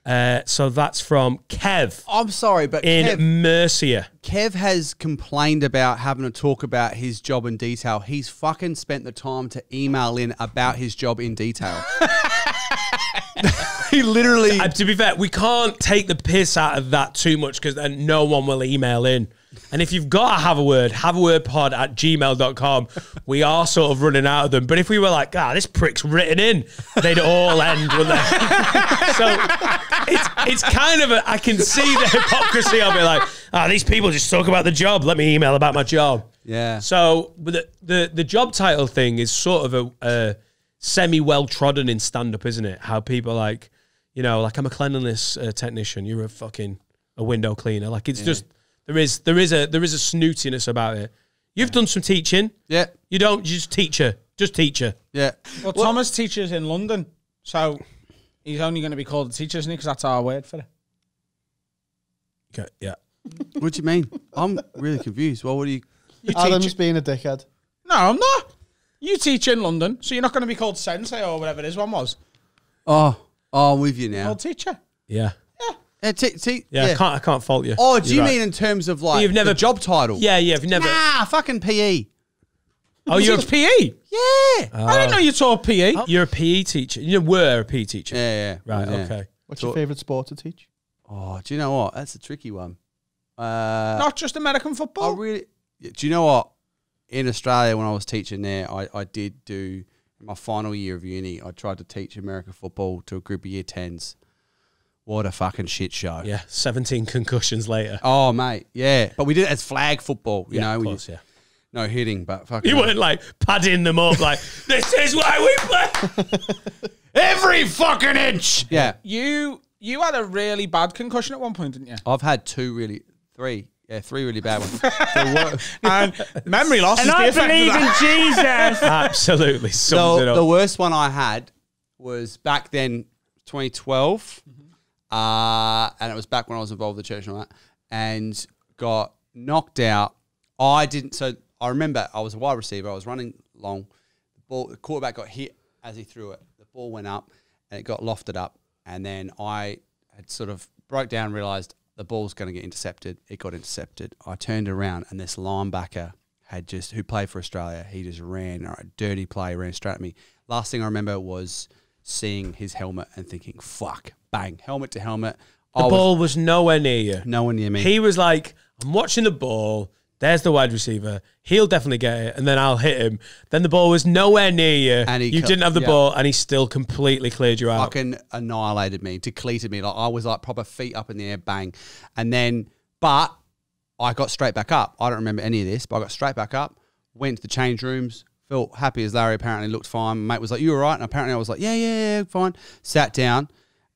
Uh, so that's from Kev
I'm sorry, but
in
Kev,
Murcia.
Kev has complained about having to talk about his job in detail. He's fucking spent the time to email in about his job in detail. he literally.
Uh, to be fair, we can't take the piss out of that too much because then no one will email in. And if you've got to have a word, have a word pod at gmail.com. We are sort of running out of them. But if we were like, ah, this prick's written in, they'd all end, wouldn't they? so it's, it's kind of a, I can see the hypocrisy of it. Like, ah, these people just talk about the job. Let me email about my job.
yeah.
So but the, the the job title thing is sort of a, a semi well trodden in stand up, isn't it? How people like, you know, like I'm a cleanliness uh, technician, you're a fucking a window cleaner. Like it's just there is there is a there is a snootiness about it. You've done some teaching.
Yeah.
You don't just teacher, just teacher.
Yeah.
Well, Thomas teaches in London, so he's only going to be called a teacher, isn't he? Because that's our word for it.
Okay, yeah.
What do you mean? I'm really confused. Well, what are you.
You
Adam's
teach.
being a dickhead.
No, I'm not. You teach in London, so you're not going to be called sensei or whatever it is. One was
Oh, oh, I'm with you now.
called teacher.
Yeah.
Yeah, t- t-
Yeah,
yeah.
I can't I can't fault you.
Oh, do you
You're right.
mean in terms of like
You've never-
the job title?
Yeah, yeah, you've never
Nah, fucking PE.
Oh,
You
you're
teach PE.
Yeah.
I didn't know you taught PE.
you're a PE teacher. You were a PE teacher.
Yeah, yeah.
Right,
yeah.
okay.
What's your favourite sport to teach?
Oh, do you know what? That's a tricky one. Uh,
not just American
I
football.
really. Do you know what? In Australia, when I was teaching there, I, I did do in my final year of uni. I tried to teach American football to a group of year tens. What a fucking shit show!
Yeah, 17 concussions later.
Oh mate, yeah. But we did it as flag football. You
yeah,
know,
of
we-
course, yeah.
no hitting, but fucking.
You weren't like padding them up like, this is why we play. Every fucking inch.
Yeah,
you you had a really bad concussion at one point, didn't you?
I've had two really, three, yeah, three really bad ones. The wor-
And memory loss is the
I
effect of
believe in
that.
Jesus.
Absolutely sums it
the,
up.
the worst one I had was back then, 2012, uh, and it was back when I was involved with the church and all that, and got knocked out. I didn't. So I remember I was a wide receiver. I was running long. The ball, the quarterback got hit as he threw it. The ball went up and it got lofted up, and then I had sort of broke down, and realized the ball's going to get intercepted. It got intercepted. I turned around and this linebacker had just who played for Australia. He just ran a dirty play, ran straight at me. Last thing I remember was seeing his helmet and thinking, "Fuck!" Bang, helmet to helmet.
the
I
ball was nowhere near you.
no one near me.
He was like, I'm watching the ball. There's the wide receiver. He'll definitely get it, and then I'll hit him. Then the ball was nowhere near you.
And he
you
cu-
didn't have the
yeah.
ball, and he still completely cleared you out.
fucking annihilated me, depleted me. Like I was like proper feet up in the air, bang. And then, but I got straight back up. I don't remember any of this, but I got straight back up, went to the change rooms, felt happy as Larry. Apparently looked fine. Mate was like, "You all right?" And apparently I was like, "Yeah, yeah, yeah, fine." Sat down,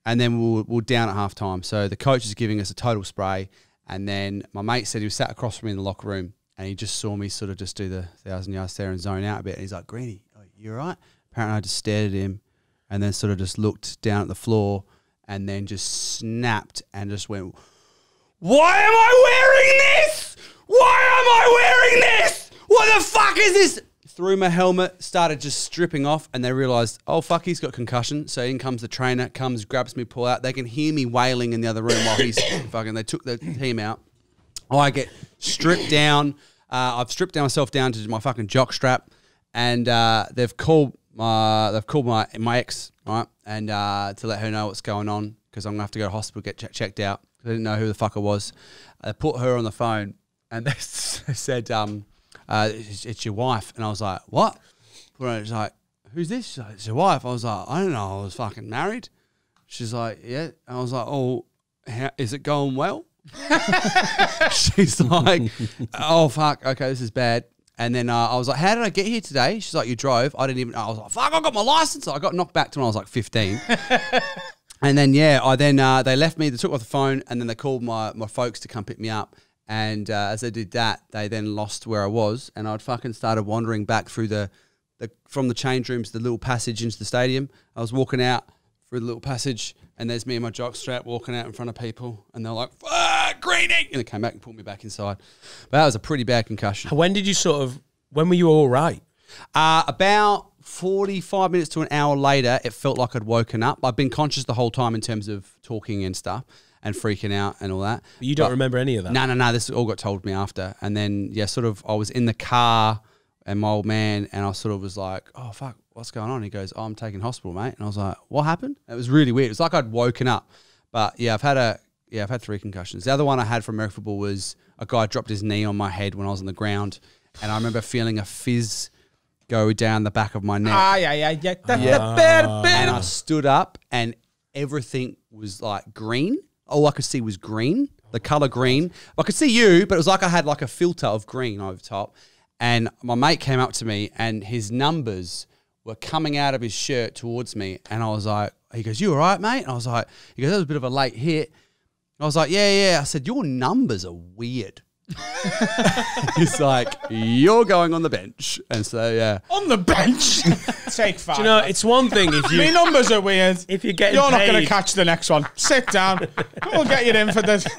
and then we were, we were down at half time. So the coach is giving us a total spray, and then my mate said he was sat across from me in the locker room, and he just saw me sort of just do the thousand yard stare and zone out a bit. And he's like, "Greeny, you all right?" Apparently I just stared at him and then sort of just looked down at the floor and then just snapped and just went, Why am I wearing this? Why am I wearing this? What the fuck is this? Threw my helmet, started just stripping off, and they realized, oh fuck, he's got concussion. So in comes the trainer, comes, grabs me, pull out. They can hear me wailing in the other room while he's fucking. They took the team out. I get stripped down. Uh, I've stripped down myself down to my fucking jock strap, and uh, they've called my they've called my my ex right, and uh, to let her know what's going on because I'm gonna have to go to hospital get che- checked out. I didn't know who the fuck I was. I put her on the phone, and they s- said, um, uh, it's, "It's your wife," and I was like, "What?" Put on, She's like, "Who's this?" She's like, "It's your wife." I was like, "I don't know. I was fucking married." She's like, "Yeah." I was like, "Oh, how, is it going well?" She's like, oh fuck, okay, this is bad. And then uh, I was like, how did I get here today? She's like, you drove. I didn't even. I was like, fuck, I got my license. I got knocked back to when I was like 15. and then yeah, I then uh, they left me. They took off the phone, and then they called my my folks to come pick me up. And uh, as they did that, they then lost where I was, and I'd fucking started wandering back through the, the from the change rooms, the little passage into the stadium. I was walking out through the little passage, and there's me and my jockstrap walking out in front of people, and they're like, "Fuck, Greeny!" And they came back and pulled me back inside. But that was a pretty bad concussion.
When did you sort of? When were you all right?
Uh, about 45 minutes to an hour later, it felt like I'd woken up. I've been conscious the whole time in terms of talking and stuff and freaking out and all that.
You don't
But-
remember any of that.
No, no, no. This all got told me after. And then, yeah, sort of, I was in the car and my old man, and I sort of was like, oh, fuck, what's going on? He goes, oh, I'm taking hospital, mate. And I was like, what happened? It was really weird. It was like I'd woken up. But yeah, I've had a, yeah, I've had three concussions. The other one I had from American football was a guy dropped his knee on my head when I was on the ground. And I remember feeling a fizz go down the back of my neck.
Ah, yeah, yeah, yeah. The,
Yeah.
the bear, bear.
and I stood up and everything was like green. All I could see was green, the color green. I could see you, but it was like I had like a filter of green over top. And my mate came up to me and his numbers were coming out of his shirt towards me. And I was like, he goes, You all right, mate? And I was like, He goes, That was a bit of a late hit. I was like, Yeah, yeah. I said, Your numbers are weird. He's like, You're going on the bench. And so, yeah.
on the bench. Take five.
Do you know, it's one thing if
My
you
numbers are weird.
if you're getting
You're not going to catch the next one. Sit down. We'll get you in for the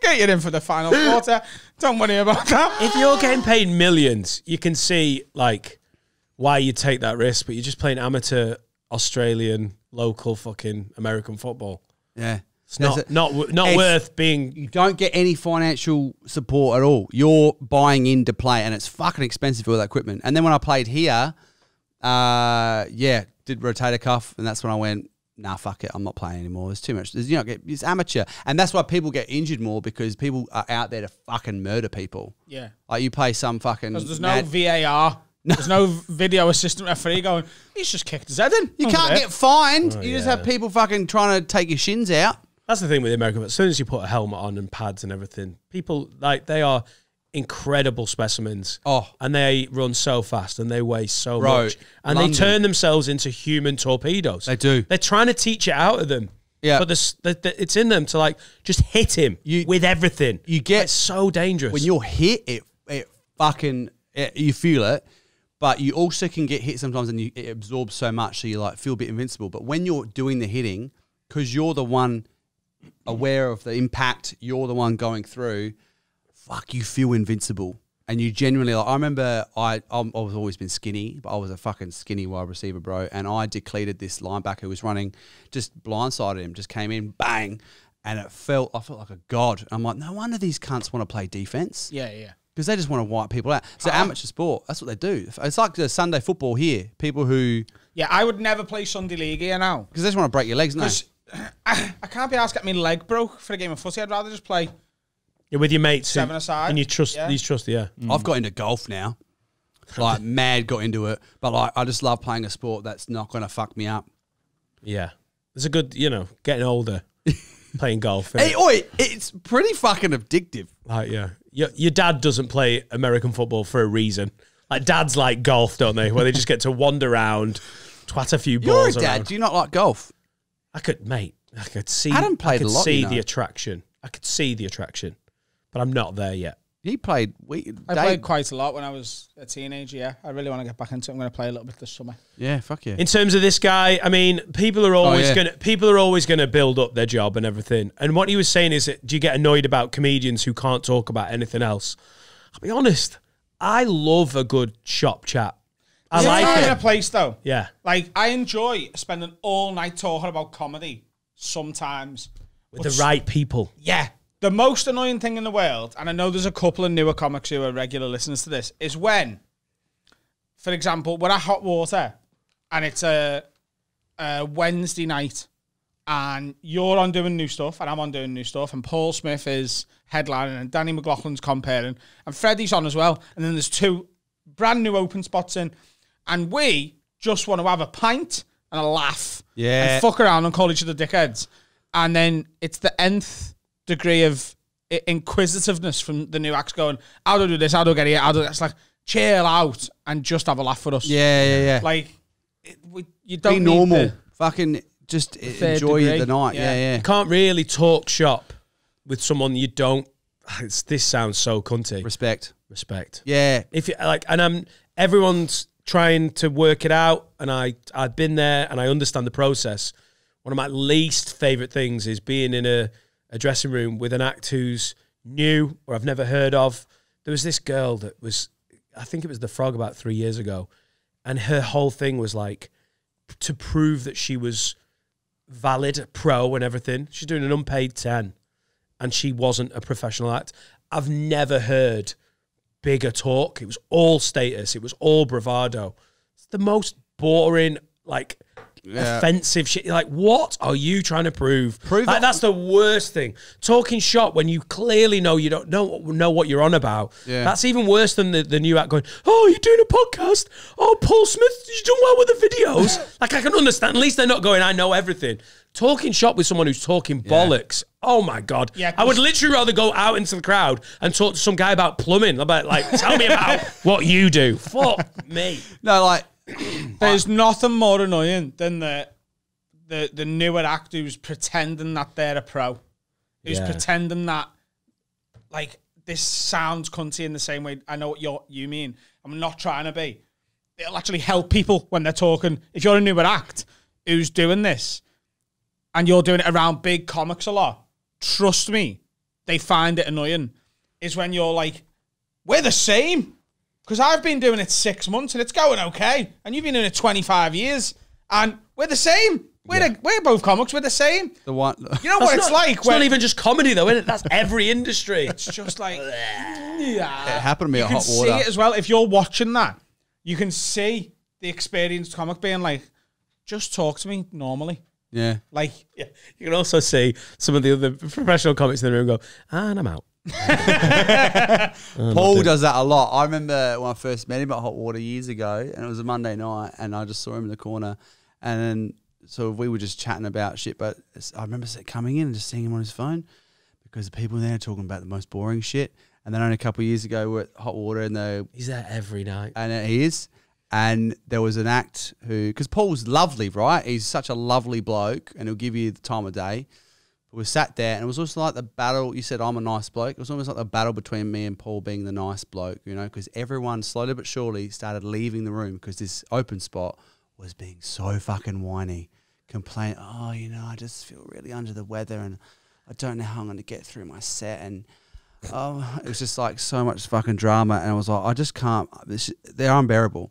get you in for the final quarter. Don't worry about that.
if you're getting paid millions, you can see like why you take that risk, but you're just playing amateur Australian local fucking American football.
Yeah.
It's not
There's a-
not not
it's-
worth being.
you don't get any financial support at all. You're buying in to play, and it's fucking expensive for that equipment. And then when I played here, uh, yeah, did rotator cuff, and that's when I went, nah, fuck it, I'm not playing anymore. There's too much. There's, you know, it's amateur, and that's why people get injured more because people are out there to fucking murder people.
Yeah.
Like you play some fucking.
There's no
mad-
VAR. There's no video assistant referee going, he's just kicked his head in.
you can't get fined. you just have people fucking trying to take your shins out.
That's the thing with the American. As soon as you put a helmet on and pads and everything, people like they are incredible specimens.
Oh.
and they run so fast and they weigh so
Bro,
much, and
London.
they turn themselves into human torpedoes.
They do.
They're trying to teach it out of them.
Yeah.
but this, the, the, it's in them to like just hit him
You-
with everything.
you get-
it's so dangerous.
when you're hit, it it fucking it, you feel it, but you also can get hit sometimes, and you, it absorbs so much, so you like feel a bit invincible. But when you're doing the hitting, because you're the one aware of the impact, you're the one going through. Fuck, you feel invincible, and you genuinely like. I remember I I've always been skinny, but I was a fucking skinny wide receiver, bro, and I decleated this linebacker who was running, just blindsided him, just came in, bang. And it felt, I felt like a god. I'm like, no wonder these cunts want to play defense
Yeah, yeah.
because they just want to wipe people out. It's an amateur sport. That's what they do. It's like the Sunday football here. People who
Yeah, I would never play Sunday League here now.
because they just want to break your legs. No,
I, I can't be asked to get my leg broke for a game of footy. I'd rather just play.
You're with your mates, who-
Seven aside,
and you trust
yeah.
these trust. Yeah, mm.
I've got into golf now. Like mad, got into it. But like, I just love playing a sport that's not going to fuck me up.
yeah. It's a good, you know, getting older, playing golf.
Hey,
innit?
oi, it's pretty fucking addictive.
Like, yeah, your, your dad doesn't play American football for a reason. Like dads like golf, don't they? Where they just get to wander around, twat a few
You're a
balls
dad.
around.
Do you not like golf?
I could, mate. I could see.
Adam played
I could
a lot,
see
you know.
the attraction. I could see the attraction, but I'm not there yet.
He played. We,
I
Dave-
played quite a lot when I was a teenager. Yeah, I really want to get back into it. I'm going to play a little bit this summer.
Yeah, fuck yeah.
In terms of this guy, I mean, people are oh, always
Oh, yeah.
gonna people are always gonna build up their job and everything. And what he was saying is, that, do you get annoyed about comedians who can't talk about anything else? I'll be honest. I love a good shop chat. I
It's
like
time
it.
and a place though.
Yeah.
Like I enjoy spending all night talking about comedy. Sometimes
With the right people.
Yeah. The most annoying thing in the world, and I know there's a couple of newer comics who are regular listeners to this, is when, for example, we're at Hot Water and it's a, a Wednesday night and you're on doing new stuff and I'm on doing new stuff and Paul Smith is headlining and Danny McLaughlin's comparing and Freddie's on as well. And then there's two brand new open spots in and we just want to have a pint and a laugh
Yeah.
and fuck around and call each other dickheads. And then it's the nth degree of inquisitiveness from the new acts going, how do I do this? How do I get here? How do I-" It's like, chill out and just have a laugh with us.
Yeah, yeah, yeah.
Like, it, we, you don't
Be
need
normal.
the-
Fucking just enjoy
degree.
the night.
Yeah.
Yeah, yeah.
You can't really talk shop with someone you don't. It's, this sounds so cunty.
Respect.
Respect.
Yeah.
If you like, and I'm everyone's trying to work it out, and I I've been there and I understand the process. One of my least favorite things is being in a, a dressing room with an act who's new or I've never heard of. There was this girl that was, I think it was the Frog about three years ago, and her whole thing was like to prove that she was valid, pro, and everything. She's doing an unpaid ten, and she wasn't a professional act. I've never heard bigger talk. It was all status. It was all bravado. It's the most boring, like
Yeah.
offensive shit. You're like, what are you trying to prove?
Prove
like,
it-
that's the worst thing. Talking shop when you clearly know you don't know know what you're on about.
Yeah.
That's even worse than the, the new act going, oh, you're doing a podcast. Oh, Paul Smith, you're doing well with the videos. like I can understand. At least they're not going, I know everything. Talking shop with someone who's talking bollocks. Oh my god!
Yeah,
I would literally rather go out into the crowd and talk to some guy about plumbing. About like, tell me about what you do. Fuck me.
No, like
There's nothing more annoying than the the the newer act who's pretending that they're a pro, who's
Yeah.
pretending that like this sounds cunty in the same way. I know what you you mean. I'm not trying to be. It'll actually help people when they're talking. If you're a newer act who's doing this, and you're doing it around big comics a lot, trust me, they find it annoying. Is when you're like, we're the same. Because I've been doing it six months and it's going okay. And you've been doing it 25 years and we're the same. We're, the, we're both comics. We're the same.
the one.
You know what it's
not,
like
It's
when
not even just comedy though, is it? That's every industry.
it's just like, yeah.
It happened to me
You
at
can
hot
see
water.
it as well. If you're watching that, you can see the experienced comic being like, just talk to me normally.
Yeah.
Like,
Yeah. You can also see some of the other professional comics in the room go, ah, and I'm out.
Paul does that a lot. I remember when I first met him at Hot Water years ago, and it was a Monday night, and I just saw him in the corner, and then so we were just chatting about shit. But I remember coming in and just seeing him on his phone because the people there are talking about the most boring shit. And then only a couple of years ago, we're at Hot Water, and they
He's there every night.
and he is. And there was an act who, because Paul's lovely, right? He's such a lovely bloke, and he'll give you the time of day. But we sat there, and it was also like the battle. You said I'm a nice bloke. It was almost like the battle between me and Paul being the nice bloke, you know, because everyone slowly but surely started leaving the room because this open spot was being so fucking whiny, complain, oh, you know, I just feel really under the weather, and I don't know how I'm going to get through my set, and oh, it was just like so much fucking drama, and I was like, I just can't. This, they're unbearable.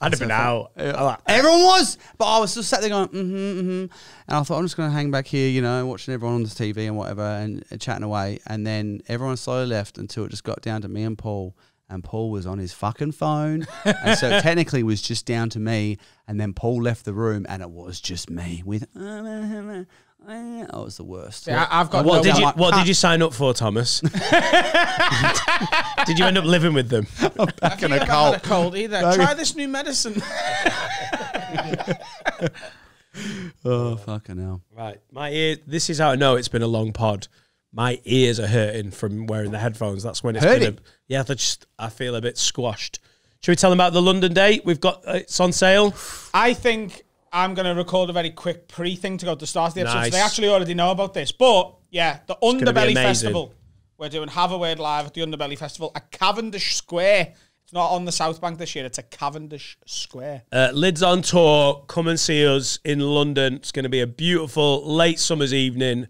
I'd have been out.
Everyone was, but I was just sat there going, mm-hmm, mm-hmm. And I thought, I'm just going to hang back here, you know, watching everyone on the TV and whatever and, and chatting away. And then everyone slowly left until it just got down to me and Paul. And Paul was on his fucking phone. and so technically it was just down to me. And then Paul left the room and it was just me with, oh, it was the worst.
yeah, I've got
What
no
did you
I
What did you sign up for, Thomas? did you end up living with them?
I'm back in
I've
a
never had a
cold.
cold either. Try this new medicine.
Oh, fucking hell.
Right, my ear. This is how I know it's been a long pod. My ears are hurting from wearing the headphones. That's when it's
Hurting?
been. A, yeah, they just I feel a bit squashed. Should we tell them about the London date? We've got uh, it's on sale.
I think I'm going to record a very quick pre thing to go to the start of the episode.
Nice.
So they actually already know about this. But yeah, the
gonna
Underbelly. Festival. We're doing Have a Word live at the Underbelly Festival at Cavendish Square. It's not on the South Bank this year. It's at Cavendish Square.
Uh, Lids on tour. Come and see us in London. It's going to be a beautiful late summer's evening.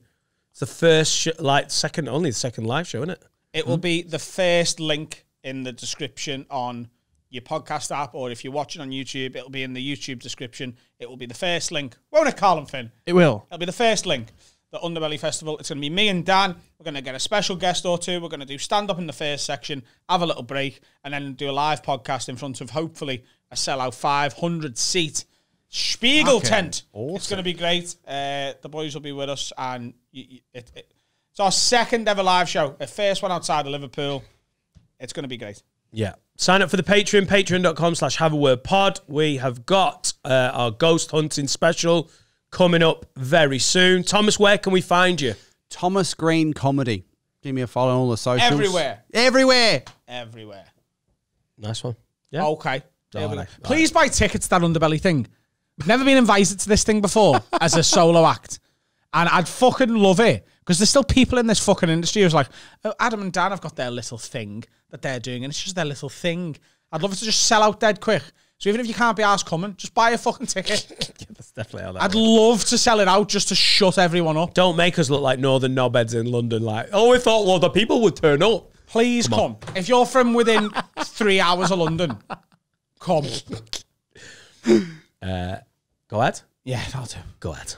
It's the first, sh- like second, only the second live show, isn't it?
It will be the first link in the description on your podcast app, or if you're watching on YouTube, it'll be in the YouTube description. It will be the first link. Won't it, Colin Finn?
It will.
It'll be the first link. The Underbelly Festival. It's going to be me and Dan. We're going to get a special guest or two. We're going to do stand up in the first section, have a little break, and then do a live podcast in front of hopefully a sellout 500 seat Spiegel
Okay.
tent. It's going to be great. Uh, the boys will be with us, and it, it, it's our second ever live show. The first one outside of Liverpool. It's going to be great.
Yeah. Sign up for the Patreon, patreon.com slash have a word pod. We have got uh, our ghost hunting special coming up very soon. Thomas, where can we find you?
Thomas Green Comedy. Give me a follow on all the socials.
Everywhere.
Everywhere.
Everywhere.
Nice one. Yeah.
Okay. There we go. Please buy tickets to that underbelly thing. I've never been invited to this thing before as a solo act. And I'd fucking love it. Because there's still people in this fucking industry who's like, oh, Adam and Dan have got their little thing that they're doing, and it's just their little thing. I'd love it to just sell out dead quick. So even if you can't be asked coming, just buy a fucking ticket.
That's definitely how that
I'd
works.
love to sell it out just to shut everyone up.
Don't make us look like northern knobheads in London. Like, oh, we thought well the people would turn up.
Please come. If you're from within three hours of London, come.
Uh, go ahead.
Yeah, that'll do.
Go ahead.